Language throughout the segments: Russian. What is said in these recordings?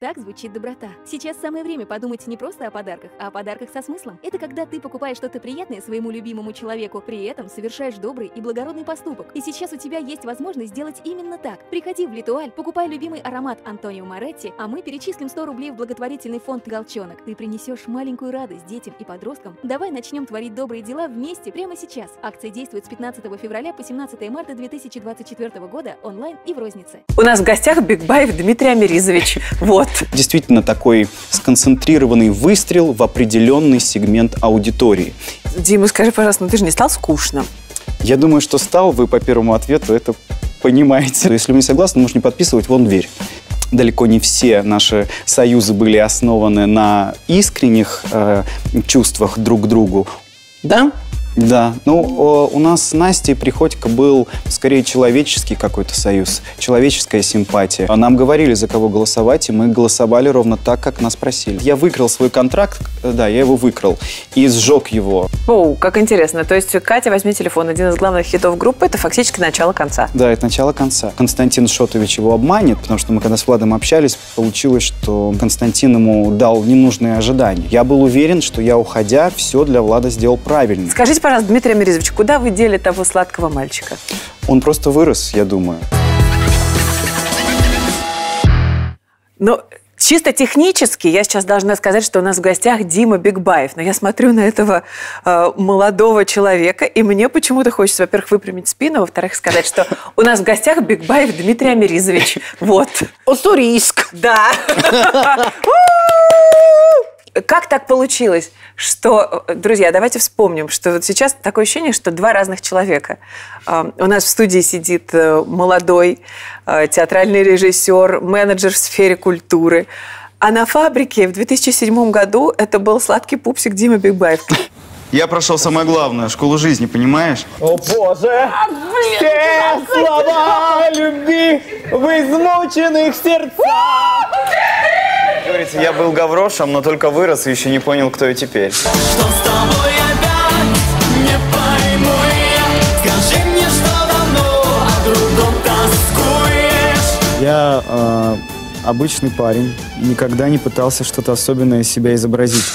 Так звучит доброта. Сейчас самое время подумать не просто о подарках, а о подарках со смыслом. Это когда ты покупаешь что-то приятное своему любимому человеку, при этом совершаешь добрый и благородный поступок. И сейчас у тебя есть возможность сделать именно так. Приходи в Литуаль, покупай любимый аромат Антонио Моретти, а мы перечислим 100 рублей в благотворительный фонд «Голчонок». Ты принесешь маленькую радость детям и подросткам. Давай начнем творить добрые дела вместе прямо сейчас. Акция действует с 15 февраля по 17 марта 2024 года онлайн и в рознице. У нас в гостях Бигбаев Дмитрий Америзович. Вот. Действительно такой сконцентрированный выстрел в определенный сегмент аудитории. Дима, скажи, пожалуйста, ну ты же не стал скучным? Я думаю, что стал, вы по первому ответу это понимаете. Если вы не согласны, можете не подписывать, вон дверь. Далеко не все наши союзы были основаны на искренних э, чувствах друг к другу. Да? Да, ну у нас с Настей Приходько был скорее человеческий какой-то союз, человеческая симпатия. Нам говорили, за кого голосовать, и мы голосовали ровно так, как нас просили. Я выкрал свой контракт, да, я его выкрал, и сжег его. О, как интересно. То есть Катя, возьми телефон, один из главных хитов группы, это фактически начало конца. Да, это начало конца. Константин Шотович его обманет, потому что мы когда с Владом общались, получилось, что Константин ему дал ненужные ожидания. Я был уверен, что я, уходя, все для Влада сделал правильно. Скажите, пожалуйста, Дмитрий Америзович, куда вы дели того сладкого мальчика? Он просто вырос, я думаю. Но чисто технически я сейчас должна сказать, что у нас в гостях Дима Бигбаев. Но я смотрю на этого э, молодого человека, и мне почему-то хочется, во-первых, выпрямить спину, во-вторых, сказать, что у нас в гостях Бигбаев Дмитрий Америзович. Вот. Уссурийск. Да. Как так получилось, что, друзья, давайте вспомним, что вот сейчас такое ощущение, что два разных человека. А, у нас в студии сидит э, молодой э, театральный режиссер, менеджер в сфере культуры. А на фабрике в 2007 году это был сладкий пупсик Дима Бигбаев. Я прошел самое главное, школу жизни, понимаешь? О боже! Все слова любви в измученных сердцах! Говорится, я был гаврошем, но только вырос и еще не понял, кто я теперь. Что с тобой опять не пойму я Скажи мне, что давно о другом тоскуешь Я э, обычный парень, никогда не пытался что-то особенное из себя изобразить.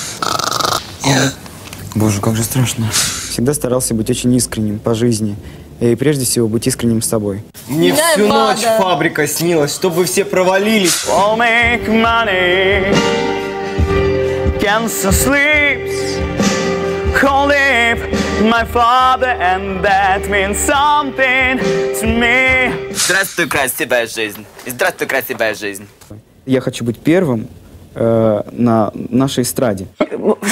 Боже, как же страшно. Всегда старался быть очень искренним по жизни. И прежде всего быть искренним с собой. Мне всю ночь фабрика снилась, чтобы все провалились. I'll make money. Cancer sleeps. Call it my father, and that means something to me. Здравствуй, красивая жизнь. Здравствуй, красивая жизнь. Я хочу быть первым э, на нашей эстраде.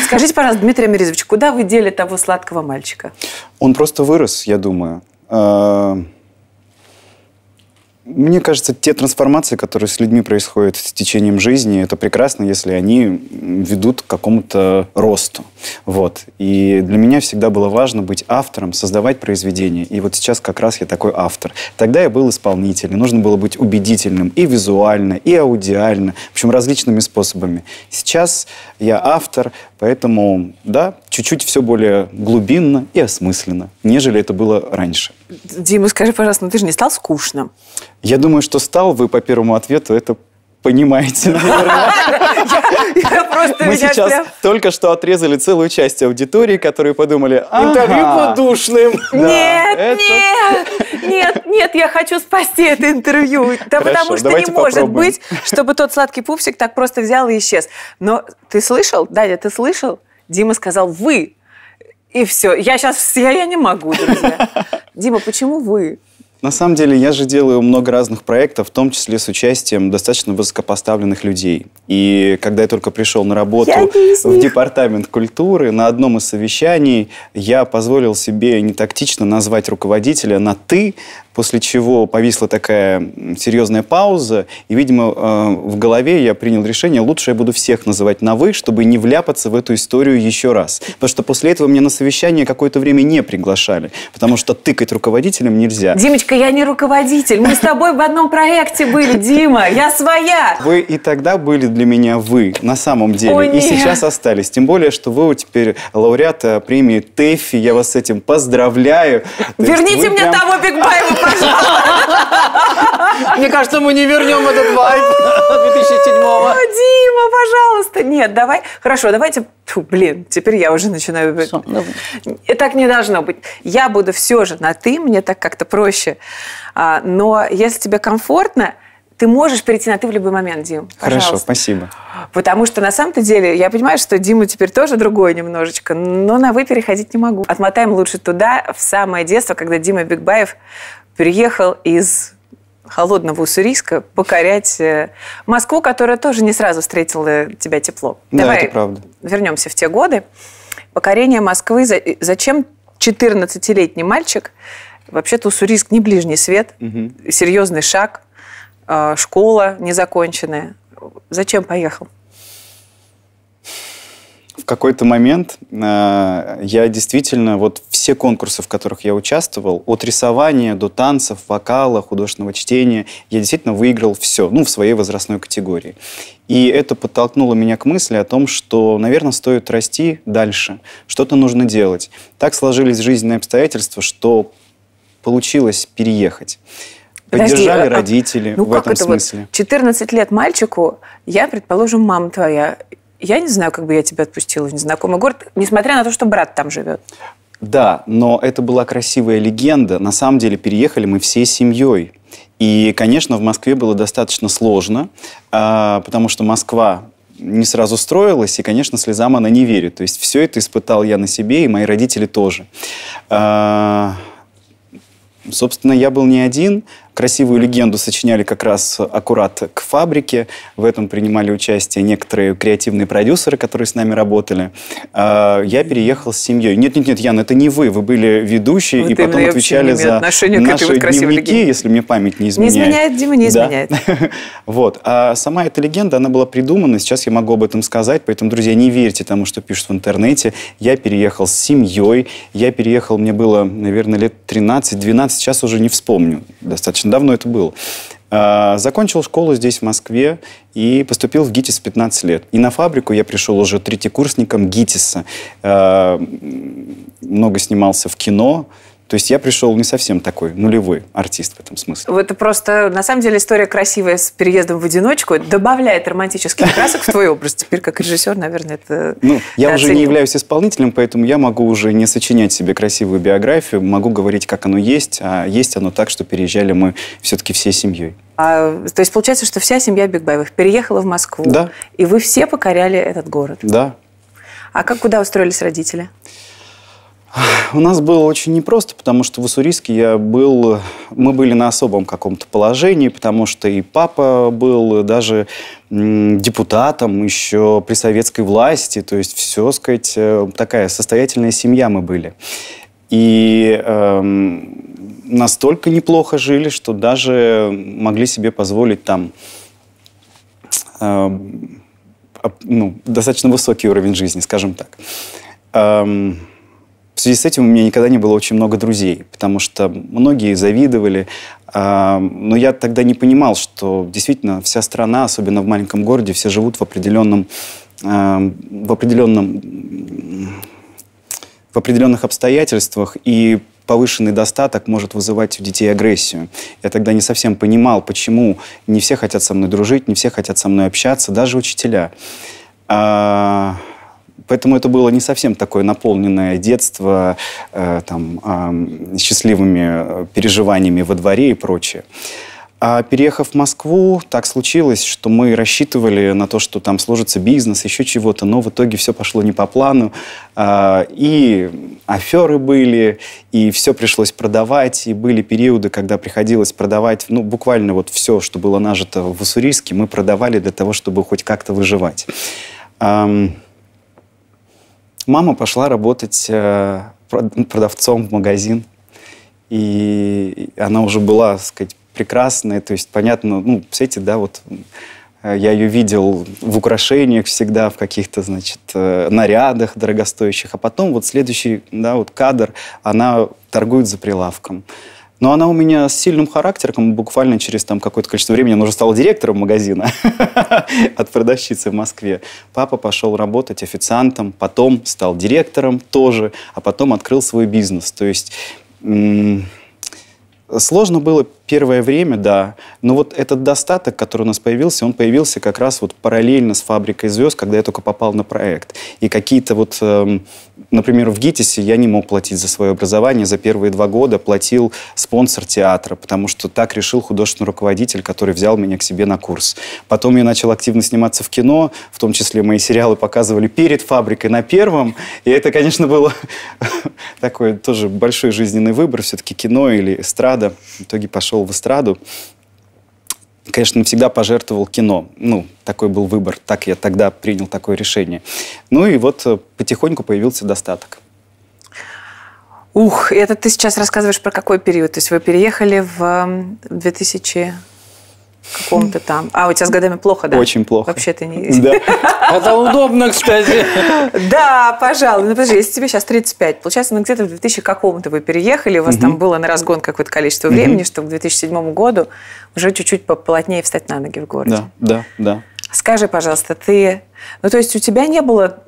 Скажите, пожалуйста, Дмитрий Америзович, куда вы дели того сладкого мальчика? Он просто вырос, я думаю. Э, Мне кажется, те трансформации, которые с людьми происходят с течением жизни, это прекрасно, если они ведут к какому-то росту. Вот. И для меня всегда было важно быть автором, создавать произведения. И вот сейчас как раз я такой автор. Тогда я был исполнителем. Нужно было быть убедительным и визуально, и аудиально. В общем, различными способами. Сейчас я автор, поэтому, да, чуть-чуть все более глубинно и осмысленно, нежели это было раньше. Дима, скажи, пожалуйста, ну ты же не стал скучным? Я думаю, что стал вы по первому ответу это понимаете. наверное. Мы сейчас только что отрезали целую часть аудитории, которые подумали, Интервью «Ага, по душным. Нет, нет, нет, нет, я хочу спасти это интервью. Да потому что не может быть, чтобы тот сладкий пупсик так просто взял и исчез. Но ты слышал, Даня, ты слышал? Дима сказал «вы». И все. Я сейчас, я, я не могу, друзья. Дима, почему вы? На самом деле, я же делаю много разных проектов, в том числе с участием достаточно высокопоставленных людей. И когда я только пришел на работу в департамент культуры, на одном из совещаний я позволил себе не тактично назвать руководителя на «ты», после чего повисла такая серьезная пауза, и, видимо, э, в голове я принял решение, лучше я буду всех называть на «вы», чтобы не вляпаться в эту историю еще раз. Потому что после этого меня на совещание какое-то время не приглашали, потому что тыкать руководителем нельзя. Димочка, я не руководитель. Мы с тобой в одном проекте были, Дима. Я своя. Вы и тогда были для меня вы, на самом деле, и нет. сейчас остались. Тем более, что вы теперь лауреат э, премии ТЭФИ. Я вас с этим поздравляю. Верните мне прям- того Бигбаева, пожалуйста. Мне кажется, мы не вернем этот вайп 2007-го. нет, давай. Хорошо, давайте... Фу, блин, теперь я уже начинаю... И так не должно быть. Я буду все же на «ты», мне так как-то проще. А, но если тебе комфортно, ты можешь перейти на «ты» в любой момент, Дим. Хорошо, Пожалуйста. спасибо. Потому что на самом-то деле я понимаю, что Дима теперь тоже другой немножечко, но на «вы» переходить не могу. Отмотаем лучше туда, в самое детство, когда Дима Бигбаев переехал из холодного Уссурийска покорять э, Москву, которая тоже не сразу встретила тебя тепло. Да, Давай это правда. вернемся в те годы. Покорение Москвы. За- Зачем 14-летний мальчик? Вообще-то Уссурийск не ближний свет, серьезный шаг, э, школа незаконченная. Зачем поехал? В какой-то момент э, я действительно, вот все конкурсы, в которых я участвовал, от рисования до танцев, вокала, художественного чтения, я действительно выиграл все, ну, в своей возрастной категории. И это подтолкнуло меня к мысли о том, что, наверное, стоит расти дальше, что-то нужно делать. Так сложились жизненные обстоятельства, что получилось переехать. Подожди, Поддержали а- а- родители ну в как этом это смысле. вот 14 лет мальчику, я, предположим, мама твоя, я не знаю, как бы я тебя отпустила в незнакомый город, несмотря на то, что брат там живет. Да, но это была красивая легенда. На самом деле переехали мы всей семьей. И, конечно, в Москве было достаточно сложно, а, потому что Москва не сразу строилась, и, конечно, слезам она не верит. То есть все это испытал я на себе, и мои родители тоже. А, Собственно, я был не один. Красивую легенду сочиняли как раз аккурат к фабрике. В этом принимали участие некоторые креативные продюсеры, которые с нами работали. А, Я переехал с семьей. Нет-нет-нет, Ян, это не вы. Вы были ведущие Вот и потом отвечали за наши вот дневники, легенде. если мне память не Не изменяет. изменяет, Дима, не Да. изменяет. Вот. А сама эта легенда, она была придумана, сейчас я могу об этом сказать, поэтому, друзья, не верьте тому, что пишут в интернете. Я переехал с семьей, я переехал, мне было, наверное, лет 13-12, сейчас уже не вспомню, достаточно давно это было. А, Закончил школу здесь, в Москве, и поступил в ГИТИС в 15 лет. И на фабрику я пришел уже третьекурсником ГИТИСа. А, Много снимался в кино. То есть я пришел не совсем такой нулевой артист в этом смысле. Вот Это просто, на самом деле, история красивая с переездом в одиночку добавляет романтических красок в твой образ. Теперь, как режиссер, наверное, это... Ну, я уже не являюсь исполнителем, поэтому я могу уже не сочинять себе красивую биографию, могу говорить, как оно есть, а есть оно так, что переезжали мы все-таки всей семьей. А, то есть получается, что вся семья Бигбаевых переехала в Москву. Да. И вы все покоряли этот город. Да. А как куда устроились родители? У нас было очень непросто, потому что в Уссурийске я был, мы были на особом каком-то положении, потому что и папа был даже депутатом еще при советской власти, то есть все, сказать, э, такая состоятельная семья мы были. И эм, настолько неплохо жили, что даже могли себе позволить там эм, ну, достаточно высокий уровень жизни, скажем так. Эм, в связи с этим у меня никогда не было очень много друзей, потому что многие завидовали, а, но я тогда не понимал, что действительно вся страна, особенно в маленьком городе, все живут в определенном, а, в определенном, в определенных обстоятельствах, и повышенный достаток может вызывать у детей агрессию. Я тогда не совсем понимал, почему не все хотят со мной дружить, не все хотят со мной общаться, даже учителя. А, Поэтому это было не совсем такое наполненное детство э, там, ам, счастливыми э, переживаниями во дворе и прочее. А переехав в Москву, так случилось, что мы рассчитывали на то, что там сложится бизнес, еще чего-то, но в итоге все пошло не по плану. А, И аферы были, и все пришлось продавать, и были периоды, когда приходилось продавать, ну, буквально вот все, что было нажито в Уссурийске, мы продавали для того, чтобы хоть как-то выживать. Ам, Мама пошла работать э, прод- продавцом в магазин. И она уже была, так сказать, прекрасная. То есть, понятно, ну, все эти, да, вот э, я ее видел в украшениях всегда, в каких-то, значит, э, нарядах дорогостоящих. А потом вот следующий, да, вот кадр, она торгует за прилавком. Но она у меня с сильным характером, буквально через там какое-то количество времени она уже стала директором магазина от продавщицы в Москве. Папа пошел работать официантом, потом стал директором тоже, а потом открыл свой бизнес. То есть сложно было первое время, да. Но вот этот достаток, который у нас появился, он появился как раз вот параллельно с «Фабрикой звезд», когда я только попал на проект. И какие-то вот, эм, например, в ГИТИСе я не мог платить за свое образование. За первые два года платил спонсор театра, потому что так решил художественный руководитель, который взял меня к себе на курс. Потом я начал активно сниматься в кино, в том числе мои сериалы показывали перед «Фабрикой» на первом. И это, конечно, было такой тоже большой жизненный выбор. Все-таки кино или эстрада. В итоге пошел в эстраду. Конечно, навсегда пожертвовал кино. Ну, такой был выбор. Так я тогда принял такое решение. Ну и вот э, потихоньку появился достаток. Ух, это ты сейчас рассказываешь про какой период? То есть вы переехали в м, 2000 каком-то там. А, у тебя с годами плохо, да? Очень плохо. Вообще ты не... Да. Это удобно, кстати. Да, пожалуй. Ну, подожди, если тебе сейчас 35, получается, ну, где-то в 2000 каком-то вы переехали, у вас там было на разгон какое-то количество времени, чтобы к 2007 году уже чуть-чуть поплотнее встать на ноги в городе. Да, да, да. Скажи, пожалуйста, ты... Ну, то есть у тебя не было...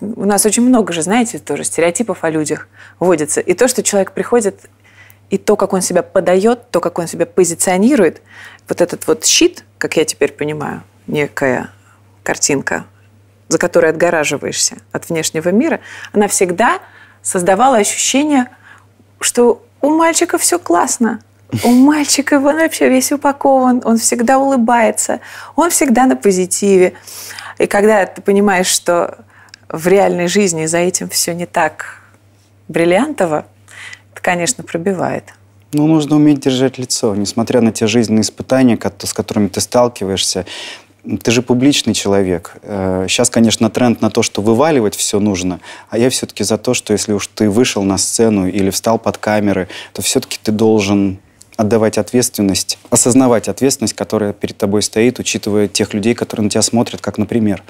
У нас очень много же, знаете, тоже стереотипов о людях вводится. И то, что человек приходит, и то, как он себя подает, то, как он себя позиционирует, вот этот вот щит, как я теперь понимаю, некая картинка, за которой отгораживаешься от внешнего мира, она всегда создавала ощущение, что у мальчика все классно. У мальчика он вообще весь упакован, он всегда улыбается, он всегда на позитиве. И когда ты понимаешь, что в реальной жизни за этим все не так бриллиантово, это, конечно, пробивает. Ну, нужно уметь держать лицо, несмотря на те жизненные испытания, с которыми ты сталкиваешься. Ты же публичный человек. Сейчас, конечно, тренд на то, что вываливать все нужно, а я все-таки за то, что если уж ты вышел на сцену или встал под камеры, то все-таки ты должен отдавать ответственность, осознавать ответственность, которая перед тобой стоит, учитывая тех людей, которые на тебя смотрят, как, например.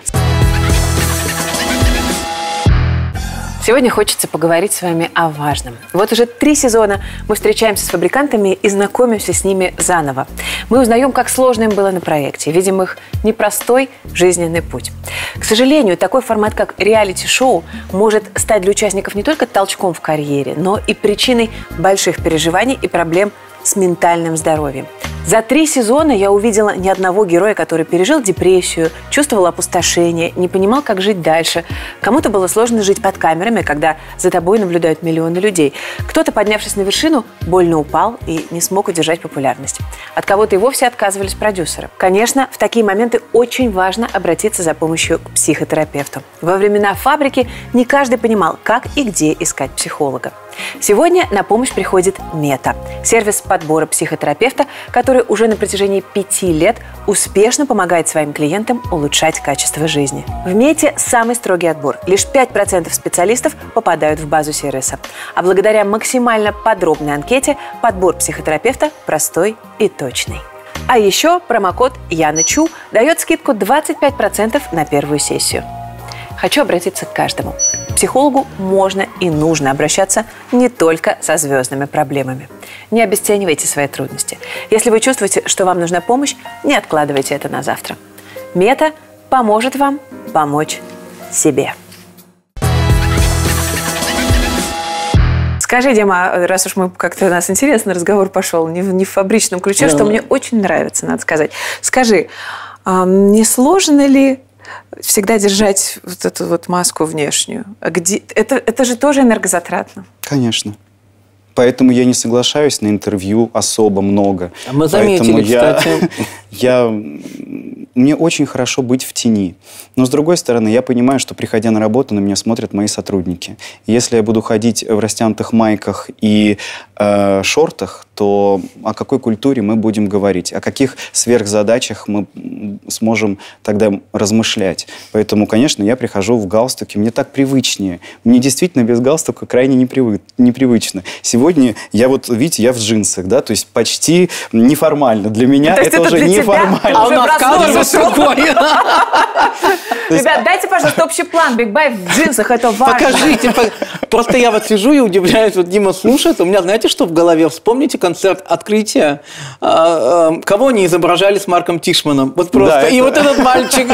Сегодня хочется поговорить с вами о важном. Вот уже три сезона мы встречаемся с фабрикантами и знакомимся с ними заново. Мы узнаем, как сложно им было на проекте, видим их непростой жизненный путь. К сожалению, такой формат, как реалити-шоу, может стать для участников не только толчком в карьере, но и причиной больших переживаний и проблем с ментальным здоровьем. За три сезона я увидела ни одного героя, который пережил депрессию, чувствовал опустошение, не понимал, как жить дальше. Кому-то было сложно жить под камерами, когда за тобой наблюдают миллионы людей. Кто-то, поднявшись на вершину, больно упал и не смог удержать популярность. От кого-то и вовсе отказывались продюсеры. Конечно, в такие моменты очень важно обратиться за помощью к психотерапевту. Во времена фабрики не каждый понимал, как и где искать психолога. Сегодня на помощь приходит Мета – сервис подбора психотерапевта, который уже на протяжении пяти лет успешно помогает своим клиентам улучшать качество жизни. В Мете самый строгий отбор. Лишь 5% специалистов попадают в базу сервиса. А благодаря максимально подробной анкете подбор психотерапевта простой и точный. А еще промокод Яна Чу дает скидку 25% на первую сессию. Хочу обратиться к каждому. К психологу можно и нужно обращаться не только со звездными проблемами. Не обесценивайте свои трудности. Если вы чувствуете, что вам нужна помощь, не откладывайте это на завтра. Мета поможет вам помочь себе. Скажи, Дима, раз уж мы как-то у нас интересный разговор пошел, не в, не в фабричном ключе, что мне очень нравится, надо сказать. Скажи, а не сложно ли всегда держать вот эту вот маску внешнюю? А Где... Это, это же тоже энергозатратно. Конечно. Поэтому я не соглашаюсь на интервью особо много. А мы Поэтому заметили, я, кстати. я, мне очень хорошо быть в тени. Но, с другой стороны, я понимаю, что, приходя на работу, на меня смотрят мои сотрудники. Если я буду ходить в растянутых майках и э, шортах, то о какой культуре мы будем говорить? О каких сверхзадачах мы сможем тогда размышлять? Поэтому, конечно, я прихожу в галстуке. Мне так привычнее. Мне действительно без галстука крайне непривы- непривычно. Сегодня я вот, видите, я в джинсах, да, то есть почти неформально. Для меня это, это уже тебя? неформально. А у нас проснулся. другой. Ребят, дайте, пожалуйста, общий план. Биг Бай в джинсах, это важно. Покажите. по- Просто я вот сижу и удивляюсь, вот Дима слушает, у меня, знаете, что в голове? Вспомните концерт открытия, а, а, кого они изображали с Марком Тишманом. Вот просто. Да, И это- вот этот мальчик.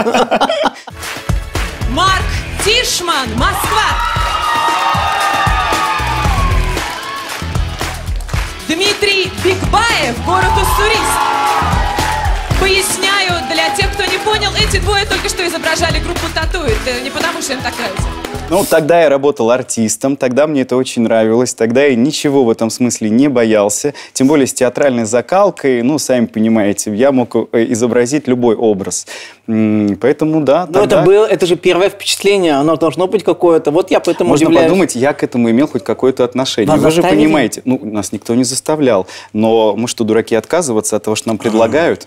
Марк Тишман, Москва. Дмитрий Дмитрий Бигбаев, город Уссурийск. Поясняю для тех, кто не понял, эти двое только что изображали группу Тату. Это не потому, что им так нравится. Ну, тогда я работал артистом, тогда мне это очень нравилось, тогда я ничего в этом смысле не боялся, тем более с театральной закалкой, ну, сами понимаете, я мог э, изобразить любой образ. Поэтому, да, Но тогда- это было, это же первое впечатление, оно должно быть какое-то. Вот я поэтому Можно удивляюсь. подумать, я к этому имел хоть какое-то отношение. Вас Вы же заставили? понимаете, ну, нас никто не заставлял. Но мы что, дураки, отказываться от того, что нам предлагают?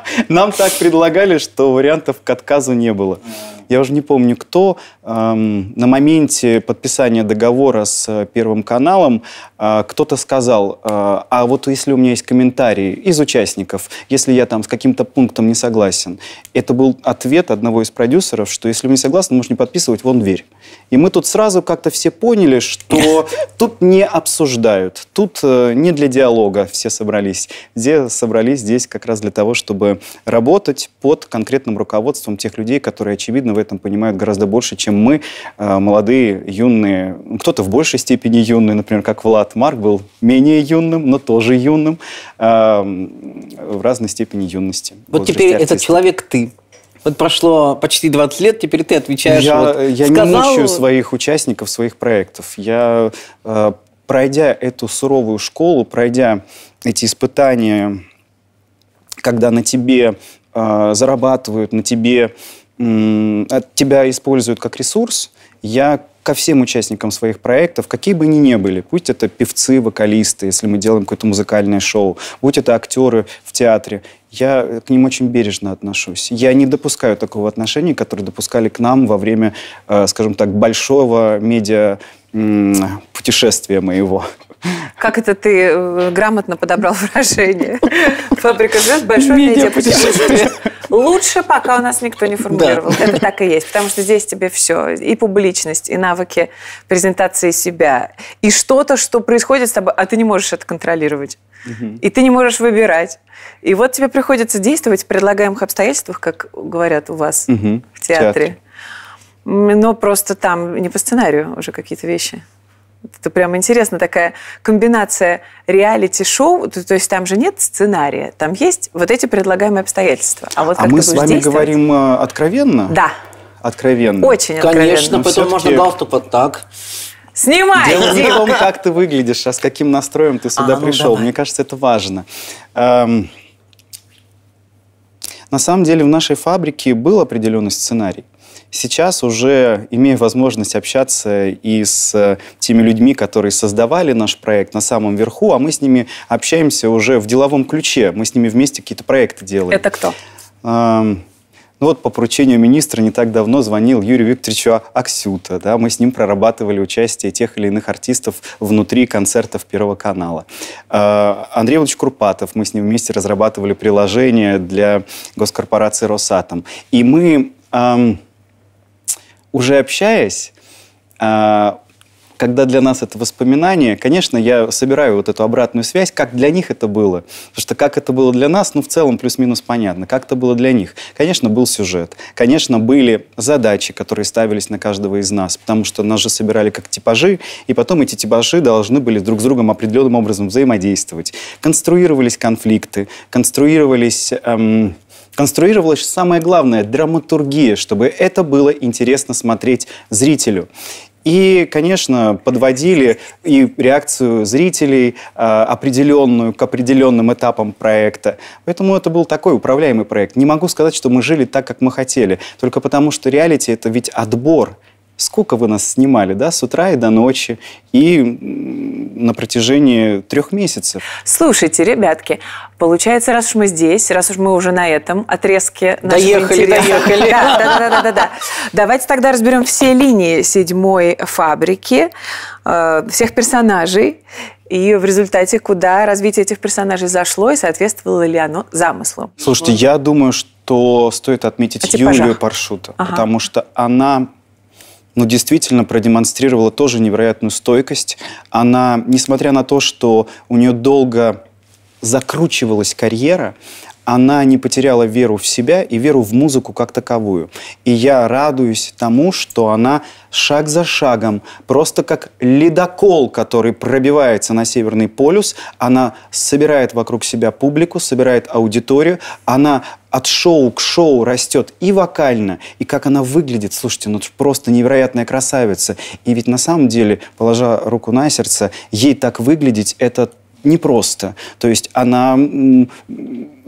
Нам так предлагали, что вариантов к отказу не было. Я уже не помню, кто. эм, на моменте подписания договора с э, Первым каналом э, кто-то сказал, э, а вот если у меня есть комментарии из участников, если я там с каким-то пунктом не согласен, это был ответ одного из продюсеров, что если вы не согласны, можешь не подписывать, вон дверь. И мы тут сразу как-то все поняли, что тут не обсуждают, тут э, не для диалога все собрались. Где собрались здесь как раз для того, чтобы работать под конкретным руководством тех людей, которые, очевидно, в этом понимают гораздо больше, чем мы, э, молодые, юные. Ну, Кто-то в большей степени юный, например, как Влад. Марк был менее юным, но тоже юным, э, в разной степени юности. Вот теперь этот артиста. человек ты. Вот прошло почти 20 лет, теперь ты отвечаешь. Я, вот, я не сказал- мучаю своих участников, своих проектов. Я, э, пройдя эту суровую школу, пройдя эти испытания, когда на тебе э, зарабатывают, на тебе, м, от тебя используют как ресурс, я ко всем участникам своих проектов, какие бы они ни были, будь это певцы, вокалисты, если мы делаем какое-то музыкальное шоу, будь это актеры в театре, я к ним очень бережно отношусь. Я не допускаю такого отношения, которое допускали к нам во время, э, скажем так, большого медиа путешествия моего. Как это ты э, грамотно подобрал выражение? Фабрика звезд, большое медиапутешествие. Лучше, пока у нас никто не формулировал. Это так и есть. Потому что здесь тебе все. И публичность, и навыки презентации себя. И что-то, что происходит с тобой, а ты не можешь это контролировать. И ты не можешь выбирать. И вот тебе приходится действовать в предлагаемых обстоятельствах, как говорят у вас Мгм. в театре. М, Но просто там не по сценарию уже какие-то вещи. Это прям интересно, такая комбинация реалити-шоу, то, то есть там же нет сценария, там есть вот эти предлагаемые обстоятельства. А вот А мы с вами действовать? говорим э, откровенно? Да, Откровенно. очень откровенно. Конечно, Но потом можно галстук вот так. Снимай, Дело не в том, как ты выглядишь, а с каким настроем ты сюда А, ну пришел. давай. Мне кажется, это важно. Эм, На самом деле в нашей фабрике был определенный сценарий. Сейчас уже, имея возможность общаться и с э, теми людьми, которые создавали наш проект на самом верху, а мы с ними общаемся уже в деловом ключе, мы с ними вместе какие-то проекты делаем. Это кто? Эм, Ну вот по поручению министра не так давно звонил Юрию Викторовичу Аксюта. Да, мы с ним прорабатывали участие тех или иных артистов внутри концертов Первого канала. Э, Андрей Иванович Курпатов, мы с ним вместе разрабатывали приложение для госкорпорации «Росатом». И мы, эм, уже общаясь, э, когда для нас это воспоминание, конечно, я собираю вот эту обратную связь, как для них это было. Потому что как это было для нас, ну, в целом, плюс-минус понятно. Как это было для них? Конечно, был сюжет. Конечно, были задачи, которые ставились на каждого из нас. Потому что нас же собирали как типажи, и потом эти типажи должны были друг с другом определенным образом взаимодействовать. Конструировались конфликты, конструировались... эм, конструировалась самое главное – драматургия, чтобы это было интересно смотреть зрителю. И, конечно, подводили и реакцию зрителей э, определенную к определенным этапам проекта. Поэтому это был такой управляемый проект. Не могу сказать, что мы жили так, как мы хотели, только потому что реалити – это ведь отбор. Сколько вы нас снимали, да, с утра и до ночи, и на протяжении трех месяцев. Слушайте, ребятки, получается, раз уж мы здесь, раз уж мы уже на этом отрезке нашего Доехали, интереса- доехали. Да, да, да, да, да, да. Давайте тогда разберем все линии седьмой фабрики, э, всех персонажей, и в результате, куда развитие этих персонажей зашло, и соответствовало ли оно замыслу. Слушайте, я думаю, что стоит отметить. Юлию Паршута, Ага. потому что она ну, действительно продемонстрировала тоже невероятную стойкость. Она, несмотря на то, что у нее долго закручивалась карьера, она не потеряла веру в себя и веру в музыку как таковую. И я радуюсь тому, что она шаг за шагом, просто как ледокол, который пробивается на Северный полюс, она собирает вокруг себя публику, собирает аудиторию, она от шоу к шоу растет и вокально, и как она выглядит, слушайте, ну просто невероятная красавица. И ведь на самом деле, положа руку на сердце, ей так выглядеть, это непросто. То есть она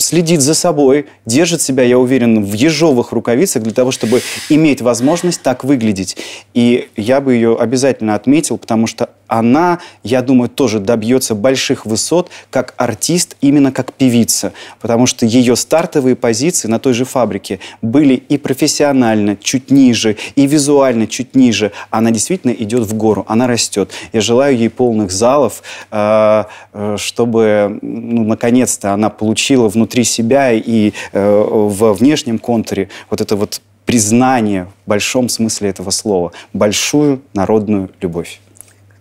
следит за собой, держит себя, я уверен, в ежовых рукавицах для того, чтобы иметь возможность так выглядеть. И я бы ее обязательно отметил, потому что она, я думаю, тоже добьется больших высот как артист, именно как певица. Потому что ее стартовые позиции на той же фабрике были и профессионально чуть ниже, и визуально чуть ниже. Она действительно идет в гору, она растет. Я желаю ей полных залов, э, э, чтобы, ну, наконец-то, она получила внутри себя и э, в внешнем контуре вот это вот признание в большом смысле этого слова, большую народную любовь.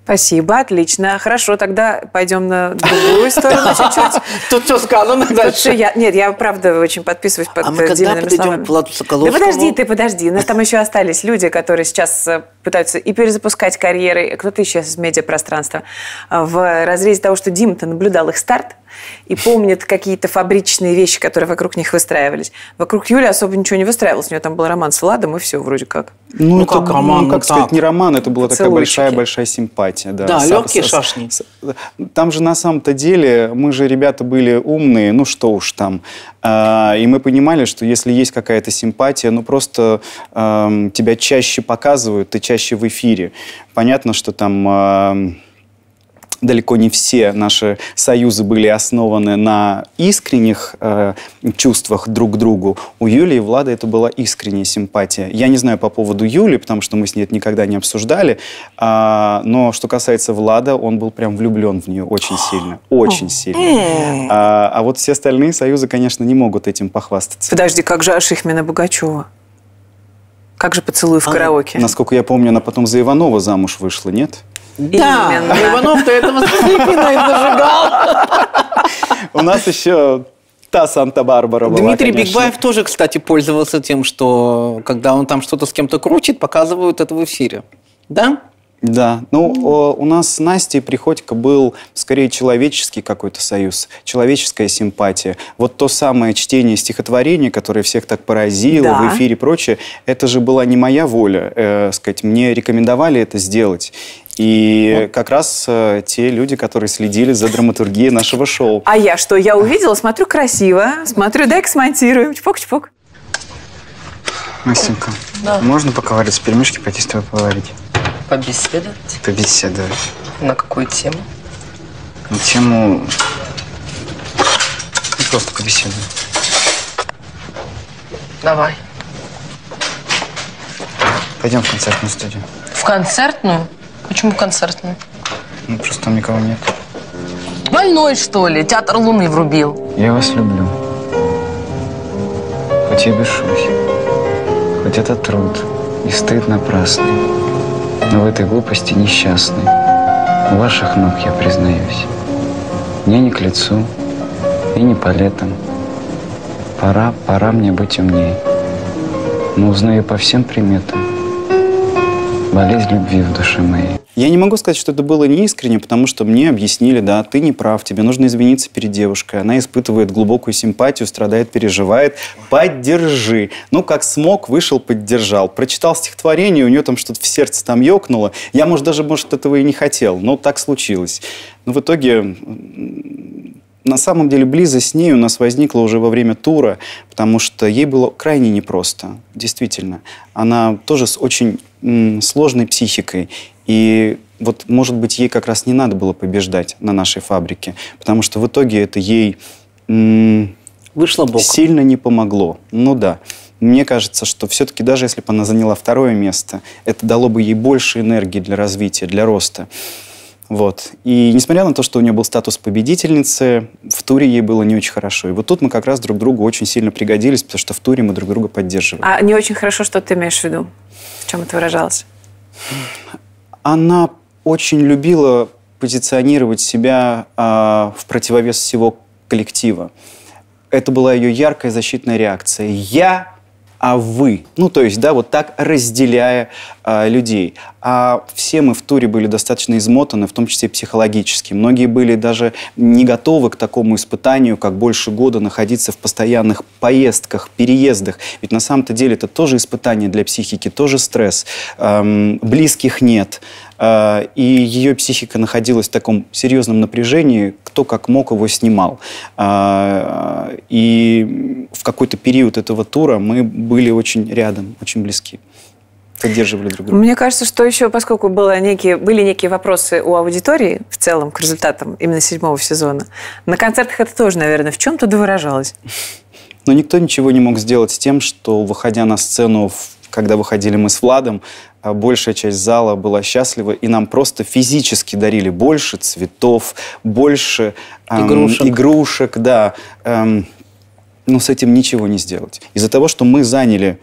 Спасибо, отлично. Хорошо, тогда пойдем на другую сторону чуть-чуть. Тут все сказано дальше. я- нет, я правда очень подписываюсь под А мы когда подойдем словами. к Владу Да подожди, ты подожди. У нас там еще остались люди, которые сейчас э, пытаются и перезапускать карьеры, кто-то еще из медиапространства, а, в разрезе того, что Дима-то наблюдал их старт и помнит какие-то фабричные вещи, которые вокруг них выстраивались. Вокруг Юли особо ничего не выстраивалось. У нее там был роман с Владом, и все вроде как. Ну, Ну, это, как роман, ну, как сказать, так. не роман, это была такая большая-большая симпатия. Да, Да, С- легкие с- шашни. с- Там же на самом-то деле мы же ребята были умные, ну что уж там. А, и мы понимали, что если есть какая-то симпатия, ну просто ам, тебя чаще показывают, ты чаще в эфире. Понятно, что там... ам, далеко не все наши союзы были основаны на искренних э, чувствах друг к другу. У Юли и Влада это была искренняя симпатия. Я не знаю по поводу Юли, потому что мы с ней это никогда не обсуждали, а, но что касается Влада, он был прям влюблен в нее очень сильно, очень сильно. А, а вот все остальные союзы, конечно, не могут этим похвастаться. Подожди, как же Ашихмина Богачева? Как же поцелуй в караоке? Насколько я помню, она потом за Иванова замуж вышла, нет? Да, Именно. а Иванов-то этого Слепина и зажигал. У нас еще та Санта-Барбара была, Дмитрий конечно. Бигбаев тоже, кстати, пользовался тем, что когда он там что-то с кем-то крутит, показывают это в эфире. Да? Да, ну у нас с Настей Приходько был скорее человеческий какой-то союз, человеческая симпатия. Вот то самое чтение стихотворений, которое всех так поразило Да. в эфире и прочее, это же была не моя воля, э, сказать, мне рекомендовали это сделать. И как раз э, те люди, которые следили за драматургией нашего шоу. А я что? Я увидела, смотрю красиво, смотрю, дай-ка смонтируем. Чпок-чпок. Настенька, можно поговорить с перемешки, пойти с тобой поговорить? Побеседовать? Побеседовать. На какую тему? На тему... Ну, просто побеседуем. Давай. Пойдем в концертную студию. В концертную? Почему в концертную? Ну, просто там никого нет. Больной, что ли? Театр Луны врубил. Я вас люблю. Хоть я бешусь. Хоть это труд и стыд напрасный. Но в этой глупости несчастный. У ваших ног я признаюсь. Мне не к лицу и не по летам. Пора, пора мне быть умней. Но узнаю по всем приметам. Болезнь любви в душе моей. Я не могу сказать, что это было неискренне, потому что мне объяснили, да, ты не прав, тебе нужно извиниться перед девушкой. Она испытывает глубокую симпатию, страдает, переживает. Поддержи. Ну, как смог, вышел, поддержал. Прочитал стихотворение, у нее там что-то в сердце там ёкнуло. Я, может, даже, может, этого и не хотел, но так случилось. Но в итоге на самом деле близость с ней у нас возникла уже во время тура, потому что ей было крайне непросто, действительно. Она тоже с очень сложной психикой. И вот, может быть, ей как раз не надо было побеждать на нашей фабрике, потому что в итоге это ей м, Вышло боком. сильно не помогло. Ну да. Мне кажется, что все-таки даже если бы она заняла второе место, это дало бы ей больше энергии для развития, для роста. Вот. И несмотря на то, что у нее был статус победительницы, в туре ей было не очень хорошо. И вот тут мы как раз друг другу очень сильно пригодились, потому что в туре мы друг друга поддерживали. А не очень хорошо, что ты имеешь в виду? В чем это выражалось? Она очень любила позиционировать себя а, в противовес всего коллектива. это была ее яркая защитная реакция. Я а вы. Ну, то есть, да, вот так разделяя а, людей. А все мы в туре были достаточно измотаны, в том числе психологически. Многие были даже не готовы к такому испытанию, как больше года находиться в постоянных поездках, переездах. Ведь на самом-то деле это тоже испытание для психики, тоже стресс. Эм, близких нет. Э, и ее психика находилась в таком серьезном напряжении, кто как мог его снимал. Э, И в какой-то период этого тура мы были очень рядом, очень близки поддерживали друг друга. Мне кажется, что еще, поскольку было некие, были некие вопросы у аудитории в целом к результатам именно седьмого сезона, на концертах это тоже, наверное, в чем-то довыражалось. Но никто ничего не мог сделать с тем, что, выходя на сцену, в- когда выходили мы с Владом, а, большая часть зала была счастлива, и нам просто физически дарили больше цветов, больше эм, Игрушек. игрушек, да. Эм, но с этим ничего не сделать. Из-за того, что мы заняли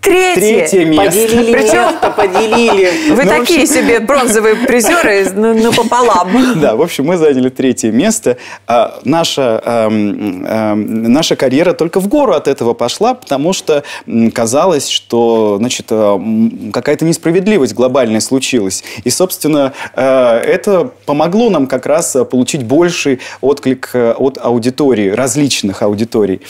Третье. третье место. Поделили Причем- место, поделили. Вы Ну, такие себе бронзовые призеры ну, напополам. Да, в общем, мы заняли третье место. А, наша, эм, эм, наша карьера только в гору от этого пошла, потому что казалось, что значит, э, какая-то несправедливость глобальная случилась. И, собственно, э, это помогло нам как раз э, получить больший отклик от аудитории, различных аудиторий.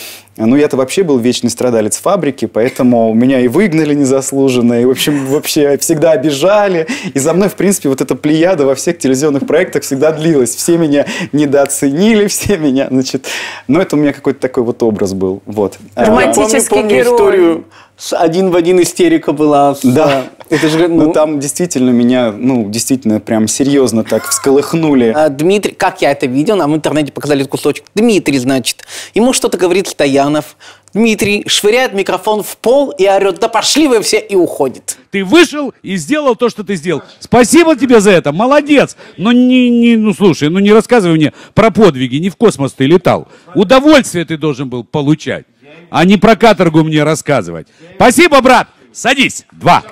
Ну, я-то вообще был вечный страдалец фабрики, поэтому меня и выгнали незаслуженно, и, в общем, вообще всегда обижали. И за мной, в принципе, вот эта плеяда во всех телевизионных проектах всегда длилась. Все меня недооценили, все меня, значит... Ну, это у меня какой-то такой вот образ был. Вот. А, Романтический Помню, помню герой. историю. С один в один истерика была. с- Да. Это же, Ну, ну, там действительно меня, ну, действительно прям серьезно так всколыхнули. А, Дмитрий, как я это видел, нам в интернете показали этот кусочек. Дмитрий, значит, ему что-то говорит Стоянов. Дмитрий швыряет микрофон в пол и орет, да пошли вы все, и уходит. Ты вышел и сделал то, что ты сделал. Спасибо тебе за это, молодец. Но не, не, ну слушай, ну не рассказывай мне про подвиги, не в космос ты летал. Удовольствие ты должен был получать, а не про каторгу мне рассказывать. Спасибо, брат. Садись. Два.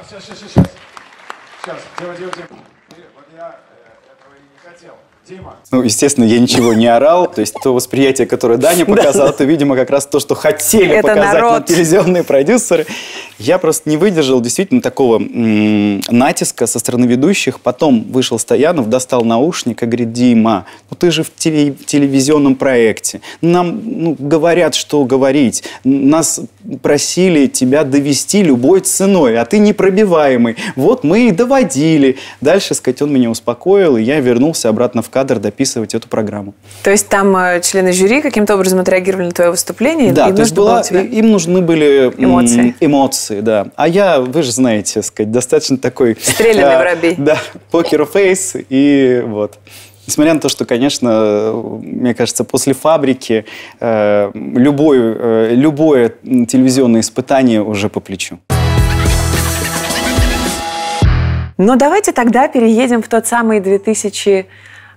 Ну, естественно, я ничего не орал. То есть то восприятие, которое Даня показал, это, видимо, как раз то, что хотели Это показать народ. нам телевизионные продюсеры. Я просто не выдержал действительно такого м, натиска со стороны ведущих. Потом вышел Стоянов, достал наушник и говорит, Дима, ну ты же в теле- телевизионном проекте. Нам ну, говорят, что говорить. Нас просили тебя довести любой ценой, а ты непробиваемый. Вот мы и доводили. Дальше, сказать, он меня успокоил, и я вернулся обратно в кадр дописывать эту программу. То есть там э, члены жюри каким-то образом отреагировали на твое выступление? Да, им то есть было была, тебя- им нужны были Эмоции. эмоции, да. А я, вы же знаете, сказать, достаточно такой... Стрелянный а, воробей. Да, покер-фейс, и вот. Несмотря на то, что, конечно, мне кажется, после фабрики э, любое, э, любое телевизионное испытание уже по плечу. Но давайте тогда переедем в тот самый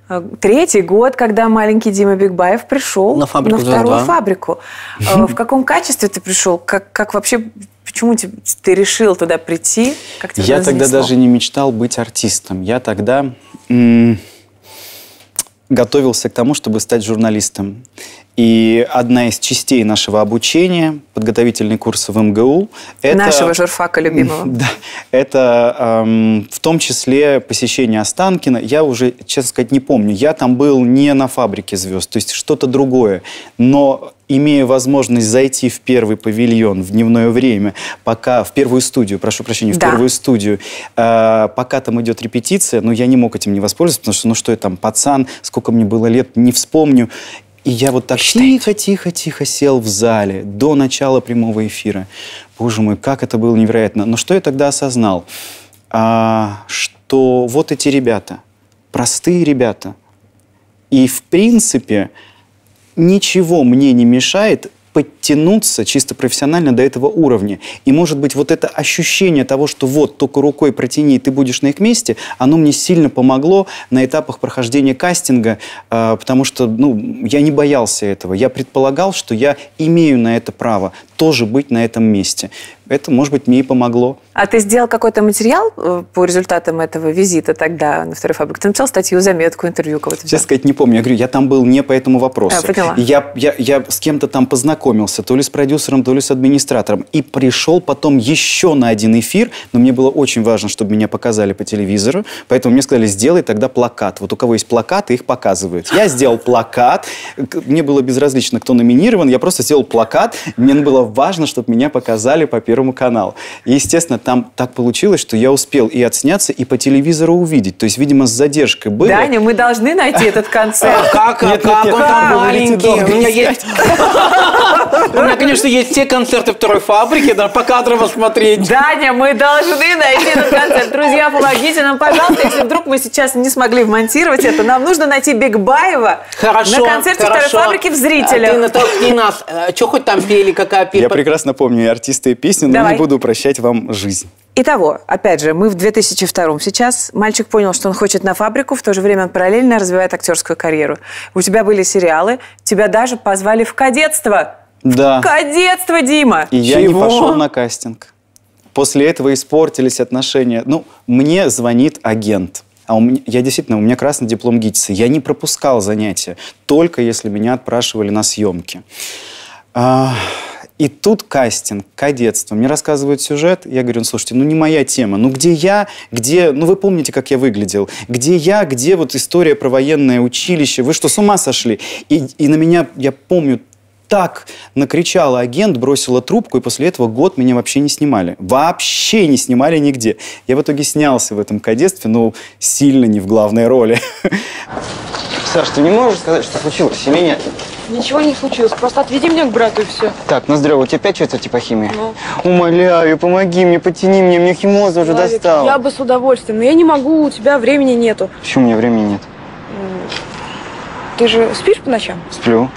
2003 год, когда маленький Дима Бигбаев пришел На фабрику вторую «Звезда». фабрику. Э, В каком качестве ты пришел? Как, как вообще, почему ты, ты решил туда прийти? Как Я тогда занесло? даже не мечтал быть артистом. Я тогда м, готовился к тому, чтобы стать журналистом. И одна из частей нашего обучения, подготовительный курс в МГУ, это... Нашего журфака любимого. Да, это эм, в том числе посещение Останкина. Я уже, честно сказать, не помню. Я там был не на фабрике звезд, то есть что-то другое. Но имея возможность зайти в первый павильон в дневное время, пока в первую студию, прошу прощения, в Да. первую студию, э, пока там идет репетиция, но я не мог этим не воспользоваться, потому что, ну что я там, пацан, сколько мне было лет, не вспомню. И я вот так тихо-тихо-тихо сел в зале до начала прямого эфира. Боже мой, как это было невероятно. Но что я тогда осознал? А, что вот эти ребята, простые ребята, и в принципе ничего мне не мешает подтянуться чисто профессионально до этого уровня. И, может быть, вот это ощущение того, что вот, только рукой протяни, и ты будешь на их месте, оно мне сильно помогло на этапах прохождения кастинга, э, потому что, ну, я не боялся этого. Я предполагал, что я имею на это право тоже быть на этом месте. Это, может быть, мне и помогло. А ты сделал какой-то материал э, по результатам этого визита тогда на второй фабрике? Ты написал статью, заметку, интервью кого-то? Честно сказать, не помню. Я говорю, я там был не по этому вопросу. А, поняла. Я, я, я с кем-то там познакомился, то ли с продюсером, то ли с администратором. И пришел потом еще на один эфир, но мне было очень важно, чтобы меня показали по телевизору, поэтому мне сказали, сделай тогда плакат. Вот у кого есть плакаты, их показывают. Я сделал плакат, мне было безразлично, кто номинирован, я просто сделал плакат, мне было важно, чтобы меня показали по Первому каналу. И, естественно, там так получилось, что я успел и отсняться, и по телевизору увидеть. То есть, видимо, с задержкой было. Даня, мы должны найти этот концерт. Как, Нет, как, нет, он там маленький. У меня есть... У меня, конечно, есть те концерты второй фабрики, да, покадрово смотреть. Даня, мы должны найти этот концерт. Друзья, помогите нам, пожалуйста, если вдруг мы сейчас не смогли вмонтировать это. Нам нужно найти Бигбаева Хорошо, на концерте хорошо. второй фабрики в А Ты зрителях. натолкни нас. Что хоть там пели, какая песня? Я прекрасно помню и артисты, и песни, но Давай. не буду упрощать вам жизнь. Итого, опять же, мы в 2002 сейчас. Мальчик понял, что он хочет на фабрику, в то же время он параллельно развивает актерскую карьеру. У тебя были сериалы, тебя даже позвали в кадетство. Да. Кадетство, Дима! И я не Чего? пошел на кастинг. После этого испортились отношения. Ну, мне звонит агент. А у меня, я действительно, у меня красный диплом ГИТИСа. Я не пропускал занятия, только если меня отпрашивали на съемки. А, и тут кастинг, кадетство. Мне рассказывают сюжет, я говорю, ну, слушайте, ну не моя тема. Ну где я, где, ну вы помните, как я выглядел? Где я, где вот история про военное училище? Вы что, с ума сошли? И, и на меня, я помню, так накричала агент, бросила трубку, и после этого год меня вообще не снимали. Вообще не снимали нигде. Я в итоге снялся в этом кадетстве, но сильно не в главной роли. Саш, ты не можешь сказать, что случилось или нет? Ничего не случилось, просто отведи меня к брату и все. Так, Ноздрев, у тебя пять четверти по химии? Умоляю, помоги мне, потяни мне, мне химоза уже достала. Я бы с удовольствием, но я не могу, у тебя времени нету. Почему у меня времени нет? Ты же спишь по ночам? Сплю.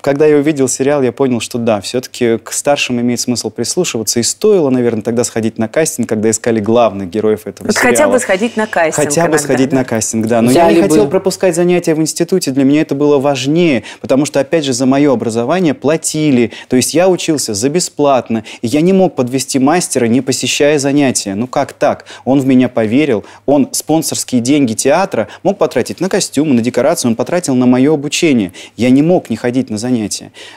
Когда я увидел сериал, я понял, что да, все-таки к старшим имеет смысл прислушиваться. И стоило, наверное, тогда сходить на кастинг, когда искали главных героев этого Вот сериала. хотя бы сходить на кастинг. Хотя бы сходить да. на кастинг, да. Но Взяли я не хотел бы. пропускать занятия в институте. Для меня это было важнее, потому что, опять же, за мое образование платили. То есть я учился за бесплатно. И я не мог подвести мастера, не посещая занятия. Ну как так? Он в меня поверил. Он спонсорские деньги театра мог потратить на костюмы, на декорацию. Он потратил на мое обучение. Я не мог не ходить на занятия.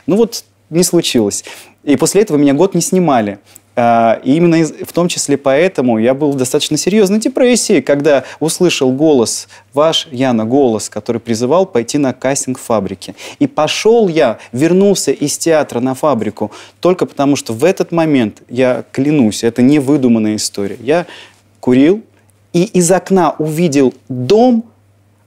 Ну вот не случилось. И после этого меня год не снимали. А, И именно в том числе поэтому я был в достаточно серьезной депрессии, когда услышал голос, ваш, Яна, голос, который призывал пойти на кастинг в фабрике. И пошел я, вернулся из театра на фабрику только потому, что в этот момент, я клянусь, это не выдуманная история, я курил и из окна увидел дом,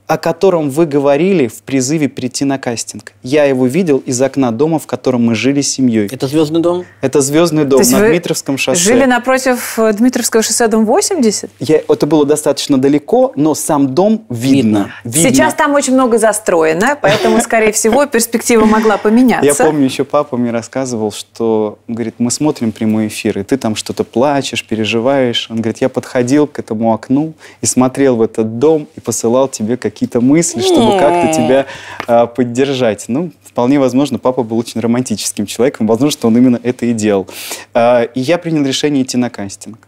о котором вы говорили в призыве прийти на кастинг. Я его видел из окна дома, в котором мы жили с семьей. Это звездный дом? Это звездный дом То есть на вы Дмитровском шоссе. Жили напротив э, Дмитровского шоссе, дом 80? Я, это было достаточно далеко, но сам дом видно. Видно. Сейчас там очень много застроено, поэтому, скорее всего, перспектива могла поменяться. Я помню, еще папа мне рассказывал, что, он говорит, мы смотрим прямой эфир, и ты там что-то плачешь, переживаешь. Он говорит, я подходил к этому окну и смотрел в этот дом и посылал тебе какие-то мысли, чтобы как-то тебя а, поддержать. Ну, вполне возможно, папа был очень романтическим человеком, возможно, что он именно это и делал. А, и я принял решение идти на кастинг.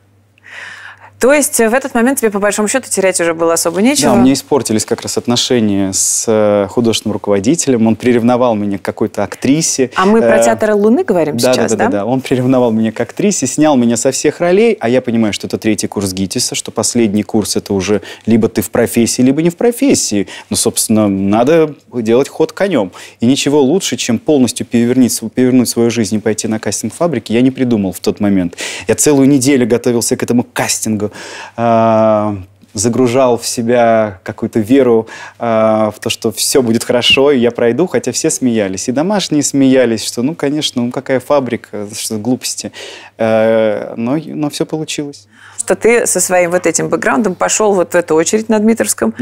То есть э, в этот момент тебе, по большому счету, терять уже было особо нечего? Да, у меня испортились как раз отношения с э, художественным руководителем. Он приревновал меня к какой-то актрисе. А мы про Э, театр Луны говорим да, сейчас, да, да, да, да. Он приревновал меня к актрисе, снял меня со всех ролей, а я понимаю, что это третий курс ГИТИСа, что последний курс это уже либо ты в профессии, либо не в профессии. Ну, собственно, надо делать ход конем. И ничего лучше, чем полностью перевернуть, перевернуть свою жизнь и пойти на кастинг фабрики, я не придумал в тот момент. Я целую неделю готовился к этому кастингу. А, загружал в себя какую-то веру а, в то, что все будет хорошо, и я пройду, хотя все смеялись. И домашние смеялись, что, ну, конечно, ну, какая фабрика, что глупости. Э, но, но все получилось. Что ты со своим вот этим бэкграундом пошел вот в эту очередь на Дмитровском.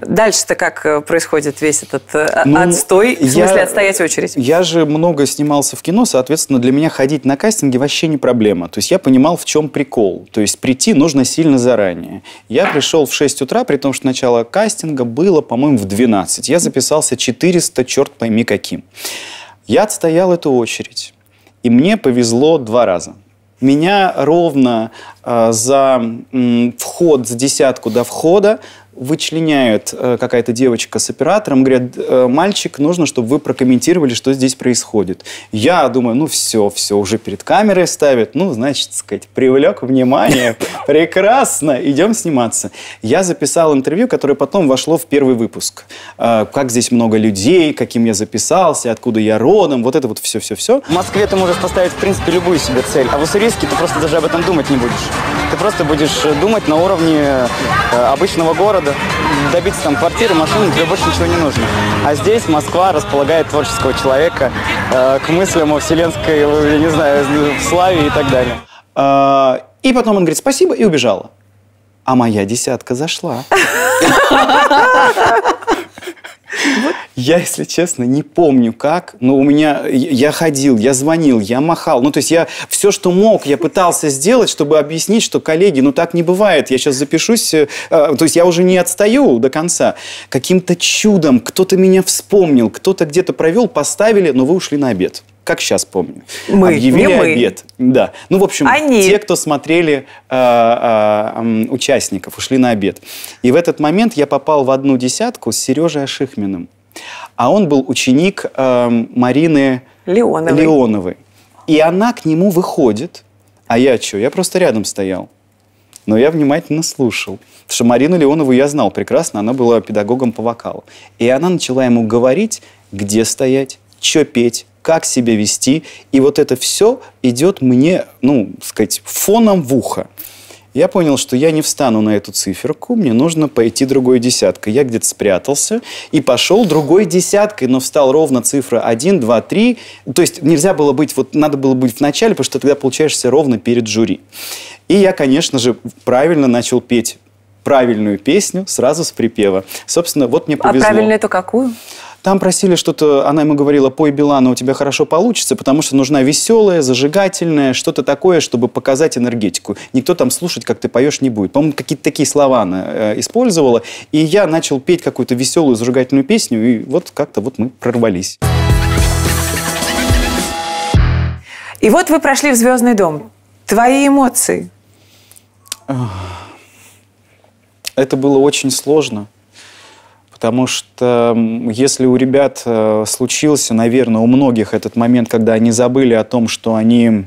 Дальше-то как э, происходит весь этот э, Ну, отстой? В я- смысле, отстоять очередь? Я же много снимался в кино, соответственно, для меня ходить на кастинги вообще не проблема. То есть я понимал, в чем прикол. То есть прийти нужно сильно заранее. Я пришел в 6 утра, при том, что начало кастинга было, по-моему, в 12. Я записался 400, черт пойми каким. Я отстоял эту очередь. И мне повезло два раза. Меня ровно э, за м, вход, за десятку до входа вычленяет э, какая-то девочка с оператором, говорят, «Э, мальчик, нужно, чтобы вы прокомментировали, что здесь происходит. Я думаю, ну все, все, уже перед камерой ставят, ну, значит, сказать, привлек внимание, прекрасно, идем сниматься. Я записал интервью, которое потом вошло в первый выпуск. Э, Как здесь много людей, каким я записался, откуда я родом, вот это вот все-все-все. В Москве ты можешь поставить, в принципе, любую себе цель, а в Уссурийске ты просто даже об этом думать не будешь. Ты просто будешь думать на уровне обычного города, добиться там квартиры, машины, тебе больше ничего не нужно. А здесь Москва располагает творческого человека э, к мыслям о вселенской, э, я не знаю, славе и так далее. А, И потом он говорит спасибо и убежала. А моя десятка зашла. Я, если честно, не помню как, но у меня я ходил, я звонил, я махал. Ну, то есть я все, что мог, я пытался сделать, чтобы объяснить, что, коллеги, ну так не бывает. Я сейчас запишусь, э, э, то есть я уже не отстаю до конца. Каким-то чудом кто-то меня вспомнил, кто-то где-то провел, поставили, но вы ушли на обед. Как сейчас помню. Мы, Объявили не мы. обед. Да. Ну, в общем, Они. те, кто смотрели э, э, участников, ушли на обед. И в этот момент я попал в одну десятку с Сережей Ашихминым. А он был ученик э, Марины Леоновой. Леоновой. И она к нему выходит. А я что? Я просто рядом стоял. Но я внимательно слушал. Потому что Марину Леонову я знал прекрасно, она была педагогом по вокалу. И она начала ему говорить, где стоять, что петь, как себя вести. И вот это все идет мне, ну, сказать, фоном в ухо. Я понял, что я не встану на эту циферку, мне нужно пойти другой десяткой. Я где-то спрятался и пошел другой десяткой, но встал ровно цифра 1, 2, 3. То есть нельзя было быть, вот надо было быть в начале, потому что тогда получаешься ровно перед жюри. И я, конечно же, правильно начал петь правильную песню сразу с припева. Собственно, вот мне А повезло. правильно это какую? Там просили что-то, она ему говорила, пой Билана, у тебя хорошо получится, потому что нужна веселая, зажигательная, что-то такое, чтобы показать энергетику. Никто там слушать, как ты поешь, не будет. По-моему, какие-то такие слова она э, использовала. И я начал петь какую-то веселую, зажигательную песню, и вот как-то вот мы прорвались. И вот вы прошли в «Звездный дом». Твои эмоции. Это было очень сложно, потому что если у ребят э, случился, наверное, у многих этот момент, когда они забыли о том, что они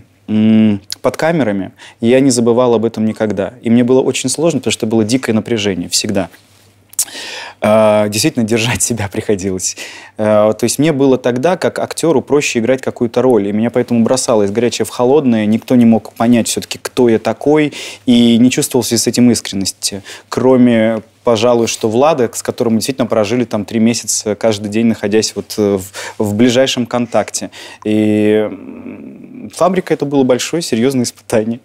под камерами, я не забывал об этом никогда. И мне было очень сложно, потому что было дикое напряжение всегда. Э, Действительно, держать себя приходилось. Э, То есть мне было тогда, как актеру, проще играть какую-то роль. И меня поэтому бросало из горячее в холодное. Никто не мог понять все-таки, кто я такой. И не чувствовал связи с этим искренности. Кроме пожалуй, что Влада, с которым мы действительно прожили там три месяца, каждый день находясь вот э, в, в ближайшем контакте. И фабрика это было большое, серьезное испытание.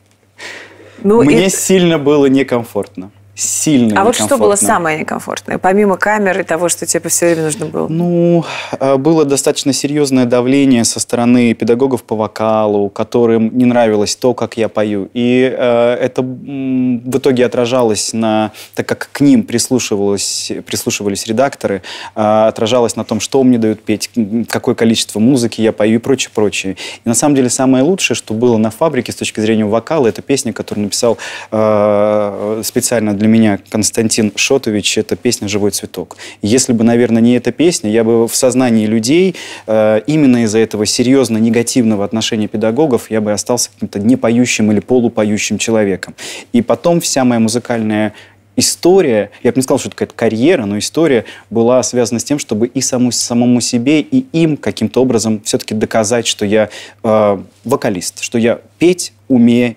Ну, Мне и- сильно было некомфортно. Сильно А вот что было самое некомфортное, помимо камеры и того, что тебе все время нужно было? Ну, э, было достаточно серьезное давление со стороны педагогов по вокалу, которым не нравилось то, как я пою. И э, это в итоге отражалось на... Так как к ним прислушивалось, прислушивались редакторы, э, отражалось на том, что мне дают петь, какое количество музыки я пою и прочее, прочее. И на самом деле самое лучшее, что было на фабрике с точки зрения вокала, это песня, которую написал э, специально для меня Константин Шотович, это песня «Живой цветок». Если бы, наверное, не эта песня, я бы в сознании людей э, именно из-за этого серьезно негативного отношения педагогов я бы остался каким-то непоющим или полупоющим человеком. И потом вся моя музыкальная история, я бы не сказал, что это какая-то карьера, но история была связана с тем, чтобы и саму, самому себе, и им каким-то образом все-таки доказать, что я э, вокалист, что я петь умею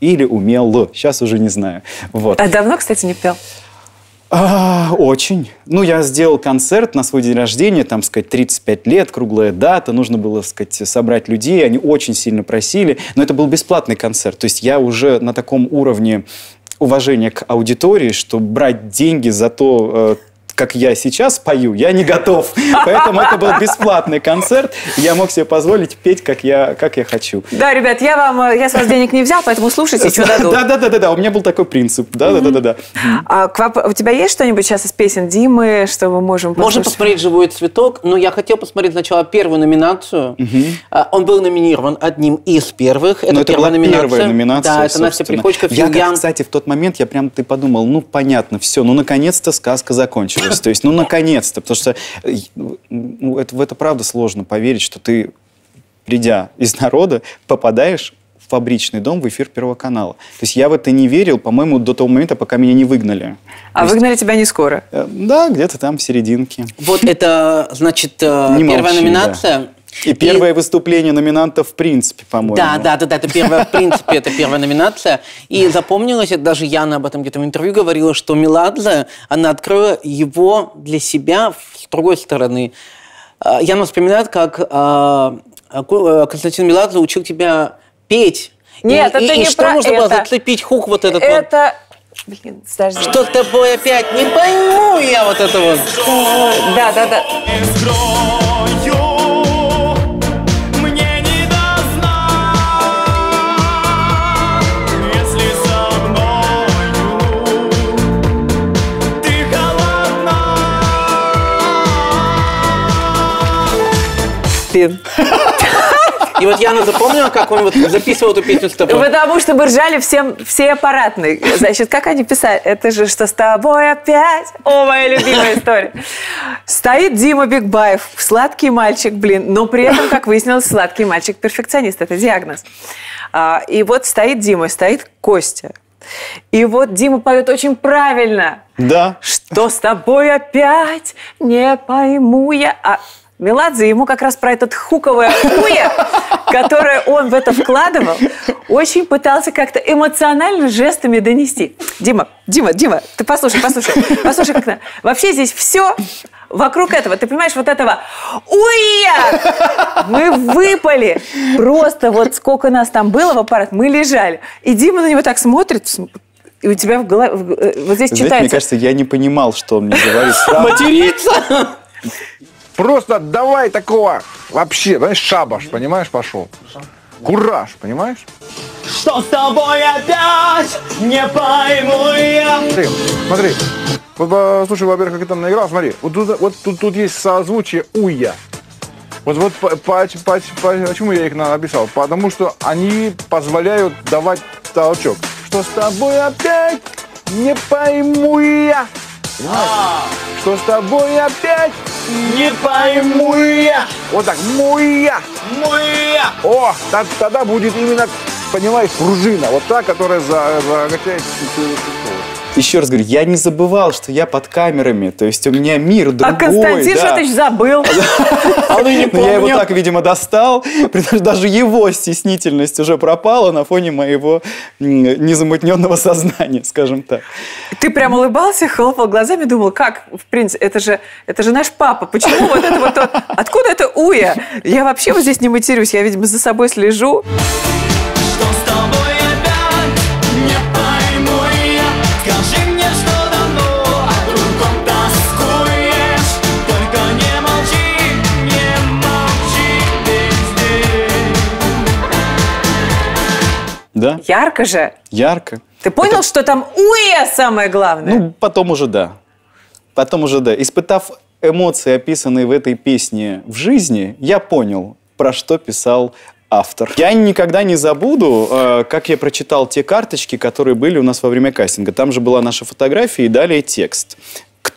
или умел, сейчас уже не знаю. Вот. А давно, кстати, не пел? А, очень. Ну, я сделал концерт на свой день рождения, там, сказать, 35 лет, круглая дата, нужно было, сказать, собрать людей, они очень сильно просили, но это был бесплатный концерт, то есть я уже на таком уровне уважения к аудитории, что брать деньги за то, э, как я сейчас пою, я не готов. Поэтому это был бесплатный концерт. Я мог себе позволить петь, как я, как я хочу. Да, ребят, я вам, э, я с вас денег не взял, поэтому слушайте, что дадут. Да, да, да, да, да. У меня был такой принцип. Да, да, да, да, да. А у тебя есть что-нибудь сейчас из песен Димы, что мы можем Можем посмотреть «Живой цветок», но я хотел посмотреть сначала первую номинацию. А, Он был номинирован одним из первых. Это Но это первая была номинация. первая номинация, Да, это Настя. Приходько, Я, кстати, в тот момент я прям ты подумал, ну понятно, все, ну наконец-то сказка закончилась. То есть, ну наконец-то, потому что э, ну, это, в это правда сложно поверить, что ты, придя из народа, попадаешь в фабричный дом в эфир Первого канала. То есть я в это не верил, по-моему, до того момента, пока меня не выгнали. А выгнали тебя не скоро. Э, Да, где-то там в серединке. Вот это, значит, э, Не первая молчи, номинация. И первое выступление номинантов в принципе, по-моему. Да, да, да, да, это первая, в принципе, это первая номинация. И запомнилось, даже Яна об этом где-то в интервью говорила, что Меладзе, она открыла его для себя с другой стороны. А, Яна вспоминает, как а, а, Константин Меладзе учил тебя петь. Нет, и, это и, не и что про нужно было это. зацепить хук вот этот вот. Это... Блин, подожди. Что с тобой опять? Не пойму я вот это вот. Да, да, да. Блин. И вот Яна запомнила, как он вот записывал эту песню с тобой. Потому что мы ржали всем, все аппаратные. Значит, как они писали? Это же что с тобой опять? О, моя любимая история. Стоит Дима Бигбаев, сладкий мальчик, блин, но при этом, как выяснилось, сладкий мальчик-перфекционист. Это диагноз. А, и вот стоит Дима, стоит Костя. И вот Дима поет очень правильно. Да. Что с тобой опять? Не пойму я. А Меладзе ему как раз про этот хуковое хуя, которое он в это вкладывал, очень пытался как-то эмоционально жестами донести. Дима, Дима, Дима, ты послушай, послушай, послушай, как на- Вообще здесь все вокруг этого. Ты понимаешь, вот этого уя! Мы выпали. Просто вот сколько нас там было в аппарат, мы лежали. И Дима на него так смотрит, см- и у тебя в голове, э, вот здесь Знаете, мне читается. кажется, я не понимал, что он мне говорит. Материться! Просто давай такого вообще, знаешь, шабаш, понимаешь, пошел. Кураж, понимаешь? Что с тобой опять? Не пойму я. Смотри, смотри. Вот, э, слушай, во-первых, как я там наиграл, смотри. Вот тут, вот тут, тут есть созвучие уя. Вот, вот по, по- по- по- почему я их написал? Потому что они позволяют давать толчок. Что с тобой опять? Не пойму я. Понимаешь? Что с тобой опять? Не пойму я. Вот так, муя. Муя. О, тогда будет именно, понимаешь, пружина. Вот та, которая за- закачает Еще раз говорю, я не забывал, что я под камерами. То есть у меня мир другой. А Константин да. что-то забыл. Но я его так, видимо, достал, потому что даже его стеснительность уже пропала на фоне моего незамутненного сознания, скажем так. Ты прям улыбался, хлопал глазами, думал, как, в принципе, это же, это же наш папа. Почему вот это вот, откуда это уя? Я вообще вот здесь не матерюсь, я, видимо, за собой слежу. Да? Ярко же. Ярко. Ты понял, что там уя самое главное? Ну, потом уже да. Потом уже да. Испытав эмоции, описанные в этой песне в жизни, я понял, про что писал автор. Я никогда не забуду, э, как я прочитал те карточки, которые были у нас во время кастинга. Там же была наша фотография и далее текст.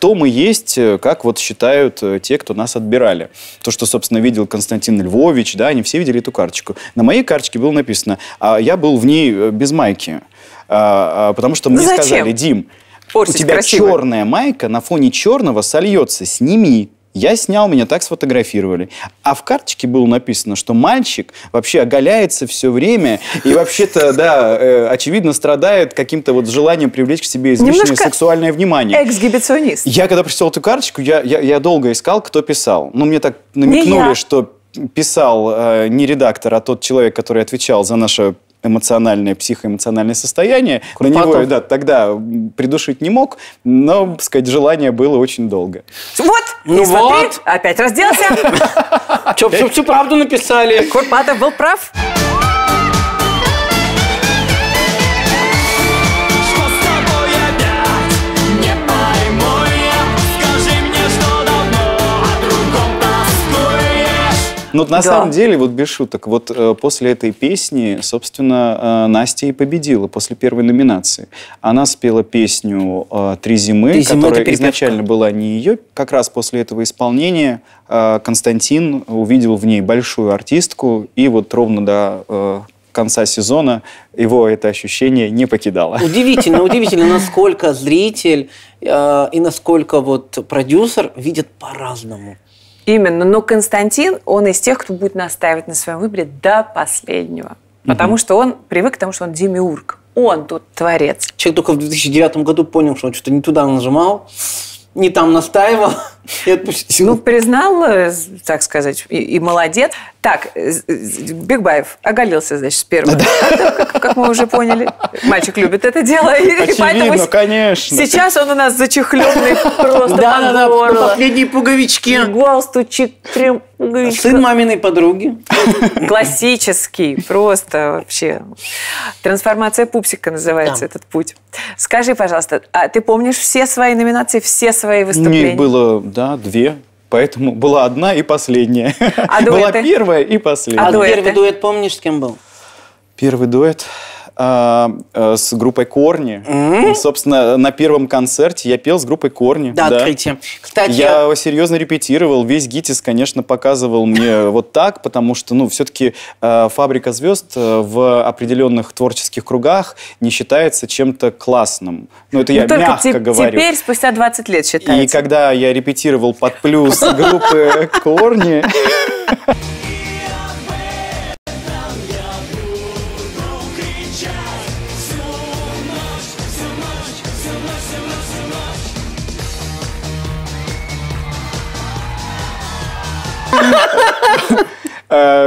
Кто мы есть, э, как вот считают э, те, кто нас отбирали. То, что, собственно, видел Константин Львович, да, они все видели эту карточку. На моей карточке было написано, а я был в ней э, без майки. А, а, потому что мне Зачем? сказали, Дим, Портить у тебя красиво. черная майка на фоне черного сольется, сними. Я снял, меня так сфотографировали. А в карточке было написано, что мальчик вообще оголяется все время и вообще-то, да, э, очевидно, страдает каким-то вот желанием привлечь к себе излишнее Немножко сексуальное внимание. Эксгибиционист. Я когда прочитал эту карточку, я, я, я долго искал, кто писал. Ну, мне так намекнули, что писал э, не редактор, а тот человек, который отвечал за наше эмоциональное, психоэмоциональное состояние. На Курпатов. него, да, тогда придушить не мог, но, так сказать, желание было очень долго. Вот, Ну и смотри, вот. опять разделся. Че, всю, всю правду написали. Курпатов был прав. Ну, на Да. самом деле, вот без шуток, вот э, после этой песни, собственно, э, Настя и победила после первой номинации. Она спела песню э, «Три зимы», «Три зимы» — которая изначально была не ее. Как раз после этого исполнения э, Константин увидел в ней большую артистку, и вот ровно до э, конца сезона его это ощущение не покидало. Удивительно, удивительно, насколько зритель э, и насколько вот продюсер видят по-разному. Именно, но Константин, он из тех, кто будет настаивать на своем выборе до последнего. Потому что он привык к тому, что он демиург. Он тут творец. Человек только в 2009 году понял, что он что-то не туда нажимал, не там настаивал и отпустил. Ну, признал, э, так сказать, и, и молодец. Так, э, Бигбаев оголился, значит, с первого. Как, как мы уже поняли. Мальчик любит это дело. и- и поэтому Очевидно, с- конечно. Сейчас он у нас зачехленный просто Да, по да, да, последние пуговички. Галстучек, прям пуговичка. Сын маминой подруги. Классический, просто вообще. Трансформация пупсика называется Да. этот путь. Скажи, пожалуйста, а ты помнишь все свои номинации, все свои У выступления? них было, да, две. Поэтому была одна и последняя. А была дуэты? первая и последняя. А дуэты? первый дуэт помнишь, с кем был? Первый дуэт а, а, с группой Корни. Собственно, на первом концерте я пел с группой Корни. Да, открытие. Кстати, Я серьезно репетировал. Весь ГИТИС, конечно, показывал мне вот так, потому что, ну, все-таки «Фабрика звезд» э, в определенных творческих кругах не считается чем-то классным. Ну, это я Ну, мягко говорю. теперь, спустя 20 лет И считается. когда я репетировал под плюс группы Корни,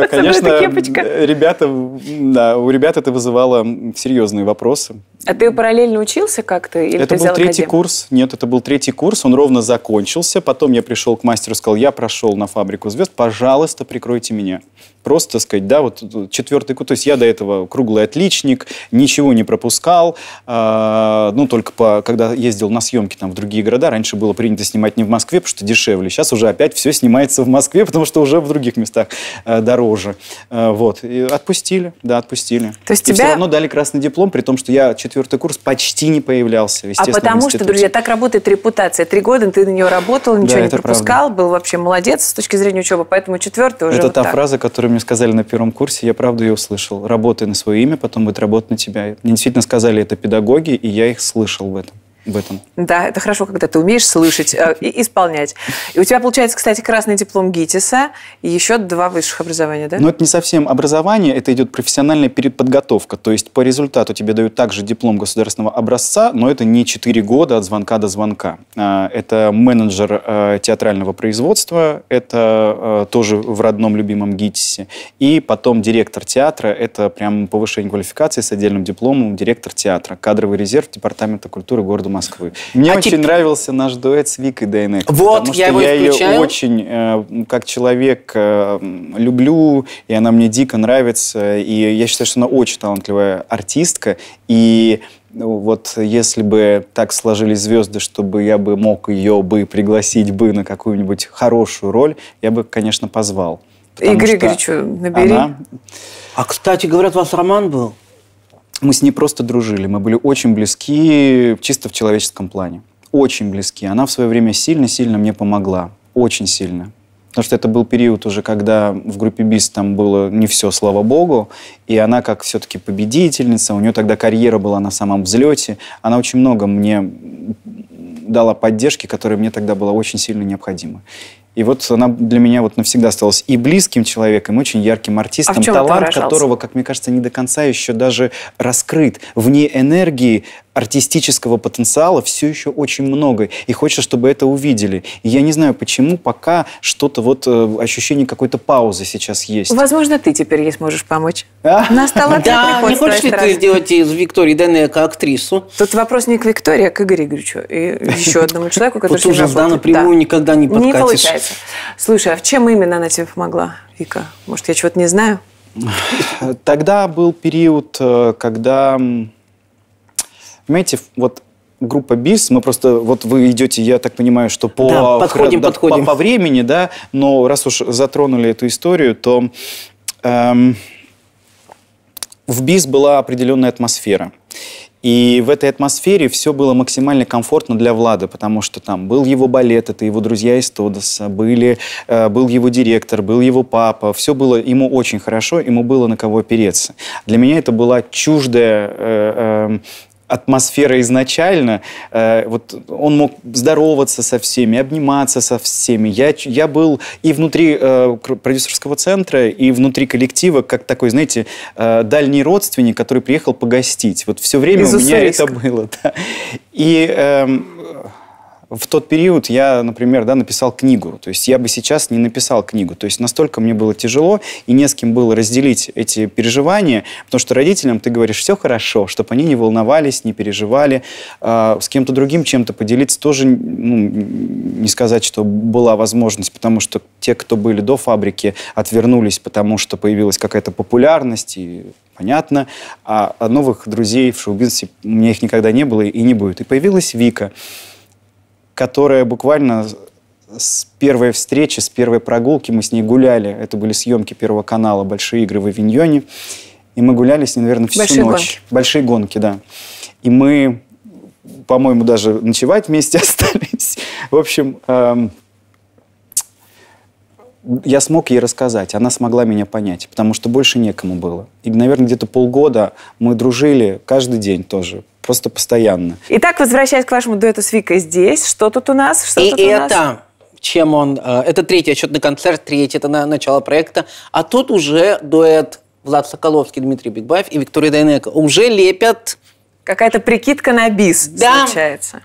конечно, э, ребята, м, да, у ребят это вызывало серьезные вопросы. А ты параллельно учился как-то? Или это был третий академ? курс. Нет, это был третий курс. Он ровно закончился. Потом я пришел к мастеру, сказал, я прошел на фабрику звезд, пожалуйста, прикройте меня. Просто так сказать, да, вот четвертый курс. То есть я до этого круглый отличник, ничего не пропускал. А, ну, только по, когда ездил на съемки там в другие города, раньше было принято снимать не в Москве, потому что дешевле. Сейчас уже опять все снимается в Москве, потому что уже в других местах э, дороже. Э, вот. И отпустили, да, отпустили. То есть И все тебя- равно дали красный диплом, при том, что я четвертый курс почти не появлялся. А потому что, друзья, так работает репутация. Три года ты на нее работал, ничего Да, не пропускал, был вообще молодец с точки зрения учебы, поэтому четвертый уже Это вот та так. фраза, которую мне сказали на первом курсе, я правда ее услышал. Работай на свое имя, потом будет работать на тебя. Мне действительно сказали это педагоги, и я их слышал в этом. В этом. Да, это хорошо, когда ты умеешь слышать э, и исполнять. И у тебя получается, кстати, красный диплом ГИТИСа и еще два высших образования, да? Но это не совсем образование, это идет профессиональная переподготовка. То есть по результату тебе дают также диплом государственного образца, но это не 4 года от звонка до звонка. А, Это менеджер э, театрального производства, это э, тоже в родном любимом ГИТИСе. И потом директор театра, это прям повышение квалификации с отдельным дипломом, директор театра, кадровый резерв Департамента культуры города Москвы. Мне А очень теп- нравился наш дуэт с Викой Дайнек. Вот, потому я что его я ее очень э, как человек э, люблю, и она мне дико нравится. И я считаю, что она очень талантливая артистка. И ну, вот если бы так сложились звезды, чтобы я бы мог ее бы пригласить бы на какую-нибудь хорошую роль, я бы, конечно, позвал. Игорь Игоревичу набери. она- А, кстати, говорят, у вас роман был? Мы с ней просто дружили. Мы были очень близки чисто в человеческом плане. Очень близки. Она в свое время сильно-сильно мне помогла. Очень сильно. Потому что это был период уже, когда в группе БИС там было не все, слава богу. И она как все-таки победительница, у нее тогда карьера была на самом взлете. Она очень много мне дала поддержки, которая мне тогда была очень сильно необходима. И вот она для меня вот навсегда осталась и близким человеком, и очень ярким артистом, А талант которого, как мне кажется, не до конца еще даже раскрыт. Вне энергии артистического потенциала все еще очень много, и хочется, чтобы это увидели. И я не знаю, почему пока что-то вот э, ощущение какой-то паузы сейчас есть. Возможно, ты теперь ей сможешь помочь. А? Настал Да, не хочешь ли ты сделать из Виктории Денека актрису? Тут вопрос не к Виктории, а к Игорю Игоревичу. И еще одному человеку, который Вот ужас, да, напрямую никогда не Не подкатишь. получается. Слушай, а в чем именно она тебе помогла, Вика? Может, я чего-то не знаю? Тогда был период, э, когда, понимаете, вот группа БИС, мы просто, вот вы идете, я так понимаю, что по, Да, подходим, да, подходим. по, по времени, да, но раз уж затронули эту историю, то эм, в БИС была определенная атмосфера. И в этой атмосфере все было максимально комфортно для Влада, потому что там был его балет, это его друзья из Тодоса, были, э, был его директор, был его папа. Все было ему очень хорошо, ему было на кого опереться. Для меня это была чуждая э, э, атмосфера изначально. Э, вот он мог здороваться со всеми, обниматься со всеми. Я, я был и внутри э, продюсерского центра, и внутри коллектива, как такой, знаете, э, дальний родственник, который приехал погостить. Вот все время Из у меня это было. да. И эм, в тот период я, например, да, написал книгу. То есть я бы сейчас не написал книгу. То есть настолько мне было тяжело, и не с кем было разделить эти переживания, потому что родителям ты говоришь, все хорошо, чтобы они не волновались, не переживали. А с кем-то другим чем-то поделиться тоже, ну, не сказать, что была возможность, потому что те, кто были до фабрики, отвернулись, потому что появилась какая-то популярность, и понятно. А а новых друзей в шоу-бизнесе у меня их никогда не было и не будет. И появилась Вика, которая буквально с первой встречи, с первой прогулки мы с ней гуляли. Это были съемки Первого канала «Большие игры в Авиньоне». И мы гуляли с ней, наверное, всю Большие ночь. гонки. Большие гонки, да. И мы, по-моему, даже ночевать вместе остались. В общем, эм, я смог ей рассказать, она смогла меня понять, потому что больше некому было. И, наверное, где-то полгода мы дружили каждый день тоже, просто постоянно. Итак, возвращаясь к вашему дуэту с Викой здесь, что тут у нас? Что И тут у нас? это, чем он... э, Это третий отчетный концерт, третий, это на начало проекта. А тут уже дуэт Влад Соколовский, Дмитрий Бигбаев и Виктория Дайнеко уже лепят... Какая-то прикидка на бис Да. случается.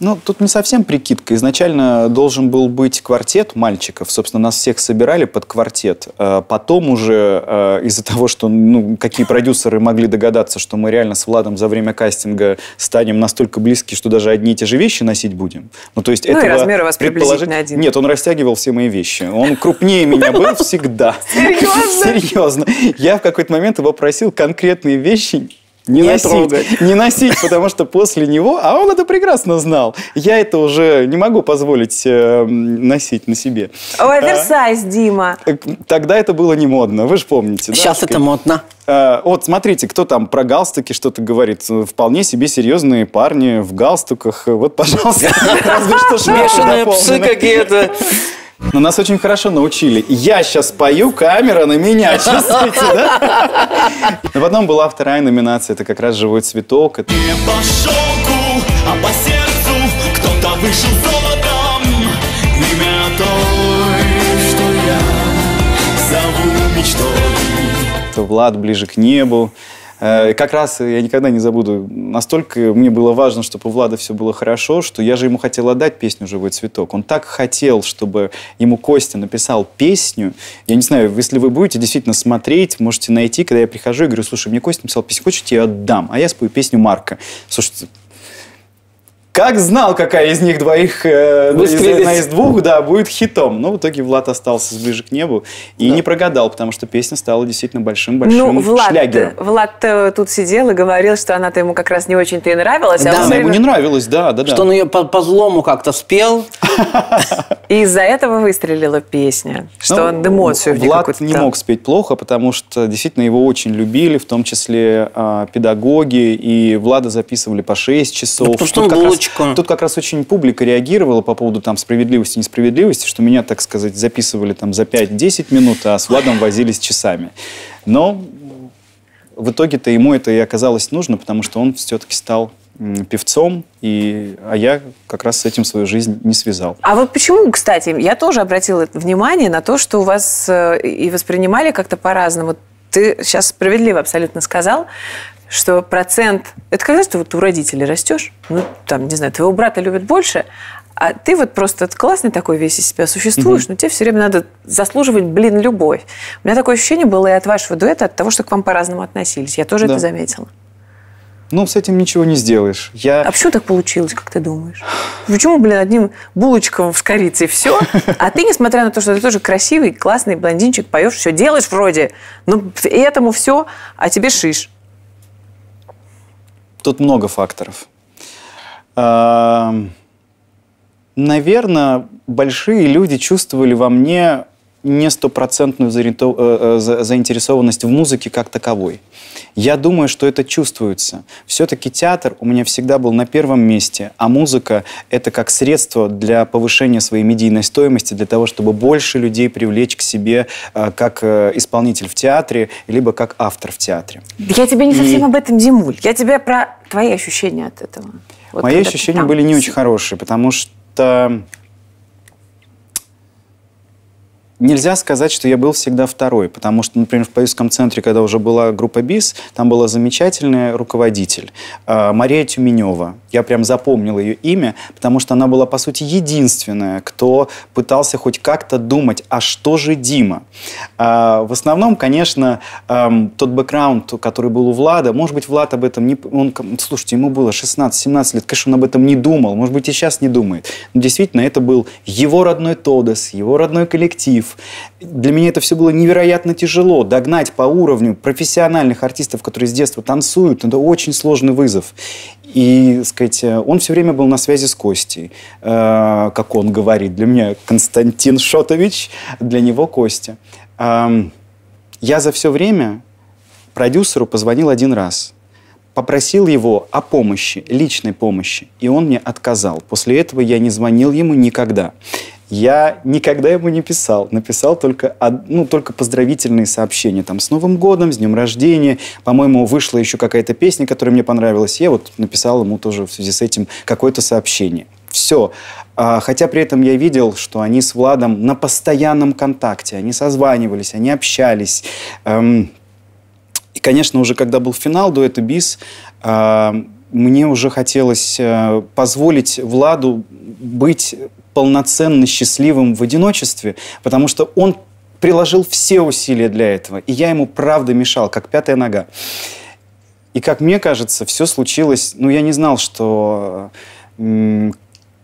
Ну, тут не совсем прикидка. Изначально должен был быть квартет мальчиков. Собственно, нас всех собирали под квартет. Э, Потом уже э, из-за того, что ну, какие продюсеры могли догадаться, что мы реально с Владом за время кастинга станем настолько близки, что даже одни и те же вещи носить будем. Ну, то есть Ну и этого размер у вас предположить- приблизительно один. Нет, он растягивал все мои вещи. Он крупнее меня был всегда. Серьезно? Серьезно. Я в какой-то момент его просил конкретные вещи не, Не носить, трогать. не носить, потому что после него, а он это прекрасно знал, я это уже не могу позволить э, носить на себе. Ой, оверсайз, Дима. Э, Тогда это было не модно, вы же помните. да? Сейчас это модно. Э, Вот, смотрите, кто там про галстуки что-то говорит. Вполне себе серьезные парни в галстуках. Вот, пожалуйста, разве что Бешеные псы какие-то. Но нас очень хорошо научили. Я сейчас пою, камера на меня, чувствуете, да? Но потом была вторая номинация, это как раз «Живой цветок». Не по шелку, а по сердцу Кто-то вышел золотом Имя той, что я зову мечтой это Влад ближе к небу. Э, Как раз я никогда не забуду, настолько мне было важно, чтобы у Влада все было хорошо, что я же ему хотел отдать песню «Живой цветок». Он так хотел, чтобы ему Костя написал песню. Я не знаю, если вы будете действительно смотреть, можете найти, когда я прихожу и говорю, слушай, мне Костя написал песню, хочешь, я тебе отдам, а я спою песню Марка. Слушайте, как знал, какая из них двоих, э, из, одна из двух, да, будет хитом. Но в итоге Влад остался ближе к небу и не прогадал, потому что песня стала действительно большим-большим Ну, Влад, шлягером. Влад э, тут сидел и говорил, что она-то ему как раз не очень-то и нравилась. а Да, он Она ему не нравилась, да, да, да. Что он ее по, по злому как-то спел. И из-за этого выстрелила песня. Что Ну, он эмоцию Влад не мог спеть плохо, потому что действительно его очень любили, в том числе а, педагоги, и Влада записывали по 6 часов. Ну, потому что он булочка. тут как раз очень публика реагировала по поводу там справедливости и несправедливости, что меня, так сказать, записывали там за 5-10 минут, а с Владом возились часами. Но в итоге-то ему это и оказалось нужно, потому что он все-таки стал певцом, и, а я как раз с этим свою жизнь не связал. А вот почему, кстати, я тоже обратила внимание на то, что у вас э, и воспринимали как-то по-разному. Ты сейчас справедливо абсолютно сказал, что процент... Это когда ты вот у родителей растешь, ну, там, не знаю, твоего брата любят больше, а ты вот просто классный такой весь из себя существуешь, но тебе все время надо заслуживать, блин, любовь. У меня такое ощущение было и от вашего дуэта, от того, что к вам по-разному относились. Я тоже Да. это заметила. Ну, с этим ничего не сделаешь. Я... А почему так получилось, как ты думаешь? Почему, блин, одним булочком с корицей все, а ты, несмотря на то, что ты тоже красивый, классный блондинчик, поешь, все делаешь вроде, ну, и этому все, а тебе шиш. Тут много факторов. Эм, Наверное, большие люди чувствовали во мне не стопроцентную э, э, за- заинтересованность в музыке как таковой. Я думаю, что это чувствуется. Все-таки театр у меня всегда был на первом месте, а музыка — это как средство для повышения своей медийной стоимости, для того, чтобы больше людей привлечь к себе э, как исполнитель в театре, либо как автор в театре. Я тебе не И- совсем об этом, Димуль. Я тебе про твои ощущения от этого. Вот Мои ощущения были не очень хорошие, потому что Нельзя сказать, что я был всегда второй, потому что, например, в Парижском центре, когда уже была группа БИС, там была замечательная руководитель э, Мария Тюменева. Я прям запомнил ее имя, потому что она была, по сути, единственная, кто пытался хоть как-то думать, а что же Дима? А, в основном, конечно, эм, тот бэкграунд, который был у Влада, может быть, Влад об этом не... Он, слушайте, ему было 16-17 лет, конечно, он об этом не думал, может быть, и сейчас не думает. Но действительно, это был его родной Тодос, его родной коллектив. Для меня это все было невероятно тяжело. Догнать по уровню профессиональных артистов, которые с детства танцуют, это очень сложный вызов. И, сказать, он все время был на связи с Костей, Э, как он говорит. Для меня Константин Шотович, для него Костя. Я за все время продюсеру позвонил один раз. Попросил его о помощи, личной помощи, и он мне отказал. После этого я не звонил ему никогда. Я никогда ему не писал. Написал только, ну, только поздравительные сообщения. Там, с Новым годом, с днем рождения. По-моему, вышла еще какая-то песня, которая мне понравилась. Я вот написал ему тоже в связи с этим какое-то сообщение. Все. А, Хотя при этом я видел, что они с Владом на постоянном контакте. Они созванивались, они общались. Эм, и, конечно, уже когда был финал дуэта «Бис», а, мне уже хотелось э, позволить Владу быть полноценно счастливым в одиночестве, потому что он приложил все усилия для этого, и я ему правда мешал, как пятая нога. И, как мне кажется, все случилось... Ну, я не знал, что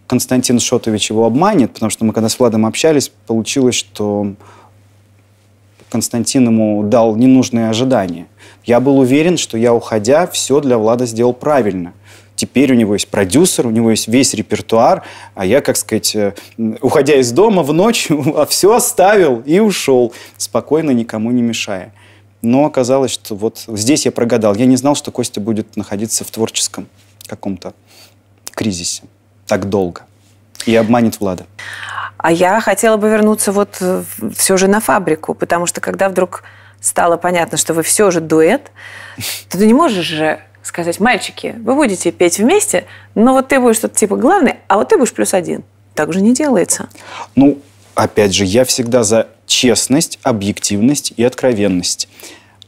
Константин Шотович его обманет, потому что мы когда с Владом общались, получилось, что Константин ему дал ненужные ожидания. Я был уверен, что я, уходя, все для Влада сделал правильно. Теперь у него есть продюсер, у него есть весь репертуар, а я, как сказать, э, уходя из дома в ночь, все оставил и ушел, спокойно, никому не мешая. Но оказалось, что вот здесь я прогадал. Я не знал, что Костя будет находиться в творческом каком-то кризисе так долго и обманет Влада. А я хотела бы вернуться вот все же на фабрику, потому что когда вдруг стало понятно, что вы все же дуэт, то ты не можешь же сказать, мальчики, вы будете петь вместе, но вот ты будешь что-то типа главный, а вот ты будешь плюс один. Так же не делается. Ну, опять же, я всегда за честность, объективность и откровенность.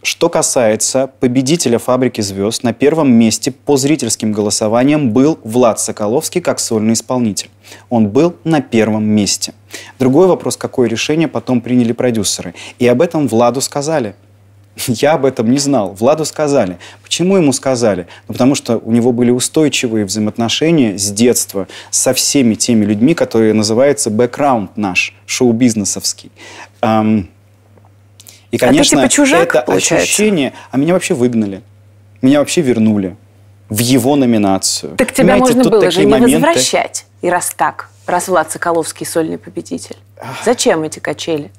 Что касается победителя «Фабрики звезд», на первом месте по зрительским голосованиям был Влад Соколовский как сольный исполнитель. Он был на первом месте. Другой вопрос, какое решение потом приняли продюсеры. И об этом Владу сказали. Я об этом не знал. Владу сказали. Почему ему сказали? Ну, потому что у него были устойчивые взаимоотношения с детства со всеми теми людьми, которые называются бэкграунд наш, шоу-бизнесовский. Эм, и, А ты конечно, типа чужак, это получается? ощущение... А меня вообще выгнали. Меня вообще вернули в его номинацию. Так тебя Понимаете, можно было же не моменты. возвращать. И раз так, раз Влад Соколовский сольный победитель. Зачем эти качели?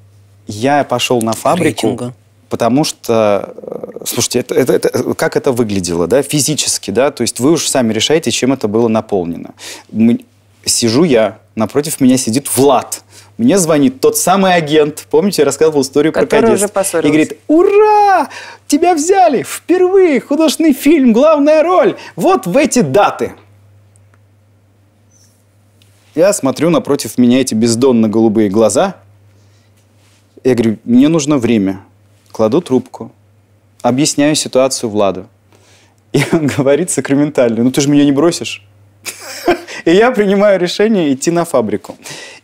Я пошел на фабрику, Рейтинга. Потому что, э, слушайте, это, это- это- как это выглядело, да, физически, да, то есть вы уж сами решаете, чем это было наполнено. Мы- сижу я, напротив меня сидит Влад, мне звонит тот самый агент, помните, я рассказывал историю про Который уже поссорился. И говорит, ура, тебя взяли впервые, художественный фильм, главная роль, вот в эти даты. Я смотрю напротив меня эти бездонно-голубые глаза. Я говорю, мне нужно время. Кладу трубку. Объясняю ситуацию Владу. И он говорит сакраментально, ну ты же меня не бросишь. И я принимаю решение идти на фабрику.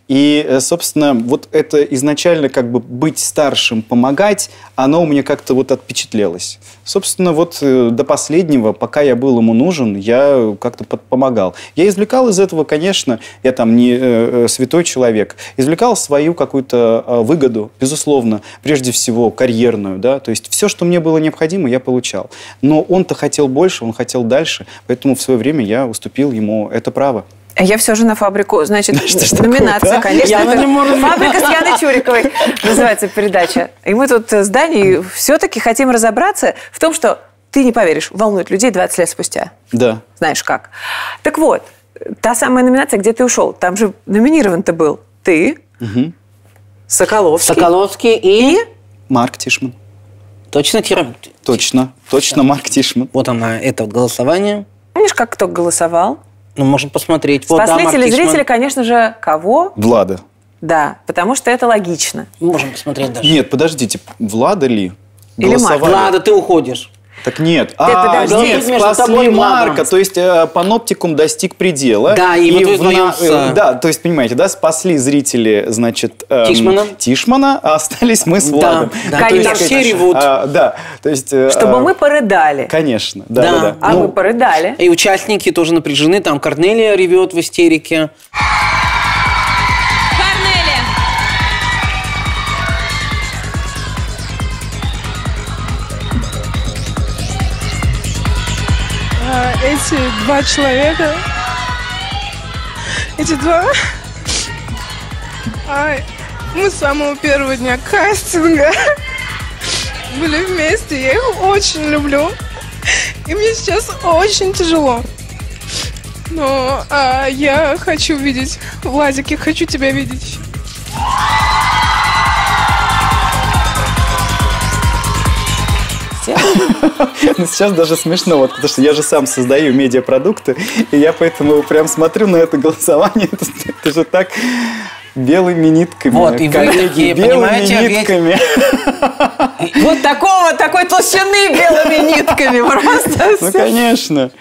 И, э, собственно, вот это изначально как бы быть старшим, помогать, оно у меня как-то вот отпечатлелось. Собственно, вот э, до последнего, пока я был ему нужен, я как-то помогал. Я извлекал из этого, конечно, я там не э, э, святой человек, извлекал свою какую-то выгоду, безусловно, прежде всего карьерную, да, то есть все, что мне было необходимо, я получал. Но он-то хотел больше, он хотел дальше, поэтому в свое время я уступил ему это право. Я все же на фабрику, значит, ж номинация, такое-то, а? конечно. Яна это не. Фабрика с Яной Чуриковой называется передача. И мы тут с Даней все-таки хотим разобраться в том, что ты не поверишь, волнует людей 20 лет спустя. Да. Знаешь как. Так вот, та самая номинация, где ты ушел, там же номинирован-то был ты, Соколовский. Соколовский и... Марк Тишман. Точно тира- Точно, точно Марк Тишман. Вот она, это вот голосование. Помнишь, как кто голосовал? Ну, можем посмотреть. Вот, да, Спасли Марк телезрители, конечно же, кого? Влада. Да, потому что это логично. Можем посмотреть даже. Нет, подождите, Влада ли? Или? Влада, ты уходишь. Так нет. а, нет, Голосуют между тобой спасли и. Марка, то есть э, паноптикум достиг предела. Да, и вот в выдвоился. э, да, то есть, понимаете, да, спасли зрители, значит... эм, Тишмана. Тишмана, а остались мы с Да, Владом. да, есть, есть как- все ревут. а, да, то есть... э, Чтобы э, мы порыдали. Конечно, да, Да. да, да. А Ну, мы порыдали. И участники тоже напряжены. Там Корнелия ревет в истерике. Эти два человека, эти два, а, мы с самого первого дня кастинга были вместе, я их очень люблю, и мне сейчас очень тяжело. Но а, я хочу видеть, Владик, я хочу тебя видеть. Ну, Сейчас даже смешно, вот, потому что я же сам создаю медиапродукты, и я поэтому прям смотрю на это голосование, это, это же так белыми нитками. Вот, и вы коллеги, такие, белыми понимаете, ведь- нитками. Вот такого, такой толщины белыми нитками просто. Ну, конечно.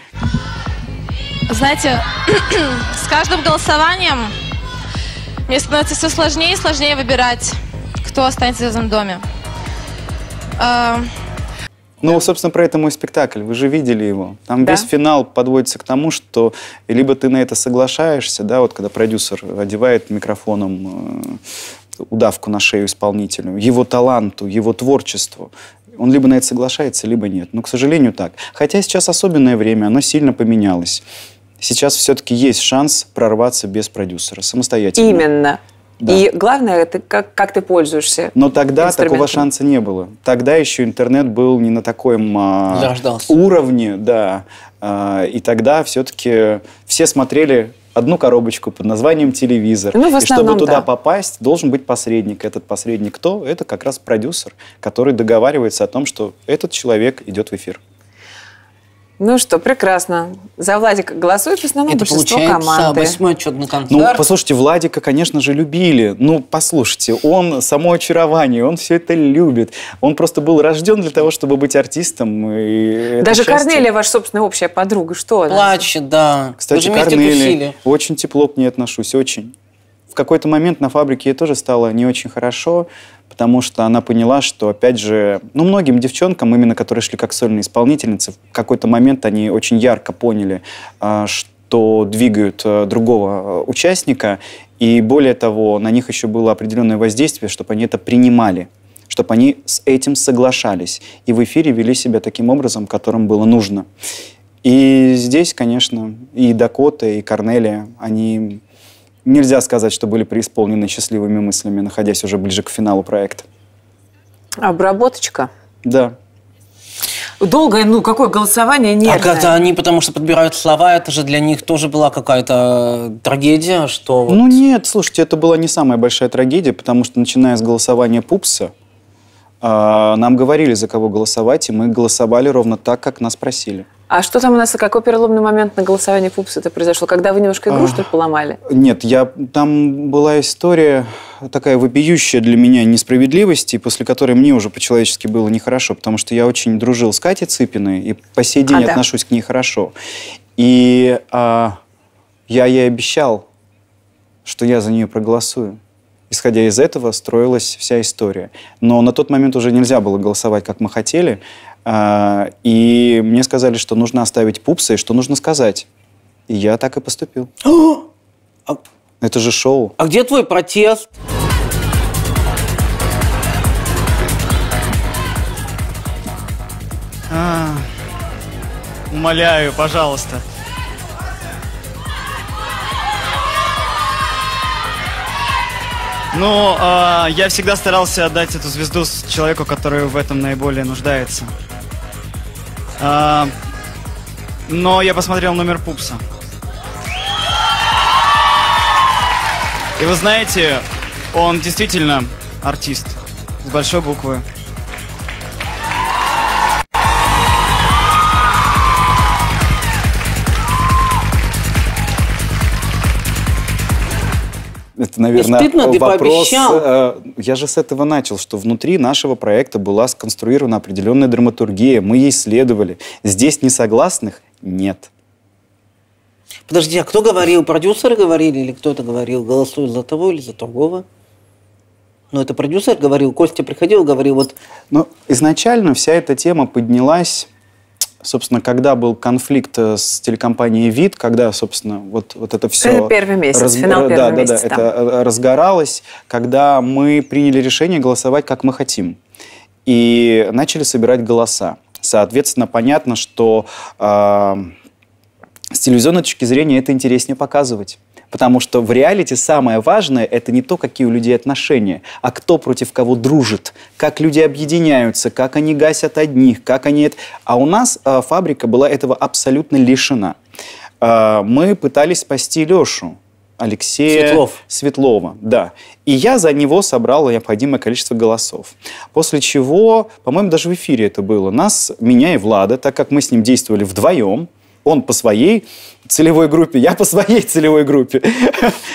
Знаете, с каждым голосованием мне становится все сложнее и сложнее выбирать, кто останется в этом доме. Ну, собственно, про это мой спектакль. Вы же видели его. Там Да. весь финал подводится к тому, что либо ты на это соглашаешься, да, вот когда продюсер одевает микрофоном э, удавку на шею исполнителю, его таланту, его творчеству, он либо на это соглашается, либо нет. Но, к сожалению, так. Хотя сейчас особенное время, оно сильно поменялось. Сейчас все-таки есть шанс прорваться без продюсера, самостоятельно. Именно. Да. И главное, это как, как ты пользуешься. Но тогда такого шанса не было. Тогда еще интернет был не на таком а, уровне, да. А, и тогда все-таки все смотрели одну коробочку под названием телевизор. Ну, в и чтобы основном, туда да. попасть, должен быть посредник. Этот посредник кто? Это как раз продюсер, который договаривается о том, что этот человек идет в эфир. Ну что, прекрасно. За Владика голосует в основном Это большинство получается команды. восьмой отчетный концерт. Ну, послушайте, Владика, конечно же, любили. Ну, послушайте, он само очарование, он все это любит. Он просто был рожден для того, чтобы быть артистом. И Даже счастье. Корнелия, ваша собственная общая подруга, что она? Плачет, да. Кстати, Корнелия, очень тепло к ней отношусь, очень. В какой-то момент на фабрике ей тоже стало не очень хорошо, потому что она поняла, что, опять же, ну, многим девчонкам, именно которые шли как сольные исполнительницы, в какой-то момент они очень ярко поняли, а, что двигают а, другого а, участника, и более того, на них еще было определенное воздействие, чтобы они это принимали чтобы они с этим соглашались и в эфире вели себя таким образом, которым было нужно. И здесь, конечно, и Дакота, и Корнелия, они нельзя сказать, что были преисполнены счастливыми мыслями, находясь уже ближе к финалу проекта. Обработочка. Да. долгое, ну, какое голосование А нервное. когда они, потому что подбирают слова, это же для них тоже была какая-то трагедия, что... вот- Ну нет, слушайте, это была не самая большая трагедия, потому что начиная с голосования Пупса, а, нам говорили, за кого голосовать, и мы голосовали ровно так, как нас просили. А что там у нас, какой переломный момент на голосовании Пупса это произошло? Когда вы немножко игру, А. что ли, поломали? Нет, я, там была история такая вопиющая для меня несправедливости, после которой мне уже по-человечески было нехорошо, потому что я очень дружил с Катей Цыпиной и по сей день А, да. отношусь к ней хорошо. И а, я ей обещал, что я за нее проголосую. Исходя из этого строилась вся история. Но на тот момент уже нельзя было голосовать, как мы хотели. А, И мне сказали, что нужно оставить пупса и что нужно сказать. И я так и поступил. Это же шоу. А где твой протест? А, умоляю, пожалуйста. Ну, а, я всегда старался отдать эту звезду человеку, который в этом наиболее нуждается. А, но я посмотрел номер Пупса. И вы знаете, он действительно артист. С большой буквы. Это, наверное, стыдно? Ты вопрос... пообещал. э, Я же с этого начал, что внутри нашего проекта была сконструирована определенная драматургия. Мы ей следовали. Здесь несогласных нет. Подожди, а кто говорил? Продюсеры говорили или кто-то говорил? Голосуют за того или за другого? Ну, это продюсер говорил, Костя приходил, говорил, вот Но изначально вся эта тема поднялась, собственно, когда был конфликт э, с телекомпанией «Вид», когда, собственно, вот, вот это все... Это первый месяц, финал первого да, месяца, Да, да. это э, разгоралось, когда мы приняли решение голосовать, как мы хотим. И начали собирать голоса. Соответственно, понятно, что э, с телевизионной точки зрения это интереснее показывать. Потому что в реалити самое важное – это не то, какие у людей отношения, а кто против кого дружит, как люди объединяются, как они гасят одних, как они... это- А у нас э, фабрика была этого абсолютно лишена. Э, мы пытались спасти Лешу. Алексея Светлов. Светлова, да. И я за него собрал необходимое количество голосов. После чего, по-моему, даже в эфире это было, нас, меня и Влада, так как мы с ним действовали вдвоем, он по своей целевой группе, я по своей целевой группе.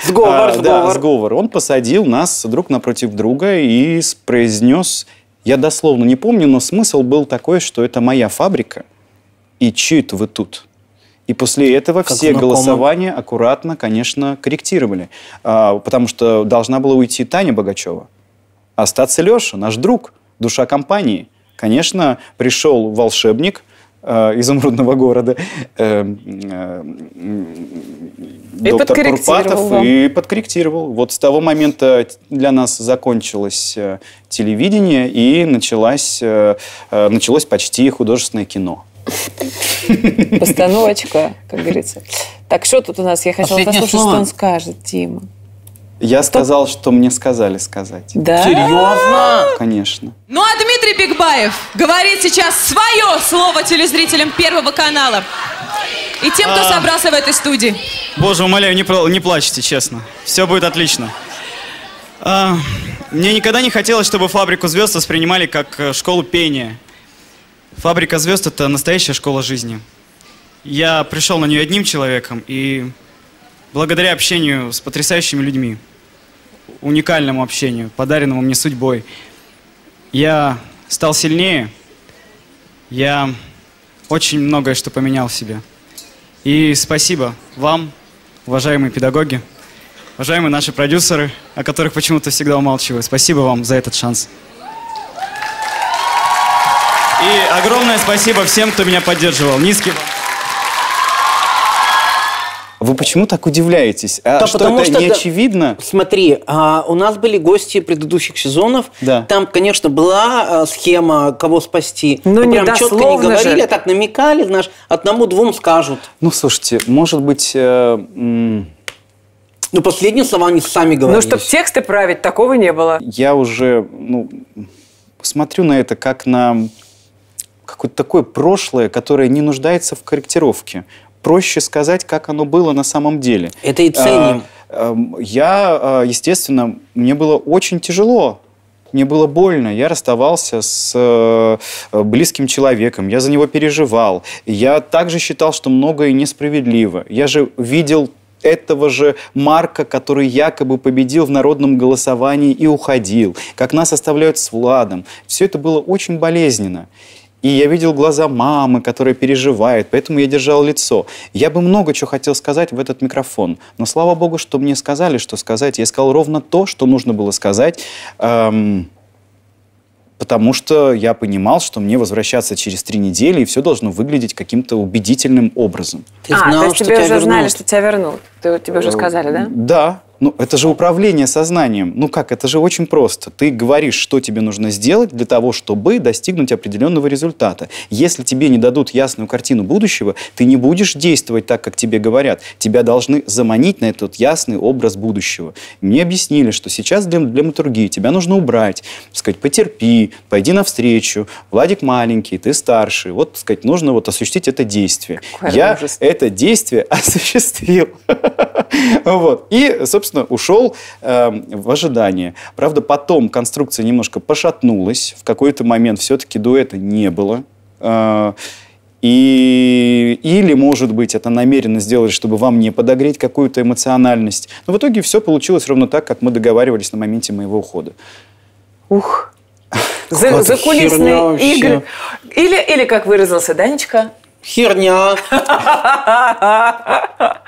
Сговор, А, Да, сговор. сговор. Он посадил нас друг напротив друга и произнес, я дословно не помню, но смысл был такой, что это моя фабрика, и чьи это вы тут? И после этого Как все знакомо. голосования аккуратно, конечно, корректировали. А, потому что должна была уйти Таня Богачева. Остаться Леша, наш друг, душа компании. Конечно, пришел волшебник изумрудного города, э, э, И доктор подкорректировал Курпатов, вам. и подкорректировал. Вот с того момента для нас закончилось э, телевидение и началось, э, э, началось почти художественное кино. Постановочка, как говорится. Так, что тут у нас? Я хотела Последнее послушать, слово. что он скажет, Дима. Я сказал, что мне сказали сказать. Да? серьезно? Конечно. Ну а Дмитрий Бигбаев говорит сейчас свое слово телезрителям Первого канала. И тем, кто А. собрался в этой студии. Боже, умоляю, не, пла- не плачьте, честно. Все будет отлично. А, мне никогда не хотелось, чтобы фабрику звезд воспринимали как э, школу пения. Фабрика звезд это настоящая школа жизни. Я пришел на нее одним человеком и благодаря общению с потрясающими людьми, уникальному общению, подаренному мне судьбой, я стал сильнее. Я очень многое что поменял в себе. И спасибо вам, уважаемые педагоги, уважаемые наши продюсеры, о которых почему-то всегда умалчиваю. Спасибо вам за этот шанс. И огромное спасибо всем, кто меня поддерживал. Низкий вам. Вы почему так удивляетесь? А Да, что потому это что, не да, очевидно? Смотри, а, у нас были гости предыдущих сезонов. Да. Там, конечно, была а, схема, кого спасти. Ну, прям не четко не говорили, же. а так намекали, знаешь, одному-двум скажут. Ну, слушайте, может быть... э, Ну, последние слова они сами говорили. Ну, чтобы тексты править, такого не было. я уже ну, смотрю на это как на какое-то такое прошлое, которое не нуждается в корректировке. Проще сказать, как оно было на самом деле. Это и ценим. А, эм, Я, а, естественно, мне было очень тяжело. Мне было больно. Я расставался с э, близким человеком. Я за него переживал. Я также считал, что многое несправедливо. Я же видел этого же Марка, который якобы победил в народном голосовании и уходил, как нас оставляют с Владом. Все это было очень болезненно. И я видел глаза мамы, которая переживает, поэтому я держал лицо. Я бы много чего хотел сказать в этот микрофон, но слава богу, что мне сказали, что сказать. Я сказал ровно то, что нужно было сказать. эм, потому что я понимал, что мне возвращаться через три недели, и все должно выглядеть каким-то убедительным образом. а, то есть тебе уже знали, что тебя вернут. Ты, тебе уже сказали, да? Да. Ну, это же управление сознанием. Ну как, это же очень просто. Ты говоришь, что тебе нужно сделать для того, чтобы достигнуть определенного результата. Если тебе не дадут ясную картину будущего, ты не будешь действовать так, как тебе говорят. Тебя должны заманить на этот ясный образ будущего. Мне объяснили, что сейчас для, для матургии тебя нужно убрать, сказать, потерпи, пойди навстречу, Владик маленький, ты старший. Вот, сказать, нужно вот осуществить это действие. Какой Я ужас. это действие осуществил. Вот. И, собственно, ушел э, в ожидание. Правда, потом конструкция немножко пошатнулась. В какой-то момент все-таки дуэта не было. Э, и, или, может быть, это намеренно сделали, чтобы вам не подогреть какую-то эмоциональность. Но в итоге все получилось ровно так, как мы договаривались на моменте моего ухода. Ух. За, Какая-то за херня кулисные вообще. игры. Или, или, как выразился Данечка, Херня.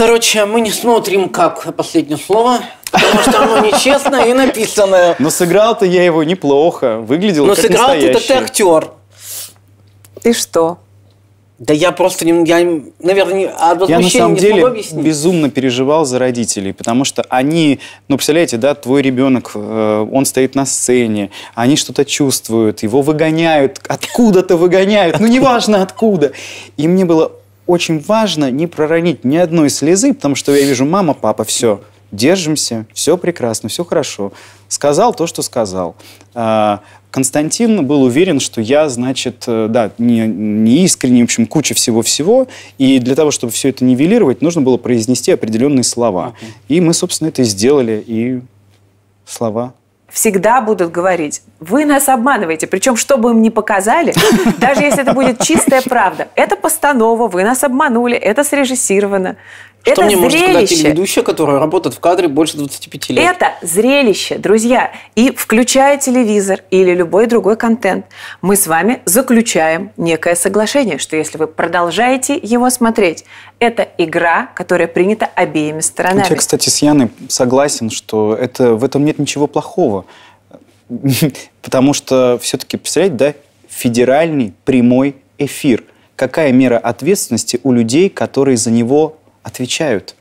Короче, мы не смотрим, как последнее слово, потому что оно нечестное и написанное. Но сыграл-то я его неплохо. Выглядел Но как сыграл ты, так ты настоящий. актер. И что? Да я просто, не, я, наверное, не, от Я на возмущения самом не деле объяснить. безумно переживал за родителей, потому что они, ну, представляете, да, твой ребенок, э, он стоит на сцене, они что-то чувствуют, его выгоняют, откуда-то выгоняют, ну, неважно откуда. И мне было очень важно не проронить ни одной слезы, потому что я вижу, мама, папа, все, держимся, все прекрасно, все хорошо. Сказал то, что сказал. А, Константин был уверен, что я, значит, э, да, не, не искренне, в общем, куча всего-всего. И для того, чтобы все это нивелировать, нужно было произнести определенные слова. И мы, собственно, это и сделали. И слова. Всегда будут говорить, вы нас обманываете. Причем, что бы им ни показали, даже если это будет чистая правда, это постанова, вы нас обманули, это срежиссировано. Что это мне может сказать зрелище. телеведущая, которая работает в кадре больше 25 лет? Это зрелище, друзья. И включая телевизор или любой другой контент, мы с вами заключаем некое соглашение, что если вы продолжаете его смотреть, это игра, которая принята обеими сторонами. Я, кстати, с Яной согласен, что это, в этом нет ничего плохого. Потому что все-таки, представляете, да, федеральный прямой эфир. Какая мера ответственности у людей, которые за него отвечают?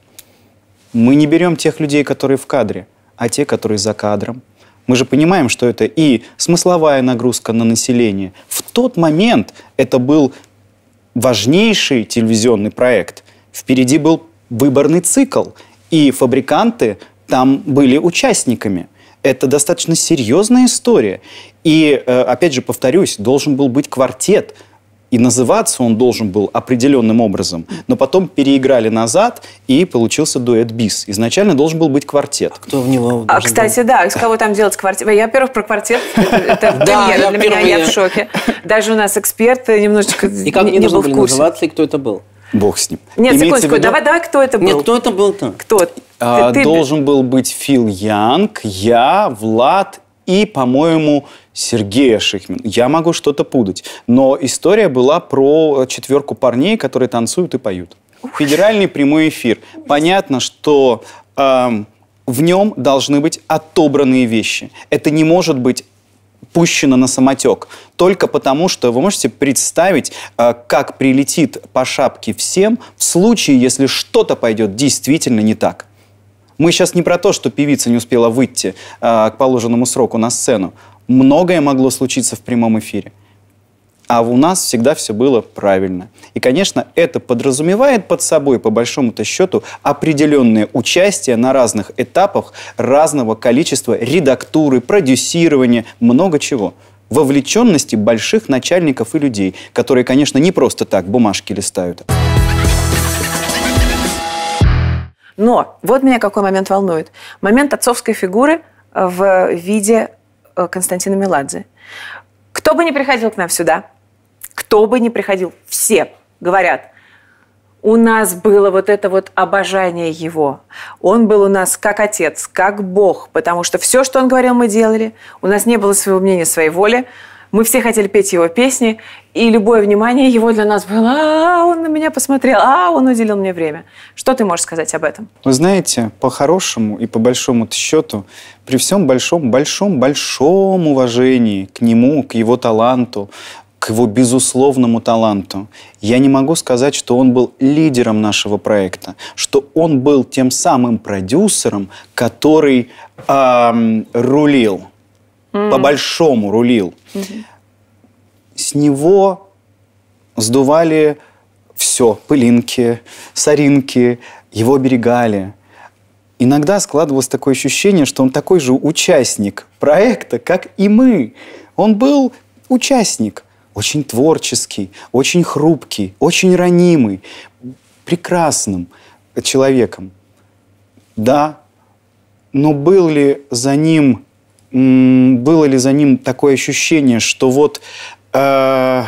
Мы не берем тех людей, которые в кадре, а те, которые за кадром. Мы же понимаем, что это и смысловая нагрузка на население. В тот момент это был важнейший телевизионный проект. Впереди был выборный цикл, и фабриканты там были участниками. Это достаточно серьезная история. И, э, опять же, повторюсь, должен был быть квартет, и называться он должен был определенным образом. Но потом переиграли назад, и получился дуэт бис. Изначально должен был быть квартет. Кто в него А, кстати, да, из кого там делать квартиру? Я, во-первых, про квартет. Это премьера для меня, я в шоке. Даже у нас эксперт немножечко И как не был в были курсе. называться, и кто это был? Бог с ним. Нет, Имеется секундочку, давай, давай, кто это был? Нет, кто это был-то? Кто? А, Ты- ты- Должен был быть Фил Янг, я, Влад и, по-моему, Сергей Ашихмин. Я могу что-то путать. Но история была про четверку парней, которые танцуют и поют. Федеральный прямой эфир. Понятно, что эм, в нем должны быть отобранные вещи. Это не может быть пущено на самотек. Только потому, что вы можете представить, э, как прилетит по шапке всем в случае, если что-то пойдет действительно не так. Мы сейчас не про то, что певица не успела выйти э, к положенному сроку на сцену. Многое могло случиться в прямом эфире. А у нас всегда все было правильно. И, конечно, это подразумевает под собой, по большому-то счету, определенное участие на разных этапах разного количества редактуры, продюсирования, много чего. вовлеченности больших начальников и людей, которые, конечно, не просто так бумажки листают. Но вот меня какой момент волнует. Момент отцовской фигуры в виде э, Константина Меладзе. Кто бы ни приходил к нам сюда, кто бы ни приходил, все говорят, у нас было вот это вот обожание его. Он был у нас как отец, как Бог, потому что все, что он говорил, мы делали. У нас не было своего мнения, своей воли. Мы все хотели петь его песни, и любое внимание его для нас было, а, он на меня посмотрел, а, он уделил мне время. Что ты можешь сказать об этом? Вы знаете, по-хорошему и по большому счету, при всем большом, большом, большом уважении к нему, к его таланту, к его безусловному таланту. Я не могу сказать, что он был лидером нашего проекта, что он был тем самым продюсером, который эм, рулил, Мгм. по-большому рулил. С него сдували все, пылинки, соринки, его оберегали. Иногда складывалось такое ощущение, что он такой же участник проекта, как и мы. Он был участник, очень творческий, очень хрупкий, очень ранимый, прекрасным человеком. Да, но был ли за ним, было ли за ним такое ощущение, что вот э,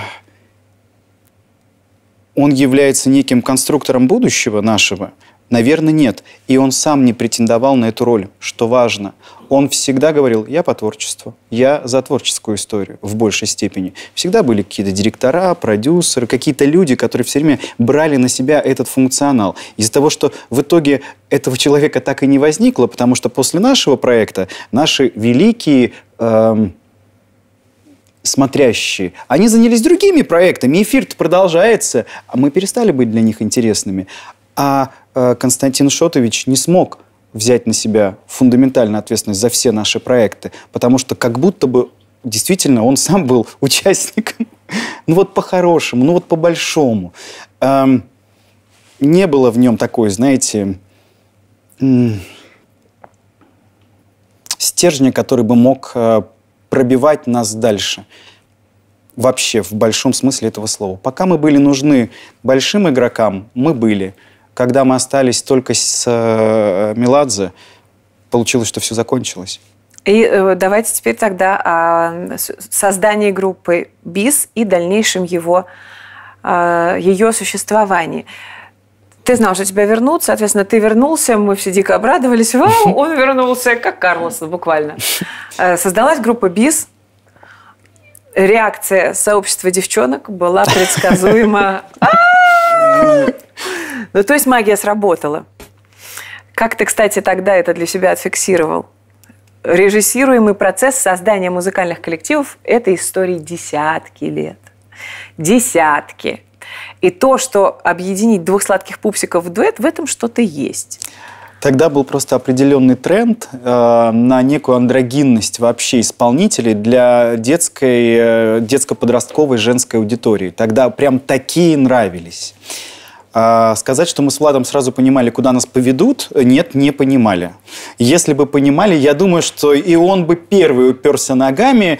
он является неким конструктором будущего нашего? Наверное, нет. И он сам не претендовал на эту роль, что важно. Он всегда говорил, я по творчеству, я за творческую историю в большей степени. Всегда были какие-то директора, продюсеры, какие-то люди, которые все время брали на себя этот функционал. Из-за того, что в итоге этого человека так и не возникло, потому что после нашего проекта наши великие эм, смотрящие, они занялись другими проектами, эфир продолжается, а мы перестали быть для них интересными. А э, Константин Шотович не смог взять на себя фундаментальную ответственность за все наши проекты, потому что как будто бы действительно он сам был участником. Ну вот по-хорошему, ну вот по-большому. Эм, не было в нем такой, знаете, стержня, который бы мог э, пробивать нас дальше. Вообще, в большом смысле этого слова. Пока мы были нужны большим игрокам, мы были. Когда мы остались только с э, Меладзе, получилось, что все закончилось. И э, давайте теперь тогда о с- создании группы БИС и дальнейшем его, э, ее существовании. Ты знал, что тебя вернут, соответственно, ты вернулся, мы все дико обрадовались. Вау, он вернулся, как Карлос, буквально. Э, Создалась группа БИС. Реакция сообщества девчонок была предсказуема. Ну, то есть магия сработала. Как ты, кстати, тогда это для себя отфиксировал? Режиссируемый процесс создания музыкальных коллективов – это истории десятки лет. Десятки. И то, что объединить двух сладких пупсиков в дуэт, в этом что-то есть. Тогда был просто определенный тренд э, на некую андрогинность вообще исполнителей для детской, э, детско-подростковой женской аудитории. Тогда прям такие нравились. А сказать, что мы с Владом сразу понимали, куда нас поведут, нет, не понимали. Если бы понимали, я думаю, что и он бы первый уперся ногами.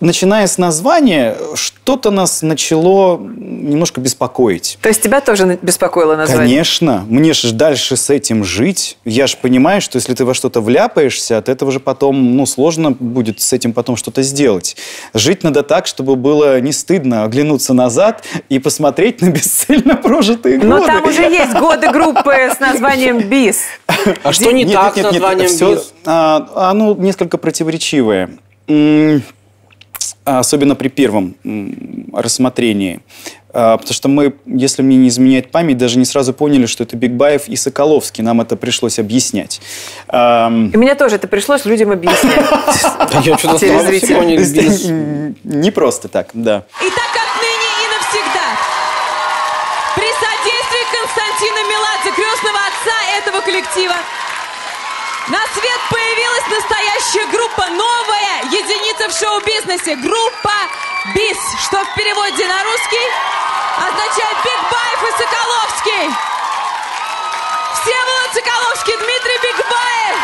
Начиная с названия, что-то нас начало немножко беспокоить. То есть тебя тоже беспокоило название? Конечно, мне же дальше с этим жить. Я же понимаю, что если ты во что-то вляпаешься, от этого же потом, ну, сложно будет с этим потом что-то сделать. Жить надо так, чтобы было не стыдно оглянуться назад и посмотреть на бесцельно прожитые годы. Но там уже есть годы группы с названием БИС. А что не так с названием «Бис»? а, оно несколько противоречивое. М, Особенно при первом рассмотрении. А, Потому что мы, если мне не изменяет память, даже не сразу поняли, что это Бигбаев и Соколовский. Нам это пришлось объяснять. И мне тоже это пришлось людям объяснять. Я что-то Телезрители. Не просто так, да. Итак, отныне и навсегда. При содействии Константина Меладзе, крестного отца этого коллектива, на свет появилась настоящая группа, новая единица в шоу-бизнесе. Группа БИС, что в переводе на русский означает Бигбаев и Соколовский. Всеволод Соколовский, Дмитрий Бигбаев.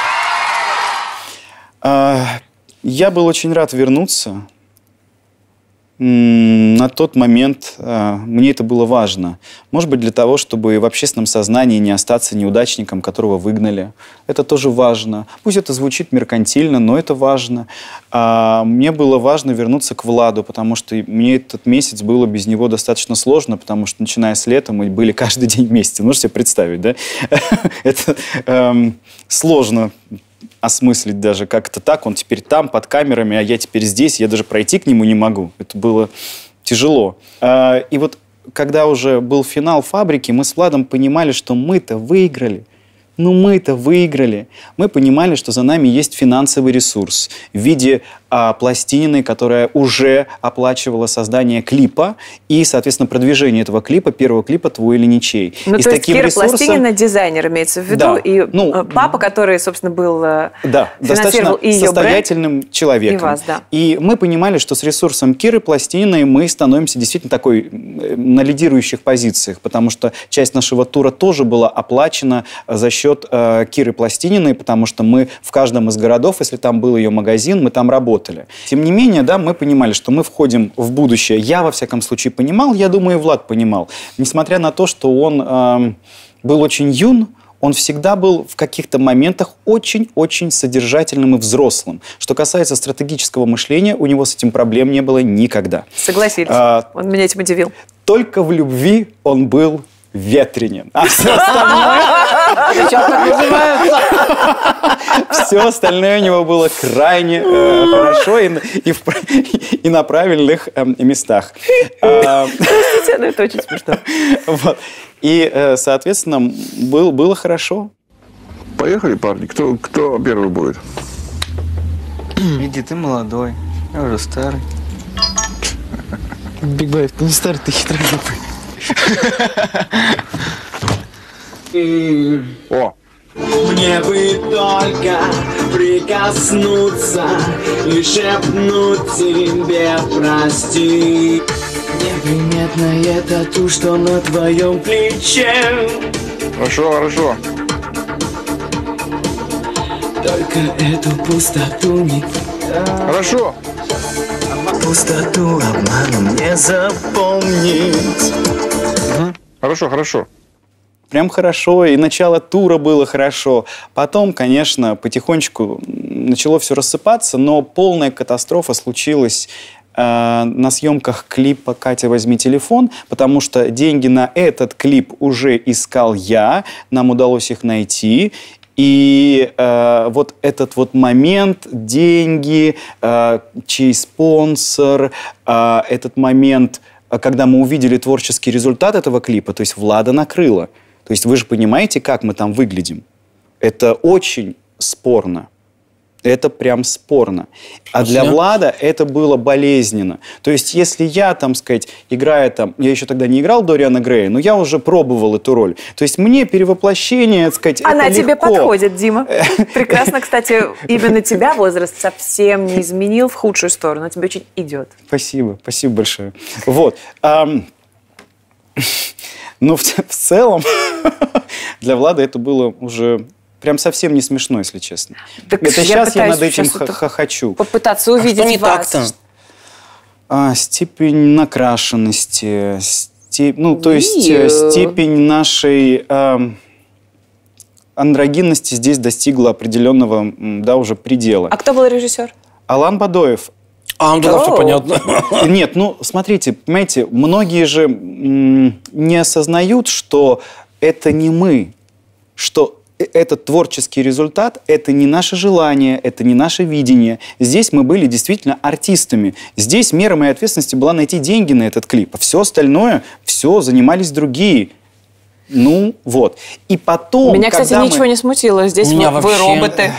А, Я был очень рад вернуться. На тот момент э, мне это было важно. Может быть, для того, чтобы в общественном сознании не остаться неудачником, которого выгнали. Это тоже важно. Пусть это звучит меркантильно, но это важно. А мне было важно вернуться к Владу, потому что мне этот месяц было без него достаточно сложно, потому что, начиная с лета, мы были каждый день вместе. Можете себе представить, да? Это эм, сложно осмыслить даже как это так, он теперь там, под камерами, а я теперь здесь, я даже пройти к нему не могу. Это было тяжело. А, И вот когда уже был финал фабрики, мы с Владом понимали, что мы-то выиграли. Ну, мы-то выиграли. Мы понимали, что за нами есть финансовый ресурс в виде а, пластинины, которая уже оплачивала создание клипа и, соответственно, продвижение этого клипа, первого клипа «Твой или ничей». Ну, И с то есть таким Кира ресурсом- Пластинина дизайнер имеется в виду, Да. и Ну, э, папа, который, собственно, был э, Да, достаточно и ее бренд, состоятельным человеком. и вас, да. И мы понимали, что с ресурсом Киры Пластиной мы становимся действительно такой э, на лидирующих позициях, потому что часть нашего тура тоже была оплачена за счет э, Киры Пластининой, потому что мы в каждом из городов, если там был ее магазин, мы там работали. Тем не менее, да, мы понимали, что мы входим в будущее. Я, во всяком случае, понимал, я думаю, и Влад понимал. Несмотря на то, что он эм, был очень юн, он всегда был в каких-то моментах очень-очень содержательным и взрослым. Что касается стратегического мышления, у него с этим проблем не было никогда. Согласились. А, Он меня этим удивил. Только в любви он был ветренен. А все остальное... Сейчас так называются. Все остальное у него было крайне э, хорошо и, на- и в пр- и на правильных эм, местах. А, Простите, но это очень смешно. вот. И, э, соответственно, был, было хорошо. Поехали, парни. Кто, кто первый будет? Иди, ты молодой, я уже старый. Биг Бай, ты не старый, ты хитрый О, Мне бы только прикоснуться и шепнуть тебе прости. Неприметная тату, что на твоем плече. хорошо, хорошо. Только эту пустоту не... Хорошо. Пустоту обманом не запомнить. Хорошо, хорошо. Прям хорошо, и начало тура было хорошо. Потом, конечно, потихонечку начало все рассыпаться, но полная катастрофа случилась э, на съемках клипа «Катя, возьми телефон», потому что деньги на этот клип уже искал я, нам удалось их найти, и э, вот этот вот момент, деньги, э, чей спонсор, э, этот момент, э, когда мы увидели творческий результат этого клипа, то есть Влада накрыла. То есть вы же понимаете, как мы там выглядим. Это очень спорно. Это прям спорно. А для. Влада это было болезненно. То есть, если я, там сказать, играя там, я еще тогда не играл Дориана Грея, но я уже пробовал эту роль. То есть, мне перевоплощение, так сказать, Она это тебе легко. подходит, Дима. Прекрасно, кстати, именно тебя возраст совсем не изменил в худшую сторону. Тебе очень идет. Спасибо, спасибо большое. Вот. Ну, в, в целом, для Влада это было уже прям совсем не смешно, если честно. Так это я сейчас я над этим хохочу. Попытаться увидеть не вас. так-то? А, степень накрашенности, сте- ну, то есть э, степень нашей ам, андрогинности здесь достигла определенного, да, уже предела. А кто был режиссер? Алан Бадоев. А, ну тогда все понятно. Нет, ну, смотрите, понимаете, многие же не осознают, что это не мы, что э- этот творческий результат – это не наше желание, это не наше видение. Здесь мы были действительно артистами. Здесь мера моей ответственности была найти деньги на этот клип. А все остальное, все занимались другие. Ну, вот. И потом, Меня, кстати, мы- ничего не смутило. Здесь Меня вы, вы вообще- роботы.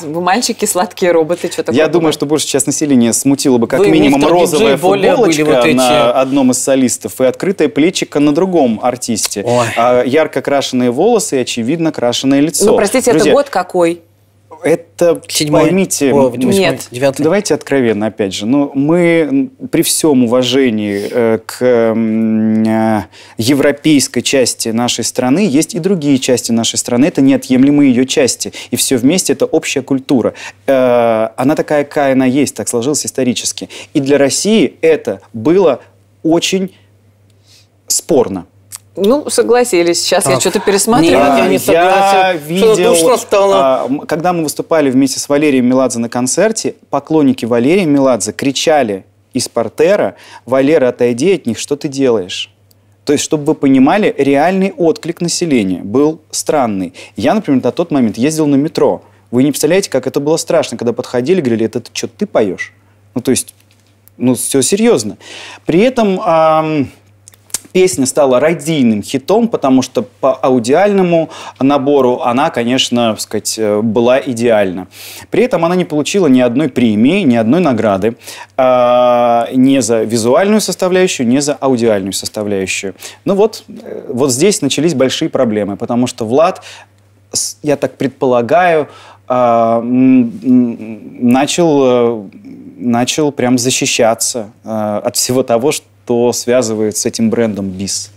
Вы мальчики, сладкие роботы. Что такое Я думаю, что больше часть населения смутило бы как Вы, минимум розовая футболочка вот эти- на одном из солистов и открытое плечико на другом артисте. Ой. А ярко крашеные волосы и очевидно крашеное лицо. Ну, простите, Друзья, это год какой? Это, Седьмой. поймите, О, восьмой, Нет. девятый. давайте откровенно, опять же. Ну, мы при всем уважении э, к э, европейской части нашей страны, есть и другие части нашей страны, это неотъемлемые ее части. И все вместе это общая культура. Э, Она такая, какая она есть, так сложилось исторически. И для России это было очень спорно. Ну, согласились. Сейчас я Так. что-то пересматриваю. Нет, я не Я согласен. Видел, душно стало. а, когда мы выступали вместе с Валерием Меладзе на концерте, поклонники Валерия Меладзе кричали из портера, «Валера, отойди от них, что ты делаешь?» То есть, чтобы вы понимали, реальный отклик населения был странный. Я, например, на тот момент ездил на метро. Вы не представляете, как это было страшно, когда подходили, говорили, это что, ты поешь? Ну, то есть, ну, все серьезно. При этом ам, песня стала радийным хитом, потому что по аудиальному набору она, конечно, сказать, э, была идеальна. При этом она не получила ни одной премии, ни одной награды, а, ни за визуальную составляющую, ни за аудиальную составляющую. Ну вот, э, вот здесь начались большие проблемы, потому что Влад, я так предполагаю, а, начал, э, начал прям защищаться от всего того, что связывает с этим брендом БИС.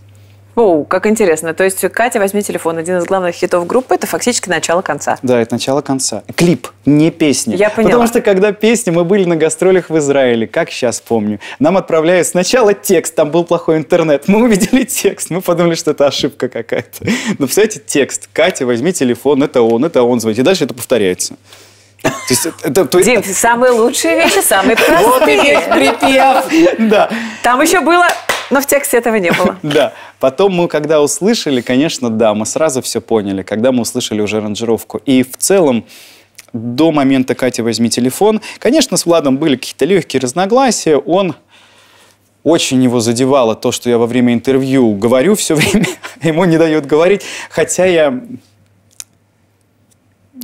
Оу, как интересно. То есть Катя, возьми телефон. Один из главных хитов группы – это фактически начало конца. Да, это начало конца. Клип, не песня. Я поняла. Потому что когда песня, мы были на гастролях в Израиле, как сейчас помню. Нам отправляют сначала текст, там был плохой интернет. Мы увидели текст, мы подумали, что это ошибка какая-то. Но представляете, текст. Катя, возьми телефон, это он, это он звонит. И дальше это повторяется. То есть это- то Дим, самые лучшие вещи, самые Вот и весь простые. припев. Да. Там еще было, но в тексте этого не было. Да. Потом мы, когда услышали, конечно, да, мы сразу все поняли, когда мы услышали уже аранжировку. И в целом, до момента «Катя, возьми телефон», конечно, с Владом были какие-то легкие разногласия. Он очень его задевало то, что я во время интервью говорю все время, ему не дает говорить. Хотя я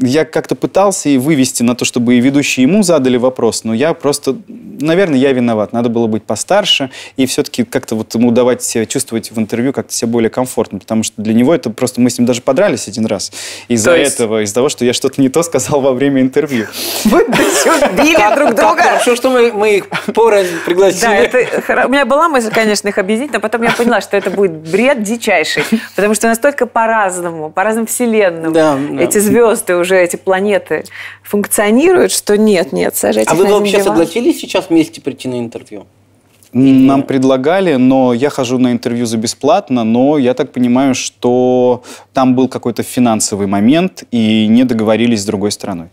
я как-то пытался и вывести на то, чтобы и ведущие ему задали вопрос, но я просто, наверное, я виноват. Надо было быть постарше и все-таки как-то вот ему давать себя чувствовать в интервью как-то себя более комфортно, потому что для него это просто, мы с ним даже подрались один раз из-за То есть? этого, из-за того, что я что-то не то сказал во время интервью. Вы били друг друга. хорошо, что мы, мы их порознь пригласили. Да, это хоро- у меня была мысль, конечно, их объединить, но потом я поняла, что это будет бред дичайший, потому что настолько по-разному, по разным вселенным эти звезды уже, эти планеты функционируют, что нет, нет, сажайте А их вы вообще диван. согласились сейчас вместе прийти на интервью? Нам предлагали, но я хожу на интервью за бесплатно, но я так понимаю, что там был какой-то финансовый момент и не договорились с другой стороной.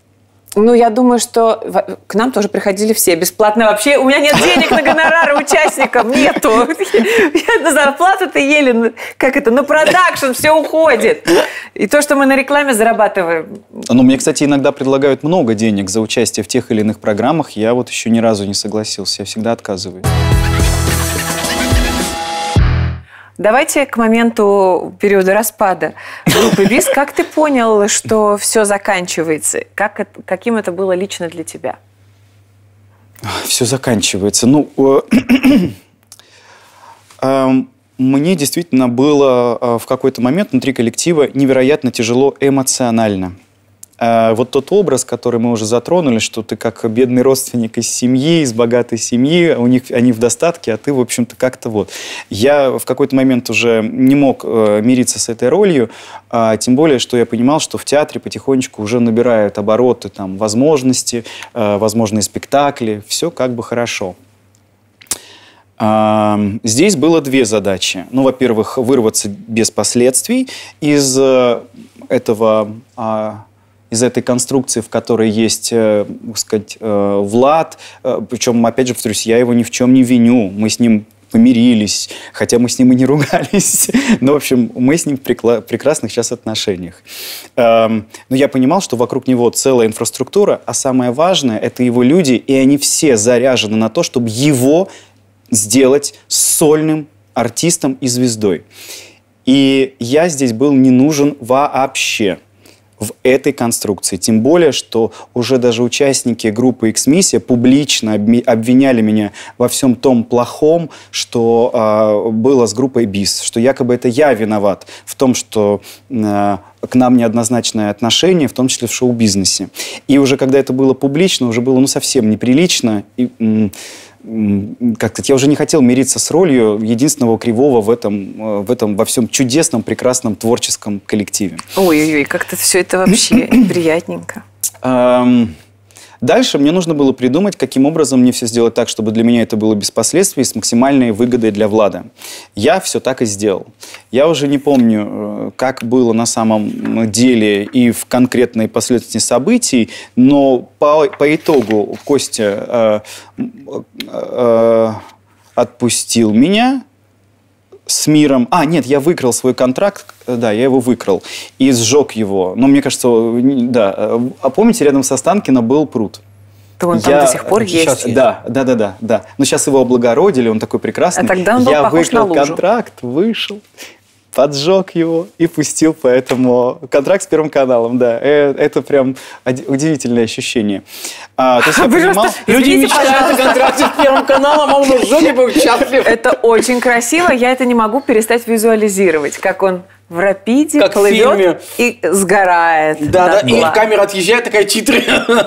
Ну, я думаю, что к нам тоже приходили все бесплатно. Вообще, у меня нет денег на гонорары участникам, нету. Я на зарплату-то еле, как это, на продакшн все уходит. И то, что мы на рекламе зарабатываем. Но мне, кстати, иногда предлагают много денег за участие в тех или иных программах. Я вот еще ни разу не согласился. Я всегда отказываю. Давайте к моменту периода распада группы БИС. Как ты понял, что все заканчивается? Как каким это было лично для тебя? Все заканчивается. Ну, э, эм, мне действительно было э, в какой-то момент внутри коллектива невероятно тяжело эмоционально. Э, Вот тот образ, который мы уже затронули, что ты как бедный родственник из семьи, из богатой семьи, у них они в достатке, а ты, в общем-то, как-то вот. Я в какой-то момент уже не мог э, мириться с этой ролью, а, тем более, что я понимал, что в театре потихонечку уже набирают обороты там, возможности, э, возможные спектакли, все как бы хорошо. Ам, Здесь было две задачи. Ну, во-первых, вырваться без последствий из э, этого а, из этой конструкции, в которой есть, э, так сказать, э, Влад. Э, Причем, опять же, повторюсь, я его ни в чем не виню. Мы с ним помирились, хотя мы с ним и не ругались. Но, в общем, мы с ним в прекрасных сейчас отношениях. Эм, Но я понимал, что вокруг него целая инфраструктура, а самое важное – это его люди, и они все заряжены на то, чтобы его сделать сольным артистом и звездой. И я здесь был не нужен вообще. В этой конструкции. Тем более, что уже даже участники группы X-Миссия публично обвиняли меня во всем том плохом, что а, было с группой БИС, что якобы это я виноват в том, что а, к нам неоднозначное отношение, в том числе в шоу-бизнесе. И уже когда это было публично, уже было ну, совсем неприлично. И, как сказать, я уже не хотел мириться с ролью единственного кривого в этом, э, в этом во всем чудесном, прекрасном творческом коллективе. Ой-ой-ой, как-то все это вообще приятненько. Дальше мне нужно было придумать, каким образом мне все сделать так, чтобы для меня это было без последствий, с максимальной выгодой для Влада. Я все так и сделал. Я уже не помню, э, как было на самом деле и в конкретной последовательности событий, но по, по итогу Костя э, э, отпустил меня, с миром. А, нет, я выкрал свой контракт, э, да, я его выкрал и сжег его. Но мне кажется, да. э, А помните, рядом со Останкино был пруд? То он там Я- до сих пор Сейчас- есть. Да, да, да, да, да. Но сейчас его облагородили, он такой прекрасный. А тогда он был я похож выкрал на лужу. контракт, вышел, поджег его и пустил по этому контракт с Первым каналом, да. Э, Это прям удивительное ощущение. А, то есть я понимал- Люди мечтают о контракте с Первым каналом, а он уже не был счастлив. Это очень красиво, я это не могу перестать визуализировать, как он в рапиде Как в плывет и сгорает. Да, да, и камера отъезжает, такая титры.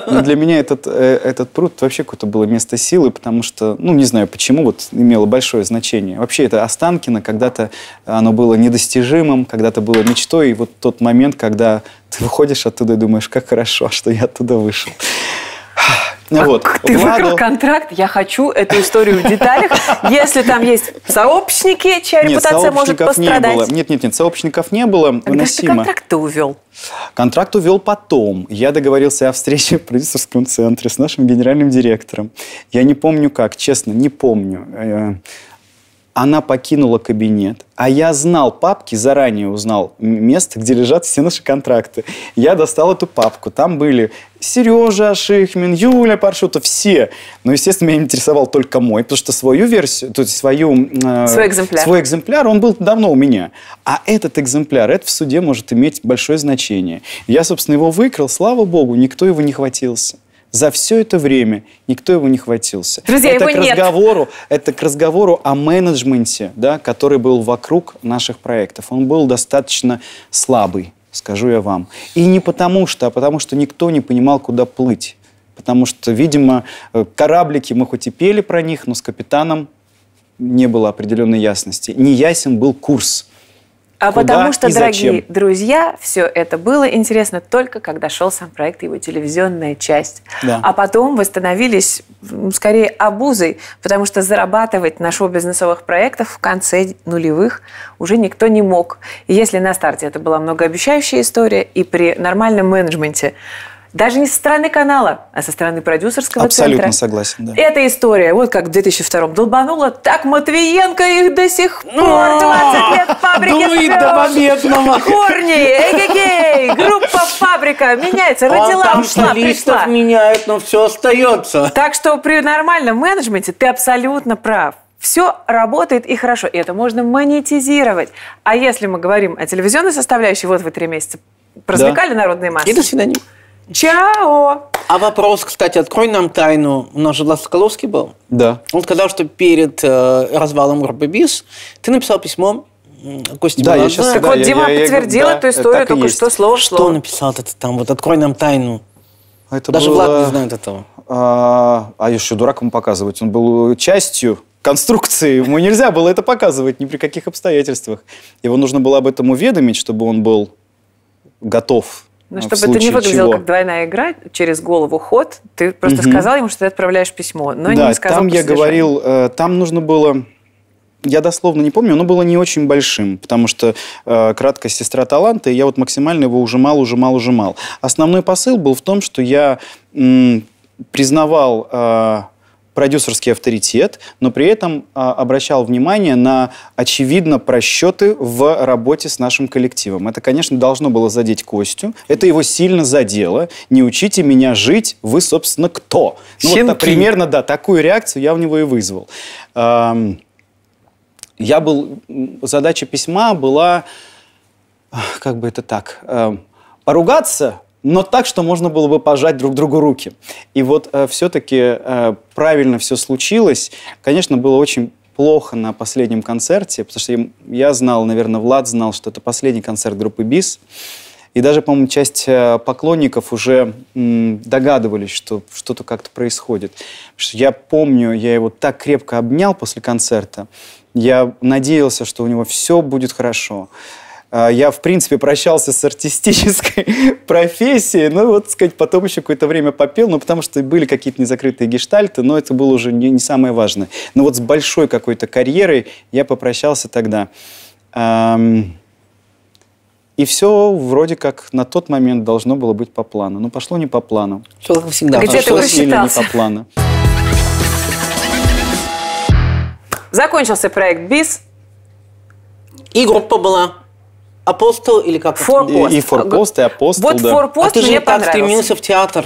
Но для меня этот, э, этот пруд вообще какое-то было место силы, потому что, ну, не знаю почему, вот имело большое значение. Вообще это Останкино, когда-то оно было недостижимым, когда-то было мечтой, и вот тот момент, когда ты выходишь оттуда и думаешь, как хорошо, что я оттуда вышел. Ну вот, Ты Владу- выкрыл контракт, я хочу эту историю в деталях. Если там есть сообщники, чья Нет, репутация может сообщников не пострадать. было. Нет, нет, нет, сообщников не было. Же ты Выносимо. контракт-то увел? Контракт увел потом. Я договорился о встрече в продюсерском центре с нашим генеральным директором. Я не помню как, честно, не помню. Она покинула кабинет, а я знал папки, заранее узнал место, где лежат все наши контракты. Я достал эту папку. Там были Сережа Шихмин, Юля Паршута, все. Но, естественно, меня интересовал только мой, потому что свою версию, то есть свою... э, Свой экземпляр. Свой экземпляр, он был давно у меня. А этот экземпляр, это в суде может иметь большое значение. Я, собственно, его выкрал, слава богу, никто его не хватился. За все это время никто его не хватился. Друзья, это его к нет. разговору, это к разговору о менеджменте, да, который был вокруг наших проектов. Он был достаточно слабый, скажу я вам. И не потому что, а потому что никто не понимал, куда плыть. Потому что, видимо, э, кораблики, мы хоть и пели про них, но с капитаном не было определенной ясности. Неясен был курс. А Куда потому что, и дорогие зачем? друзья, все это было интересно только когда шел сам проект, его телевизионная часть. Да. А потом вы становились скорее обузой, потому что зарабатывать на шоу-бизнесовых проектах в конце нулевых уже никто не мог. И если на старте это была многообещающая история, и при нормальном менеджменте, даже не со стороны канала, а со стороны продюсерского Абсолютно центра, согласен, да. эта история, вот как в 2002-м долбанула, так Матвиенко их до сих пор 20 лет фабрики Думает спёр. до победного. Корни, эгегей, группа «Фабрика» меняется, родила, ушла, пришла. меняет, но все остается. Так что при нормальном менеджменте ты абсолютно прав. Все работает и хорошо, и это можно монетизировать. А если мы говорим о телевизионной составляющей, вот вы три месяца развлекали народные массы. И до свидания. Чао! А вопрос, кстати, открой нам тайну. У нас же Влад Соколовский был. Да. Он сказал, что перед э, развалом группы БИС ты написал письмо м, Косте Да, я щас- Так да, вот, я- Дима я- я- подтвердил да, эту это историю только есть. что слово в Что написал это там? Вот открой нам тайну. Это Даже было- Влад не знает этого. А, а еще дурак ему показывать. Он был частью конструкции. Ему нельзя было это показывать ни при каких обстоятельствах. Его нужно было об этом уведомить, чтобы он был готов. Ну, а, чтобы это не выглядело чего. как двойная игра, через голову ход, ты просто Мгм. сказал ему, что ты отправляешь письмо, но да, не сказал там я содержанию. говорил, э, там нужно было... Я дословно не помню, оно было не очень большим, потому что э, краткость сестра таланта, и я вот максимально его ужимал, ужимал, ужимал. Основной посыл был в том, что я м, признавал э, продюсерский авторитет, но при этом а, обращал внимание на, очевидно, просчеты в работе с нашим коллективом. Это, конечно, должно было задеть Костю. Это его сильно задело. Не учите меня жить, вы, собственно, кто? Ну, вот Щенки. так, примерно, да, такую реакцию я у него и вызвал. Я был... Задача письма была... Как бы это так... поругаться, но так, что можно было бы пожать друг другу руки. И вот все-таки правильно все случилось. Конечно, было очень плохо на последнем концерте, потому что я- знал, наверное, Влад знал, что это последний концерт группы БИС. И даже, по-моему, часть э, поклонников уже догадывались, что что-то как-то происходит. Я помню, я его так крепко обнял после концерта. Я надеялся, что у него все будет хорошо. А, Я, в принципе, прощался с артистической профессией, ну, вот, сказать, потом еще какое-то время попел, ну, потому что были какие-то незакрытые гештальты, но это было уже не, не самое важное. Но вот с большой какой-то карьерой я попрощался тогда. И все вроде как на тот момент должно было быть по плану. Но пошло не по плану. Как всегда. Где ты Пошло сильно не по плану. Закончился проект БИС. И группа была Апостол или как? Форпост. И, и форпост, и апостол, Вот да. форпост А ты же мне так стремился в театр.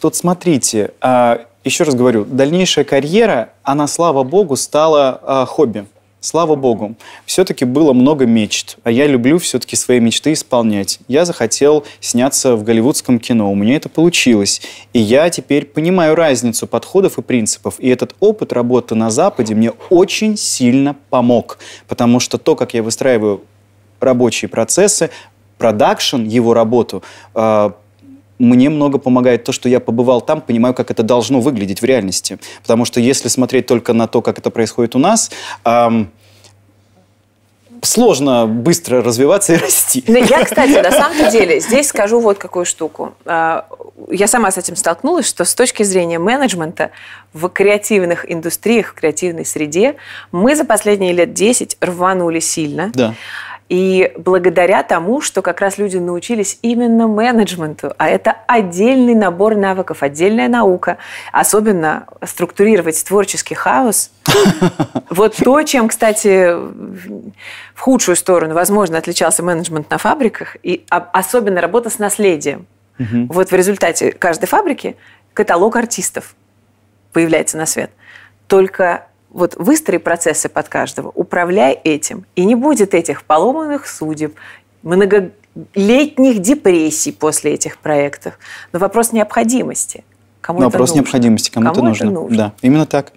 Тут смотрите, а, еще раз говорю, дальнейшая карьера, она, слава богу, стала а, хобби. Слава богу. Все-таки было много мечт, а я люблю все-таки свои мечты исполнять. Я захотел сняться в голливудском кино, у меня это получилось. И я теперь понимаю разницу подходов и принципов. И этот опыт работы на Западе мне очень сильно помог. Потому что то, как я выстраиваю рабочие процессы, продакшн, его работу, э, мне много помогает то, что я побывал там, понимаю, как это должно выглядеть в реальности. Потому что если смотреть только на то, как это происходит у нас, ам, сложно быстро развиваться и расти. Ну, Я, кстати, на самом деле, здесь скажу вот какую штуку. А, Я сама с этим столкнулась, что с точки зрения менеджмента в креативных индустриях, в креативной среде мы за последние лет 10 рванули сильно. Да. И благодаря тому, что как раз люди научились именно менеджменту, а это отдельный набор навыков, отдельная наука, особенно структурировать творческий хаос. Вот то, чем, кстати, в худшую сторону, возможно, отличался менеджмент на фабриках, и а- особенно работа с наследием. Вот в результате каждой фабрики каталог артистов появляется на свет. Только вот выстрои процессы под каждого, управляй этим, и не будет этих поломанных судеб, многолетних депрессий после этих проектов. Но вопрос необходимости. Кому Ну, это вопрос нужно? необходимости, кому, Кому это нужно. нужно? Да, именно так.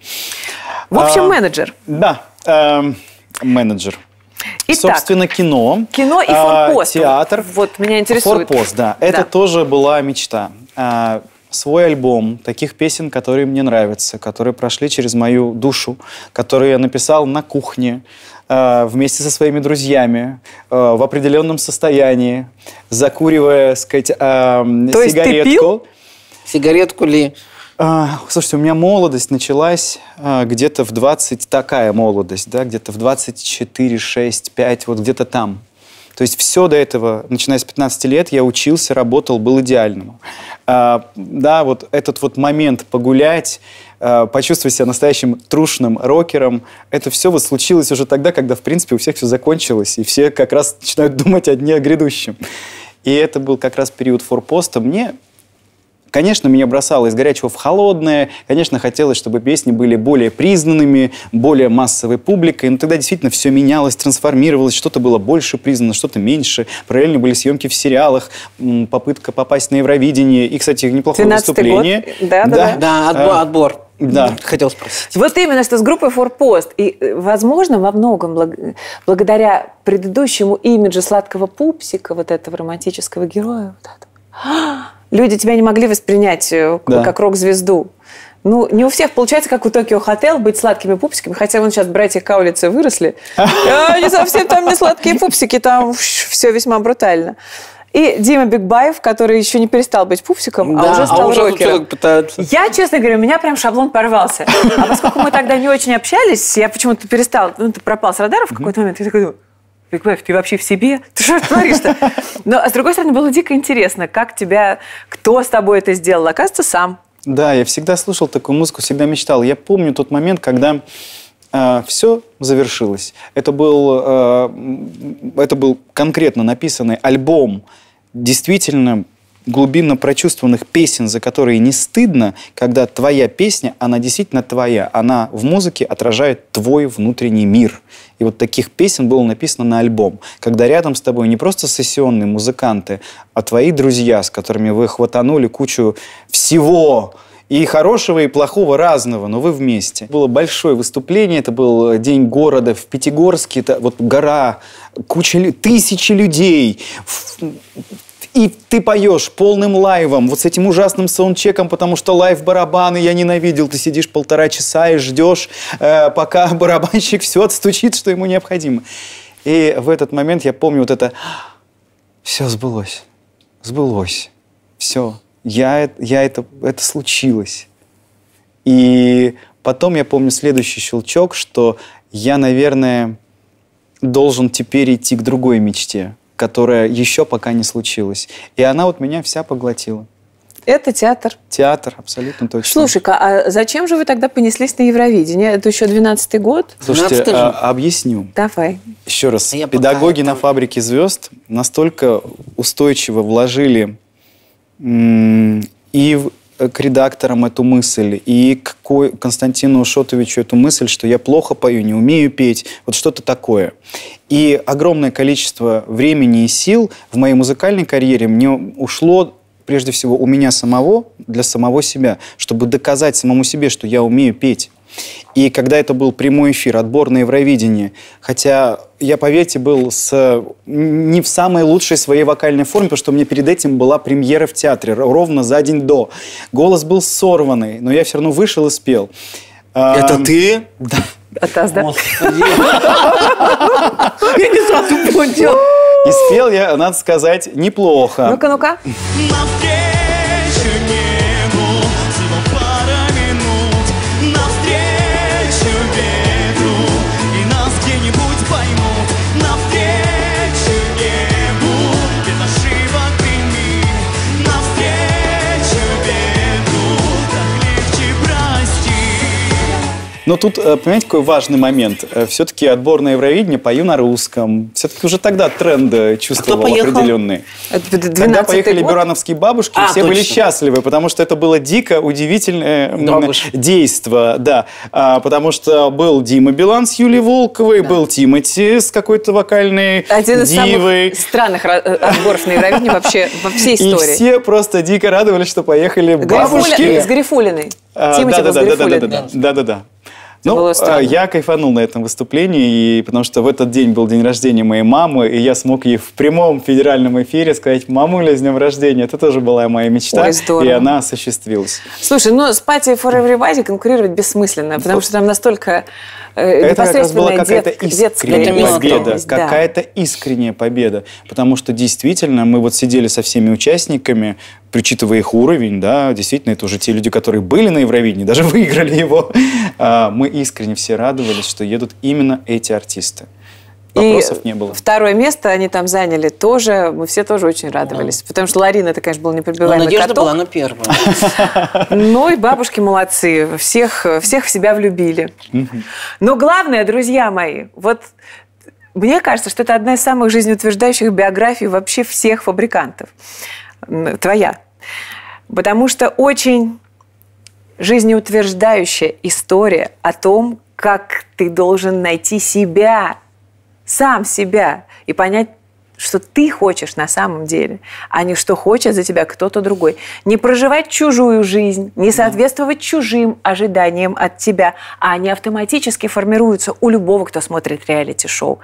В общем, А, менеджер. Да, эм, менеджер. Итак, Собственно, кино. кино и а, форпост. Театр. Вот меня интересует. Форпост, да. Это Да. тоже была мечта. Свой альбом таких песен, которые мне нравятся, которые прошли через мою душу, которые я написал на кухне а, вместе со своими друзьями а, в определенном состоянии, закуривая, сказать, а, То есть ты сигаретку. пил? Сигаретку ли? А, слушайте, у меня молодость началась где-то в 20, такая молодость, да, где-то в 24, 6, 5, вот где-то там. То есть все до этого, начиная с 15 лет, я учился, работал, был идеальным. А, да, вот этот вот момент погулять, а, почувствовать себя настоящим трушным рокером, это все вот случилось уже тогда, когда, в принципе, у всех все закончилось, и все как раз начинают думать о дне грядущем. И это был как раз период форпоста. Мне Конечно, меня бросало из горячего в холодное. Конечно, хотелось, чтобы песни были более признанными, более массовой публикой. Но тогда действительно все менялось, трансформировалось. Что-то было больше признано, что-то меньше. Параллельно были съемки в сериалах, попытка попасть на Евровидение. И, кстати, неплохое 12-й выступление. год. Да, да, да. Да, отбор. А, отбор. Да. Хотел спросить. Вот именно, что с группой «Форпост». И, э, возможно, во многом благ- благодаря предыдущему имиджу сладкого пупсика, вот этого романтического героя, вот этого, люди тебя не могли воспринять э, Да. как рок-звезду. Ну, не у всех получается, как у Токио Хотел, быть сладкими пупсиками, хотя вон сейчас братья Каулицы выросли. А, Они совсем там не сладкие пупсики, там все весьма брутально. И Дима Бигбаев, который еще не перестал быть пупсиком, а Да, уже стал уже рокером. пытается. Я, честно говоря, у меня прям шаблон порвался. А поскольку мы тогда не очень общались, я почему-то перестал, ну, ты пропал с радаров в какой-то момент, я такой думаю, Бигбаев, ты вообще в себе? Ты что творишь-то? Но, а с другой стороны, было дико интересно, как тебя, кто с тобой это сделал. Оказывается, сам. Да, я всегда слушал такую музыку, всегда мечтал. Я помню тот момент, когда все завершилось. Это был, э, это был конкретно написанный альбом, действительно глубинно прочувствованных песен, за которые не стыдно, когда твоя песня, она действительно твоя. Она в музыке отражает твой внутренний мир. И вот таких песен было написано на альбом. Когда рядом с тобой не просто сессионные музыканты, а твои друзья, с которыми вы хватанули кучу всего, и хорошего, и плохого разного, но вы вместе. Было большое выступление, это был день города в Пятигорске, это вот гора, куча, тысячи людей. И ты поешь полным лайвом, вот с этим ужасным саундчеком, потому что лайв-барабаны я ненавидел. Ты сидишь полтора часа и ждешь, э, пока барабанщик все отстучит, что ему необходимо. И в этот момент я помню вот это все сбылось, сбылось, все, я, я это, это случилось. И потом я помню следующий щелчок, что я, наверное, должен теперь идти к другой мечте, которая еще пока не случилась. И она вот меня вся поглотила. Это театр. Театр, абсолютно точно. Слушай-ка, а зачем же вы тогда понеслись на Евровидение? Это еще 12-й год? Слушайте, а, объясню. Давай. Еще раз, педагоги на фабрике звезд настолько устойчиво вложили м, и в- к редакторам эту мысль, и к Ко- Константину Шотовичу эту мысль, что я плохо пою, не умею петь, вот что-то такое. И огромное количество времени и сил в моей музыкальной карьере мне ушло прежде всего у меня самого, для самого себя, чтобы доказать самому себе, что я умею петь. И когда это был прямой эфир, отбор на Евровидение, хотя я, поверьте, был с, не в самой лучшей своей вокальной форме, потому что у меня перед этим была премьера в театре, ровно за день до. Голос был сорванный, но я все равно вышел и спел. Это ты? Да. Атас, да? Я не сразу понял. И спел я, надо сказать, неплохо. Ну-ка, ну-ка. Но тут, э, понимаете, какой важный момент. Все-таки отбор на Евровидение пою на русском. Все-таки уже тогда тренды чувствовал поехал? определенные. Когда 12-й поехали год? Бурановские бабушки, А, все были точно. счастливы, потому что это было дико удивительное действо. Да. А, потому что был Дима Билан с Юлией Волковой, был Тимати с какой-то вокальной Один из дивой. самых странных ра- э, отборов на Евровидение вообще во всей И истории. все просто дико радовались, что поехали бабушки. С Гарифулиной. А, Тимати да, да, да, да, да, да, да, да, да. Ну, было а, странно. я кайфанул на этом выступлении, и потому что в этот день был день рождения моей мамы, и я смог ей в прямом федеральном эфире сказать, мамуля, с днем рождения. Это тоже была моя мечта, Ой, и она осуществилась. Слушай, ну с Пати for Everybody конкурировать бессмысленно, потому что там настолько э, Это как раз была какая-то дет- детская искренняя победа. да. Какая-то искренняя победа. Потому что действительно мы вот сидели со всеми участниками, причитывая их уровень, да, действительно, это уже те люди, которые были на Евровидении, даже выиграли его. А, Мы искренне все радовались, что едут именно эти артисты. Вопросов И не было. Второе место они там заняли тоже. Мы все тоже очень радовались. Потому что Ларина, это, конечно, был Но непробиваемый Надежда каток. была на первом. Ну и бабушки молодцы. Всех, всех в себя влюбили. Но главное, друзья мои, вот мне кажется, что это одна из самых жизнеутверждающих биографий вообще всех фабрикантов. Твоя. Потому что очень жизнеутверждающая история о том, как ты должен найти себя, сам себя, и понять, что ты хочешь на самом деле, а не что хочет за тебя кто-то другой. Не проживать чужую жизнь, не соответствовать чужим ожиданиям от тебя, а они автоматически формируются у любого, кто смотрит реалити-шоу.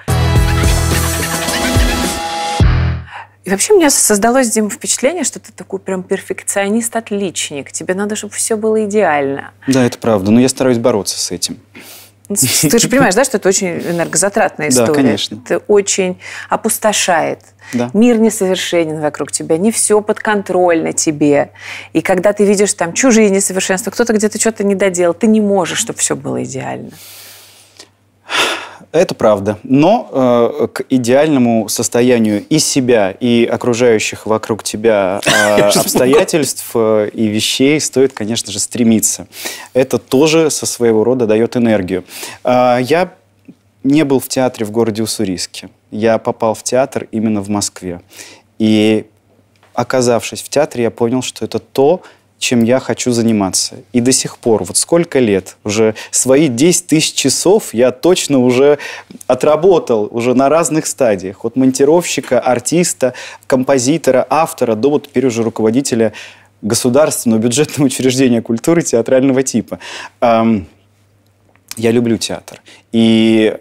И вообще у меня создалось, Дима, впечатление, что ты такой прям перфекционист-отличник. Тебе надо, чтобы все было идеально. Да, это правда, но я стараюсь бороться с этим. Ты же понимаешь, да, что это очень энергозатратная Да, история. конечно. Это очень опустошает. Да. Мир несовершенен вокруг тебя, не все подконтрольно тебе. И когда ты видишь там чужие несовершенства, кто-то где-то что-то не доделал, ты не можешь, чтобы все было идеально. Это правда. Но э, к идеальному состоянию и себя, и окружающих вокруг тебя э, обстоятельств э, и вещей стоит, конечно же, стремиться. Это тоже со своего рода дает энергию. А, я не был в театре в городе Уссурийске. Я попал в театр именно в Москве. И оказавшись в театре, я понял, что это то, чем я хочу заниматься. И до сих пор, вот сколько лет, уже свои 10 тысяч часов я точно уже отработал, уже на разных стадиях. От монтировщика, артиста, композитора, автора до вот теперь уже руководителя государственного бюджетного учреждения культуры театрального типа. Я люблю театр. И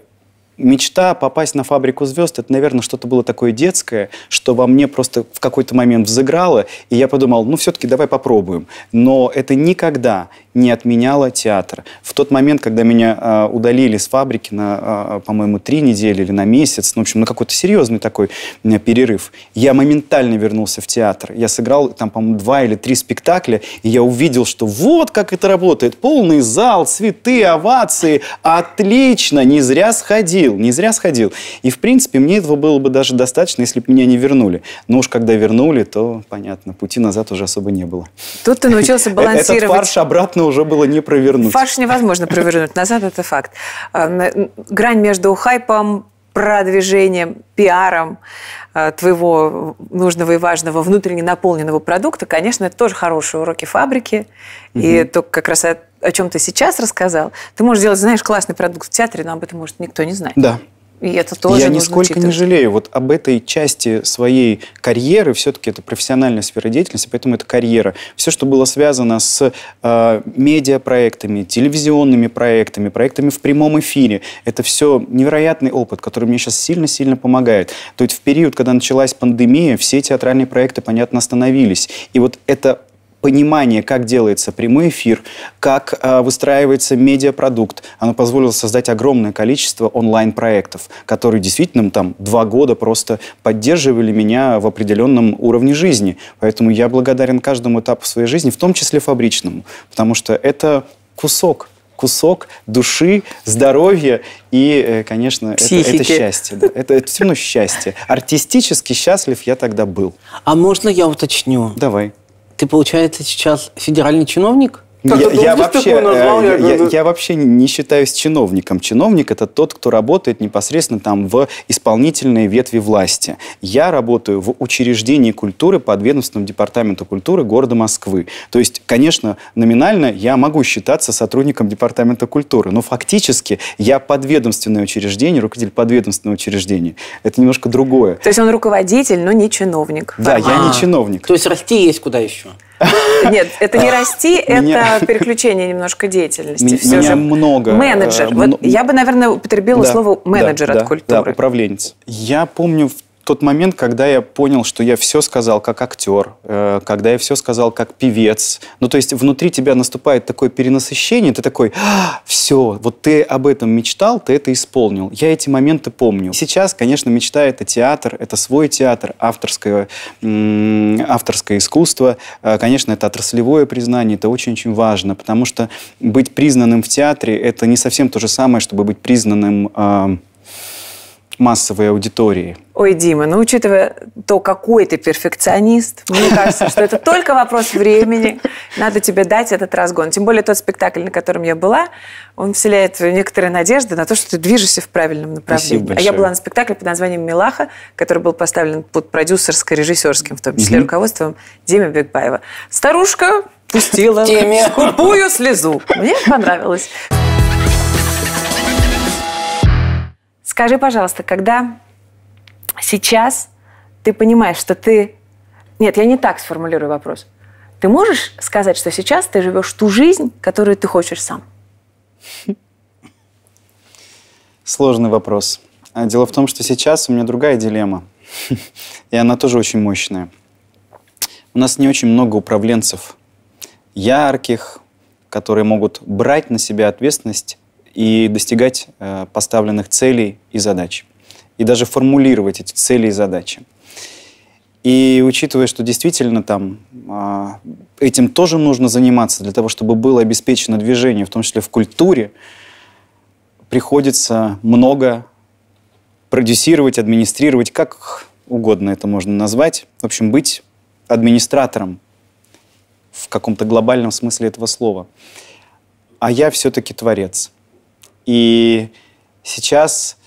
мечта попасть на фабрику звезд, это, наверное, что-то было такое детское, что во мне просто в какой-то момент взыграло, и я подумал, ну, все-таки давай попробуем. Но это никогда не отменяло театр. В тот момент, когда меня э, удалили с фабрики на, э, по-моему, три недели или на месяц, ну, в общем, на какой-то серьезный такой э, перерыв, я моментально вернулся в театр. Я сыграл там, по-моему, два или три спектакля, и я увидел, что вот как это работает. Полный зал, цветы, овации. Отлично! Не зря сходил, не зря сходил. И, в принципе, мне этого было бы даже достаточно, если бы меня не вернули. Но уж когда вернули, то, понятно, пути назад уже особо не было. Тут ты научился балансировать. Этот фарш обратно уже было не провернуть. Фарш невозможно провернуть назад, это факт. А, грань между хайпом, продвижением, пиаром а, твоего нужного и важного внутренне наполненного продукта, конечно, это тоже хорошие уроки фабрики. Угу. И то, как раз о, о чем ты сейчас рассказал, ты можешь сделать, знаешь, классный продукт в театре, но об этом, может, никто не знает. Да, и это тоже Я нисколько учитывать. не жалею вот об этой части своей карьеры. Все-таки это профессиональная сфера деятельности, поэтому это карьера. Все, что было связано с э, медиапроектами, телевизионными проектами, проектами в прямом эфире, это все невероятный опыт, который мне сейчас сильно-сильно помогает. То есть в период, когда началась пандемия, все театральные проекты, понятно, остановились. И вот это понимание, как делается прямой эфир, как э, выстраивается медиапродукт. Оно позволило создать огромное количество онлайн-проектов, которые действительно там два года просто поддерживали меня в определенном уровне жизни. Поэтому я благодарен каждому этапу своей жизни, в том числе фабричному, потому что это кусок кусок души, здоровья и, э, конечно, это, это счастье. Да. Это, это все равно счастье. Артистически счастлив я тогда был. А можно я уточню? Давай. Ты, получается, сейчас федеральный чиновник? Я, я, вообще, назвал, я, я, я, я вообще не считаюсь чиновником. Чиновник – это тот, кто работает непосредственно там в исполнительной ветви власти. Я работаю в учреждении культуры под ведомством Департамента культуры города Москвы. То есть, конечно, номинально я могу считаться сотрудником Департамента культуры, но фактически я подведомственное учреждение, руководитель подведомственного учреждения. Это немножко другое. То есть он руководитель, но не чиновник. Да, я не чиновник. То есть расти есть куда еще? Нет, это не расти, это переключение немножко деятельности. Все же много. Менеджер. Вот я бы, наверное, употребила слово менеджер от культуры. Да, управленец. Я помню в тот момент, когда я понял, что я все сказал как актер, э, когда я все сказал как певец. Ну, то есть внутри тебя наступает такое перенасыщение, ты такой, а, все, вот ты об этом мечтал, ты это исполнил. Я эти моменты помню. Сейчас, конечно, мечта — это театр, это свой театр, авторское, авторское искусство. Э, конечно, это отраслевое признание, это очень-очень важно, потому что быть признанным в театре — это не совсем то же самое, чтобы быть признанным э, массовой аудитории. Ой, Дима, ну учитывая то, какой ты перфекционист, мне кажется, что это только вопрос времени. Надо тебе дать этот разгон. Тем более тот спектакль, на котором я была, он вселяет некоторые надежды на то, что ты движешься в правильном направлении. А я была на спектакле под названием «Милаха», который был поставлен под продюсерско-режиссерским, в том числе угу. руководством Димы Бекбаева. Старушка пустила скупую слезу. Мне понравилось. Скажи, пожалуйста, когда сейчас ты понимаешь, что ты... Нет, я не так сформулирую вопрос. Ты можешь сказать, что сейчас ты живешь ту жизнь, которую ты хочешь сам? Сложный вопрос. А дело в том, что сейчас у меня другая дилемма. И она тоже очень мощная. У нас не очень много управленцев ярких, которые могут брать на себя ответственность и достигать э, поставленных целей и задач. И даже формулировать эти цели и задачи. И учитывая, что действительно там э, этим тоже нужно заниматься для того, чтобы было обеспечено движение, в том числе в культуре, приходится много продюсировать, администрировать, как угодно это можно назвать. В общем, быть администратором в каком-то глобальном смысле этого слова. А я все-таки творец. И сейчас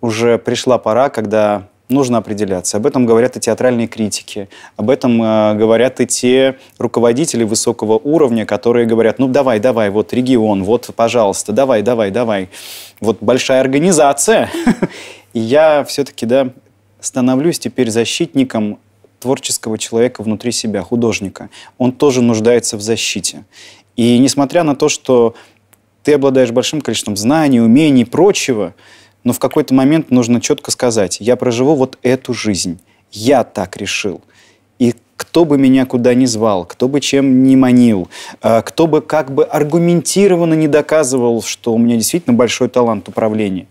уже пришла пора, когда нужно определяться. Об этом говорят и театральные критики, об этом э, говорят и те руководители высокого уровня, которые говорят, ну давай, давай, вот регион, вот, пожалуйста, давай, давай, давай. Вот большая организация. И я все-таки, да, становлюсь теперь защитником творческого человека внутри себя, художника. Он тоже нуждается в защите. И несмотря на то, что ты обладаешь большим количеством знаний, умений и прочего, но в какой-то момент нужно четко сказать, я проживу вот эту жизнь, я так решил. И кто бы меня куда ни звал, кто бы чем ни манил, э, кто бы как бы аргументированно не доказывал, что у меня действительно большой талант управления,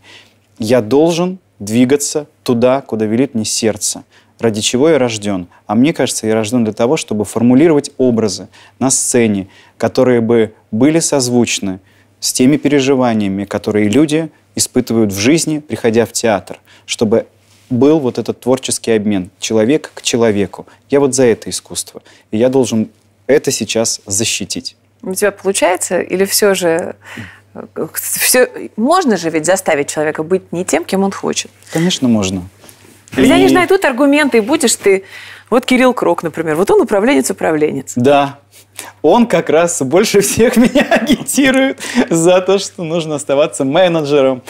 я должен двигаться туда, куда велит мне сердце, ради чего я рожден. А мне кажется, я рожден для того, чтобы формулировать образы на сцене, которые бы были созвучны с теми переживаниями, которые люди испытывают в жизни, приходя в театр, чтобы был вот этот творческий обмен человек к человеку. Я вот за это искусство. И я должен это сейчас защитить. У тебя получается? Или все же... Все, можно же ведь заставить человека быть не тем, кем он хочет? Конечно, можно. Ведь они же найдут аргументы, и будешь ты... Вот Кирилл Крок, например. Вот он управленец-управленец. Да, он как раз больше всех меня агитирует за то, что нужно оставаться менеджером.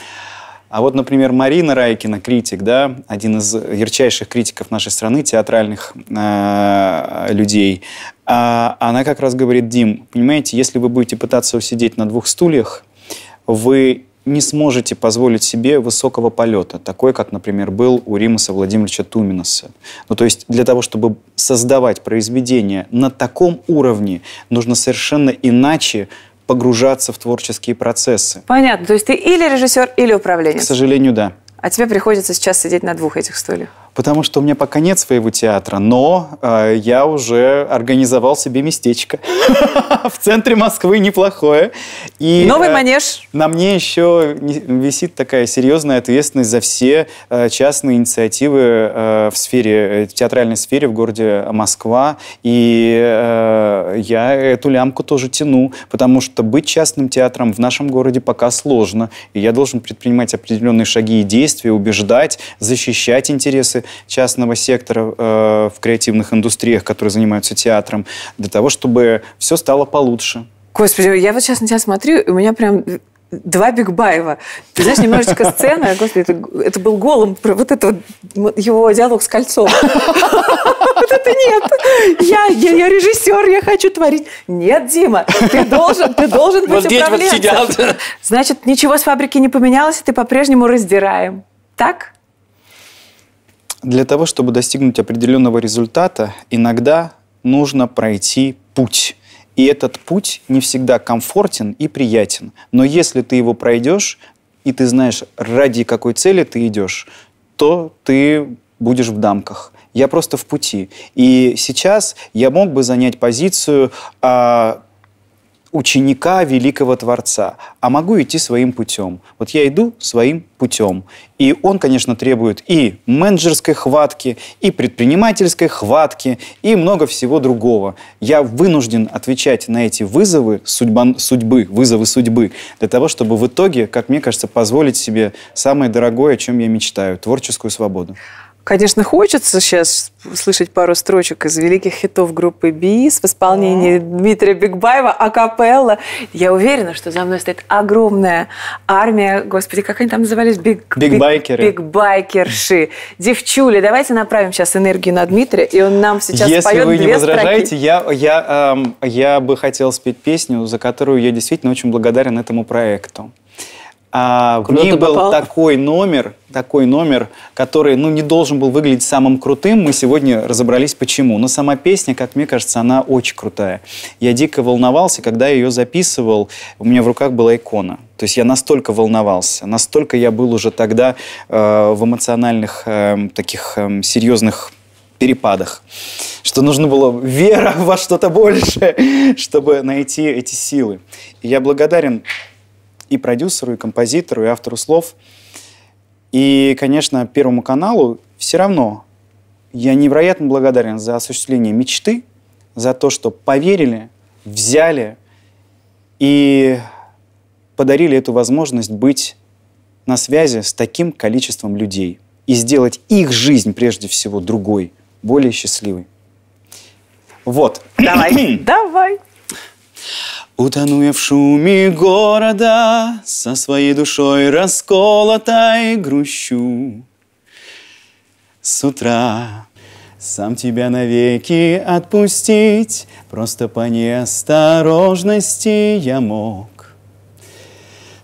А вот, например, Марина Райкина, критик, да, один из ярчайших критиков нашей страны, театральных э, людей, э, она как раз говорит, Дим, понимаете, если вы будете пытаться усидеть на двух стульях, вы не сможете позволить себе высокого полета, такой, как, например, был у Римаса Владимировича Туминаса. Ну, то есть для того, чтобы создавать произведение на таком уровне, нужно совершенно иначе погружаться в творческие процессы. Понятно. То есть ты или режиссер, или управленец. К сожалению, да. А тебе приходится сейчас сидеть на двух этих стульях. Потому что у меня пока нет своего театра, но э, я уже организовал себе местечко в центре Москвы неплохое. И, Новый э, манеж. На мне еще висит такая серьезная ответственность за все э, частные инициативы э, в сфере, э, в театральной сфере в городе Москва. И э, я эту лямку тоже тяну, потому что быть частным театром в нашем городе пока сложно. И я должен предпринимать определенные шаги и действия, убеждать, защищать интересы частного сектора э, в креативных индустриях, которые занимаются театром, для того, чтобы все стало получше. Господи, я вот сейчас на тебя смотрю, и у меня прям два Бигбаева. Ты знаешь, немножечко сцена, господи, это, это был голым, вот это вот, его диалог с кольцом. Вот это нет. Я, я, я режиссер, я хочу творить. Нет, Дима, ты должен, ты должен быть Вот здесь вот сидят. Значит, ничего с фабрики не поменялось, и ты по-прежнему раздираем. Так? Для того, чтобы достигнуть определенного результата, иногда нужно пройти путь. И этот путь не всегда комфортен и приятен. Но если ты его пройдешь, и ты знаешь, ради какой цели ты идешь, то ты будешь в дамках. Я просто в пути. И сейчас я мог бы занять позицию а, ученика великого Творца, а могу идти своим путем. Вот я иду своим путем. И он, конечно, требует и менеджерской хватки, и предпринимательской хватки, и много всего другого. Я вынужден отвечать на эти вызовы судьба, судьбы, вызовы судьбы, для того, чтобы в итоге, как мне кажется, позволить себе самое дорогое, о чем я мечтаю – творческую свободу. Конечно, хочется сейчас слышать пару строчек из великих хитов группы БИС в исполнении Дмитрия Бигбаева, акапелла. Я уверена, что за мной стоит огромная армия, господи, как они там назывались? Биг, Бигбайкеры. Биг, бигбайкерши. Девчули, давайте направим сейчас энергию на Дмитрия, и он нам сейчас Если споет вы не возражаете, строки. я, я, эм, я бы хотел спеть песню, за которую я действительно очень благодарен этому проекту. А в ней был попал? такой номер, такой номер, который, ну, не должен был выглядеть самым крутым. Мы сегодня разобрались, почему. Но сама песня, как мне кажется, она очень крутая. Я дико волновался, когда я ее записывал. У меня в руках была икона. То есть я настолько волновался, настолько я был уже тогда э, в эмоциональных э, таких э, серьезных перепадах, что нужно было вера во что-то большее, чтобы найти эти силы. И я благодарен и продюсеру, и композитору, и автору слов. И, конечно, Первому каналу все равно я невероятно благодарен за осуществление мечты, за то, что поверили, взяли и подарили эту возможность быть на связи с таким количеством людей. и сделать их жизнь прежде всего другой, более счастливой. Вот. Давай, давай. Утону в шуме города, со своей душой расколотой грущу. С утра сам тебя навеки отпустить, просто по неосторожности я мог.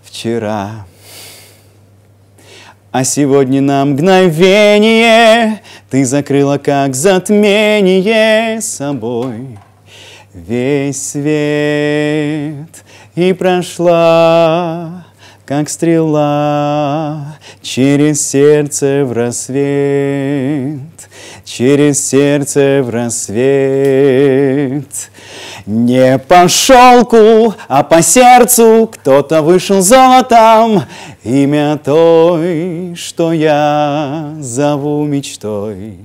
Вчера а сегодня на мгновение Ты закрыла как затмение собой Весь свет. И прошла как стрела через сердце в рассвет, через сердце в рассвет. Не по шелку, а по сердцу кто-то вышел золотом, имя той, что я зову мечтой.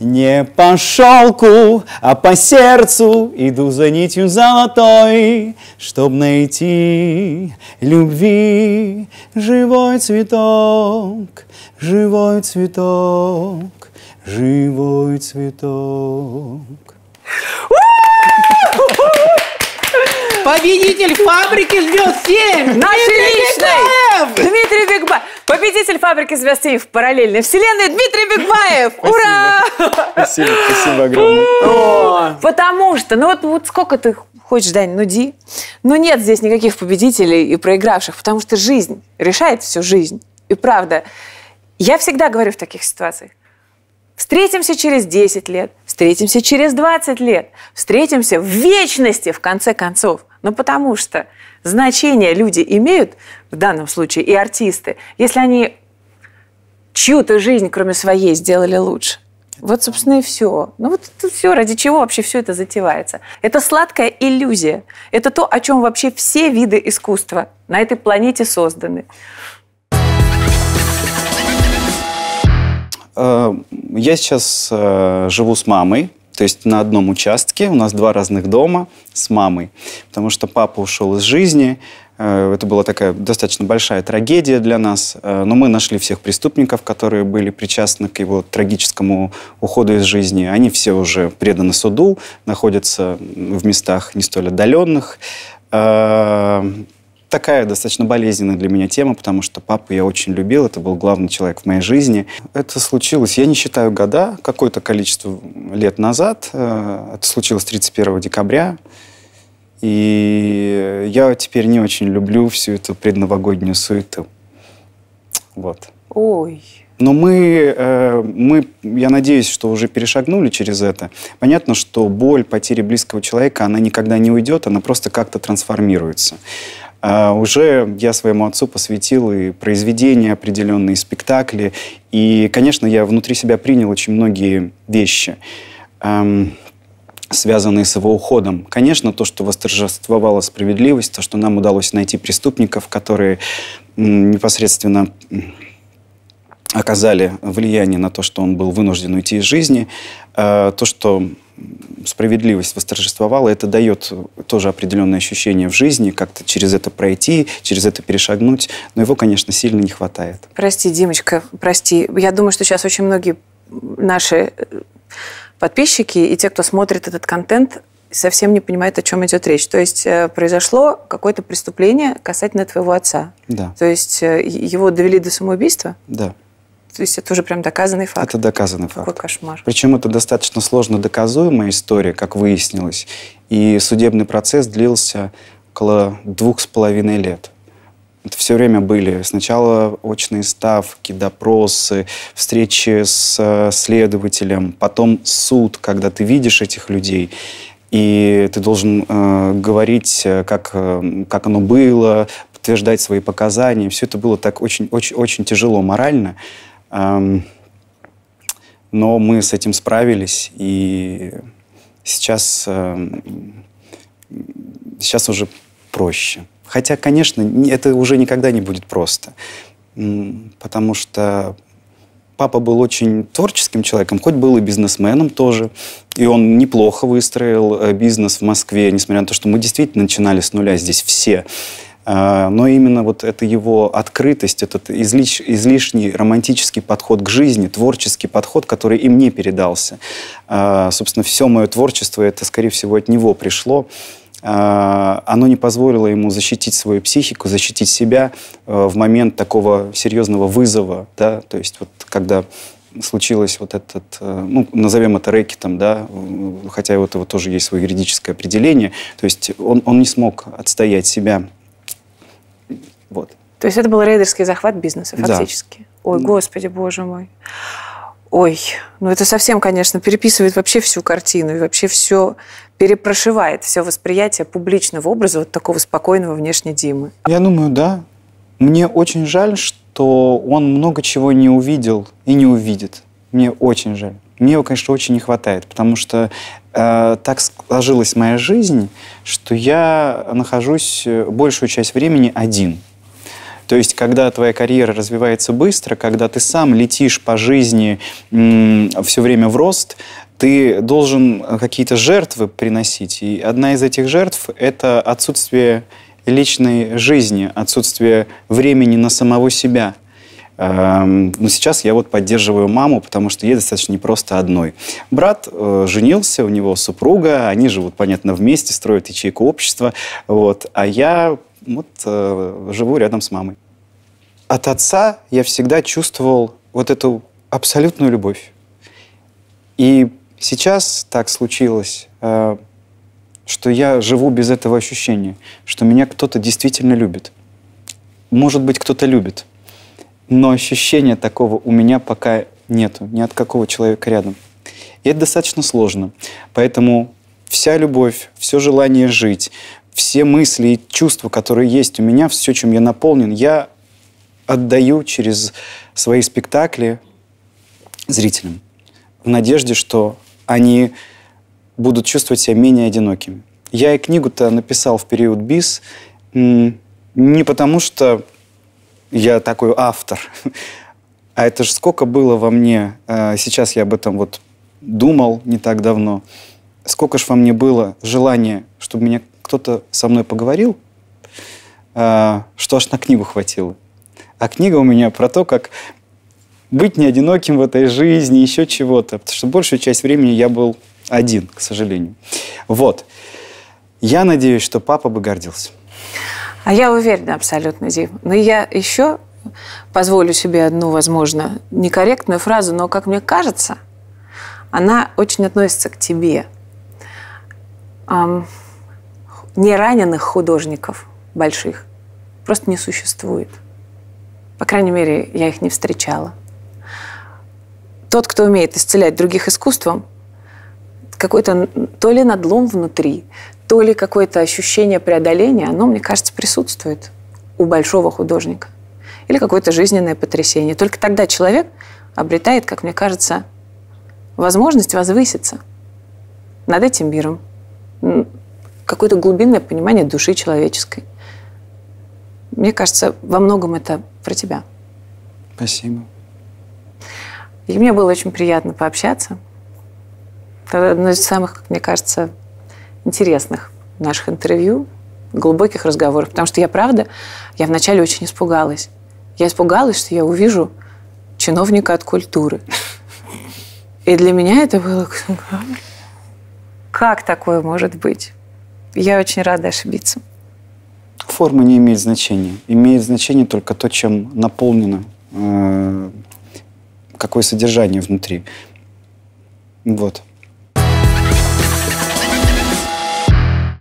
Не по шелку, а по сердцу иду за нитью золотой, Чтоб найти любви живой цветок, живой цветок, живой цветок. Победитель фабрики звезд 7! Наш личный! Дмитрий Бигбаев! Победитель фабрики звезд 7 в параллельной вселенной Дмитрий Бигбаев! Ура! Спасибо, спасибо огромное. Потому что, ну вот, вот сколько ты хочешь, Дань, нуди. Но нет здесь никаких победителей и проигравших, потому что жизнь решает всю жизнь. И правда, я всегда говорю в таких ситуациях, Встретимся через 10 лет, встретимся через 20 лет, встретимся в вечности, в конце концов. Ну, потому что значение люди имеют, в данном случае и артисты, если они чью-то жизнь, кроме своей, сделали лучше. Вот, собственно, и все. Ну вот это все, ради чего вообще все это затевается. Это сладкая иллюзия. Это то, о чем вообще все виды искусства на этой планете созданы. Я сейчас э, живу с мамой, то есть на одном участке. У нас два разных дома с мамой, потому что папа ушел из жизни. Э, Это была такая достаточно большая трагедия для нас, Э, но мы нашли всех преступников, которые были причастны к его трагическому уходу из жизни. Они все уже преданы суду, находятся в местах не столь отдаленных. Такая достаточно болезненная для меня тема, потому что папу я очень любил, это был главный человек в моей жизни. Это случилось, я не считаю года, какое-то количество лет назад. Э, Это случилось 31 декабря. И я теперь не очень люблю всю эту предновогоднюю суету. Вот. Ой. Но мы, э, мы, я надеюсь, что уже перешагнули через это. Понятно, что боль потери близкого человека, она никогда не уйдет, она просто как-то трансформируется. А уже я своему отцу посвятил и произведения определенные, и спектакли. И, конечно, я внутри себя принял очень многие вещи, эм, связанные с его уходом. Конечно, то, что восторжествовала справедливость, то, что нам удалось найти преступников, которые непосредственно оказали влияние на то, что он был вынужден уйти из жизни. Э, То, что справедливость восторжествовала, это дает тоже определенное ощущение в жизни, как-то через это пройти, через это перешагнуть. Но его, конечно, сильно не хватает. Прости, Димочка, прости. Я думаю, что сейчас очень многие наши э, подписчики и те, кто смотрит этот контент, совсем не понимают, о чем идет речь. То есть э, произошло какое-то преступление касательно твоего отца. Да, То есть э, его довели до самоубийства. да. То есть это уже прям доказанный факт. Это доказанный факт. Какой кошмар. Причем это достаточно сложно доказуемая история, как выяснилось. И судебный процесс длился около двух с половиной лет. Это все время были сначала очные ставки, допросы, встречи с э, следователем, потом суд, когда ты видишь этих людей, и ты должен э, говорить, э, как, э, как оно было, подтверждать свои показания. Все это было так очень, очень, очень тяжело морально. Но мы с этим справились, и сейчас, сейчас уже проще. Хотя, конечно, не- это уже никогда не будет просто, потому что папа был очень творческим человеком, хоть был и бизнесменом тоже, и он неплохо выстроил э, бизнес в Москве, несмотря на то, что мы действительно начинали с нуля здесь все. А, Но именно вот это его открытость, этот излиш- излишний романтический подход к жизни, творческий подход, который и мне передался. А, Собственно, все мое творчество, это, скорее всего, от него пришло. А, Оно не позволило ему защитить свою психику, защитить себя э, в момент такого серьезного вызова, да, то есть вот когда случилось вот этот, э, ну, назовем это рэкетом, да, э, хотя у этого тоже есть свое юридическое определение, то есть он, он не смог отстоять себя. Вот. То есть это был рейдерский захват бизнеса, Да. фактически. Ой, господи, боже мой. Ой, ну это совсем, конечно, переписывает вообще всю картину и вообще все перепрошивает, все восприятие публичного образа вот такого спокойного внешне Димы. Я думаю, да. Мне очень жаль, что он много чего не увидел и не увидит. Мне очень жаль. Мне его, конечно, очень не хватает, потому что э, так сложилась моя жизнь, что я нахожусь большую часть времени один. То есть, когда твоя карьера развивается быстро, когда ты сам летишь по жизни все время в рост, ты должен э, какие-то жертвы приносить. И одна из этих жертв – это отсутствие личной жизни, отсутствие времени на самого себя. Эм, Но сейчас я вот поддерживаю маму, потому что ей достаточно непросто одной. Брат э, женился, у него супруга, они живут, понятно, вместе, строят ячейку общества. Вот. А я вот, э, живу рядом с мамой. От отца я всегда чувствовал вот эту абсолютную любовь. И сейчас так случилось, э, что я живу без этого ощущения, что меня кто-то действительно любит. Может быть, кто-то любит, но ощущения такого у меня пока нету, ни от какого человека рядом. И это достаточно сложно. Поэтому вся любовь, все желание жить, все мысли и чувства, которые есть у меня, все, чем я наполнен, я отдаю через свои спектакли зрителям в надежде, что они будут чувствовать себя менее одинокими. Я и книгу-то написал в период БИС не потому, что я такой автор, а это же сколько было во мне, э, сейчас я об этом вот думал не так давно, сколько ж во мне было желания, чтобы меня кто-то со мной поговорил, э, что аж на книгу хватило. А книга у меня про то, как быть не одиноким в этой жизни, еще чего-то. Потому что большую часть времени я был один, к сожалению. Вот. Я надеюсь, что папа бы гордился. А я уверена абсолютно, Дим. Но я еще позволю себе одну, возможно, некорректную фразу, но, как мне кажется, она очень относится к тебе. Ам, нераненых художников больших просто не существует. По крайней мере, я их не встречала. Тот, кто умеет исцелять других искусством, какой-то то ли надлом внутри, то ли какое-то ощущение преодоления, оно, мне кажется, присутствует у большого художника. Или какое-то жизненное потрясение. Только тогда человек обретает, как мне кажется, возможность возвыситься над этим миром. Какое-то глубинное понимание души человеческой. Мне кажется, во многом это про тебя. Спасибо. И мне было очень приятно пообщаться. Это одно из самых, как мне кажется, интересных наших интервью, глубоких разговоров. Потому что я, правда, я вначале очень испугалась. Я испугалась, что я увижу чиновника от культуры. И для меня это было... Как такое может быть? Я очень рада ошибиться. Форма не имеет значения. Имеет значение только то, чем наполнено, э, какое содержание внутри. Вот.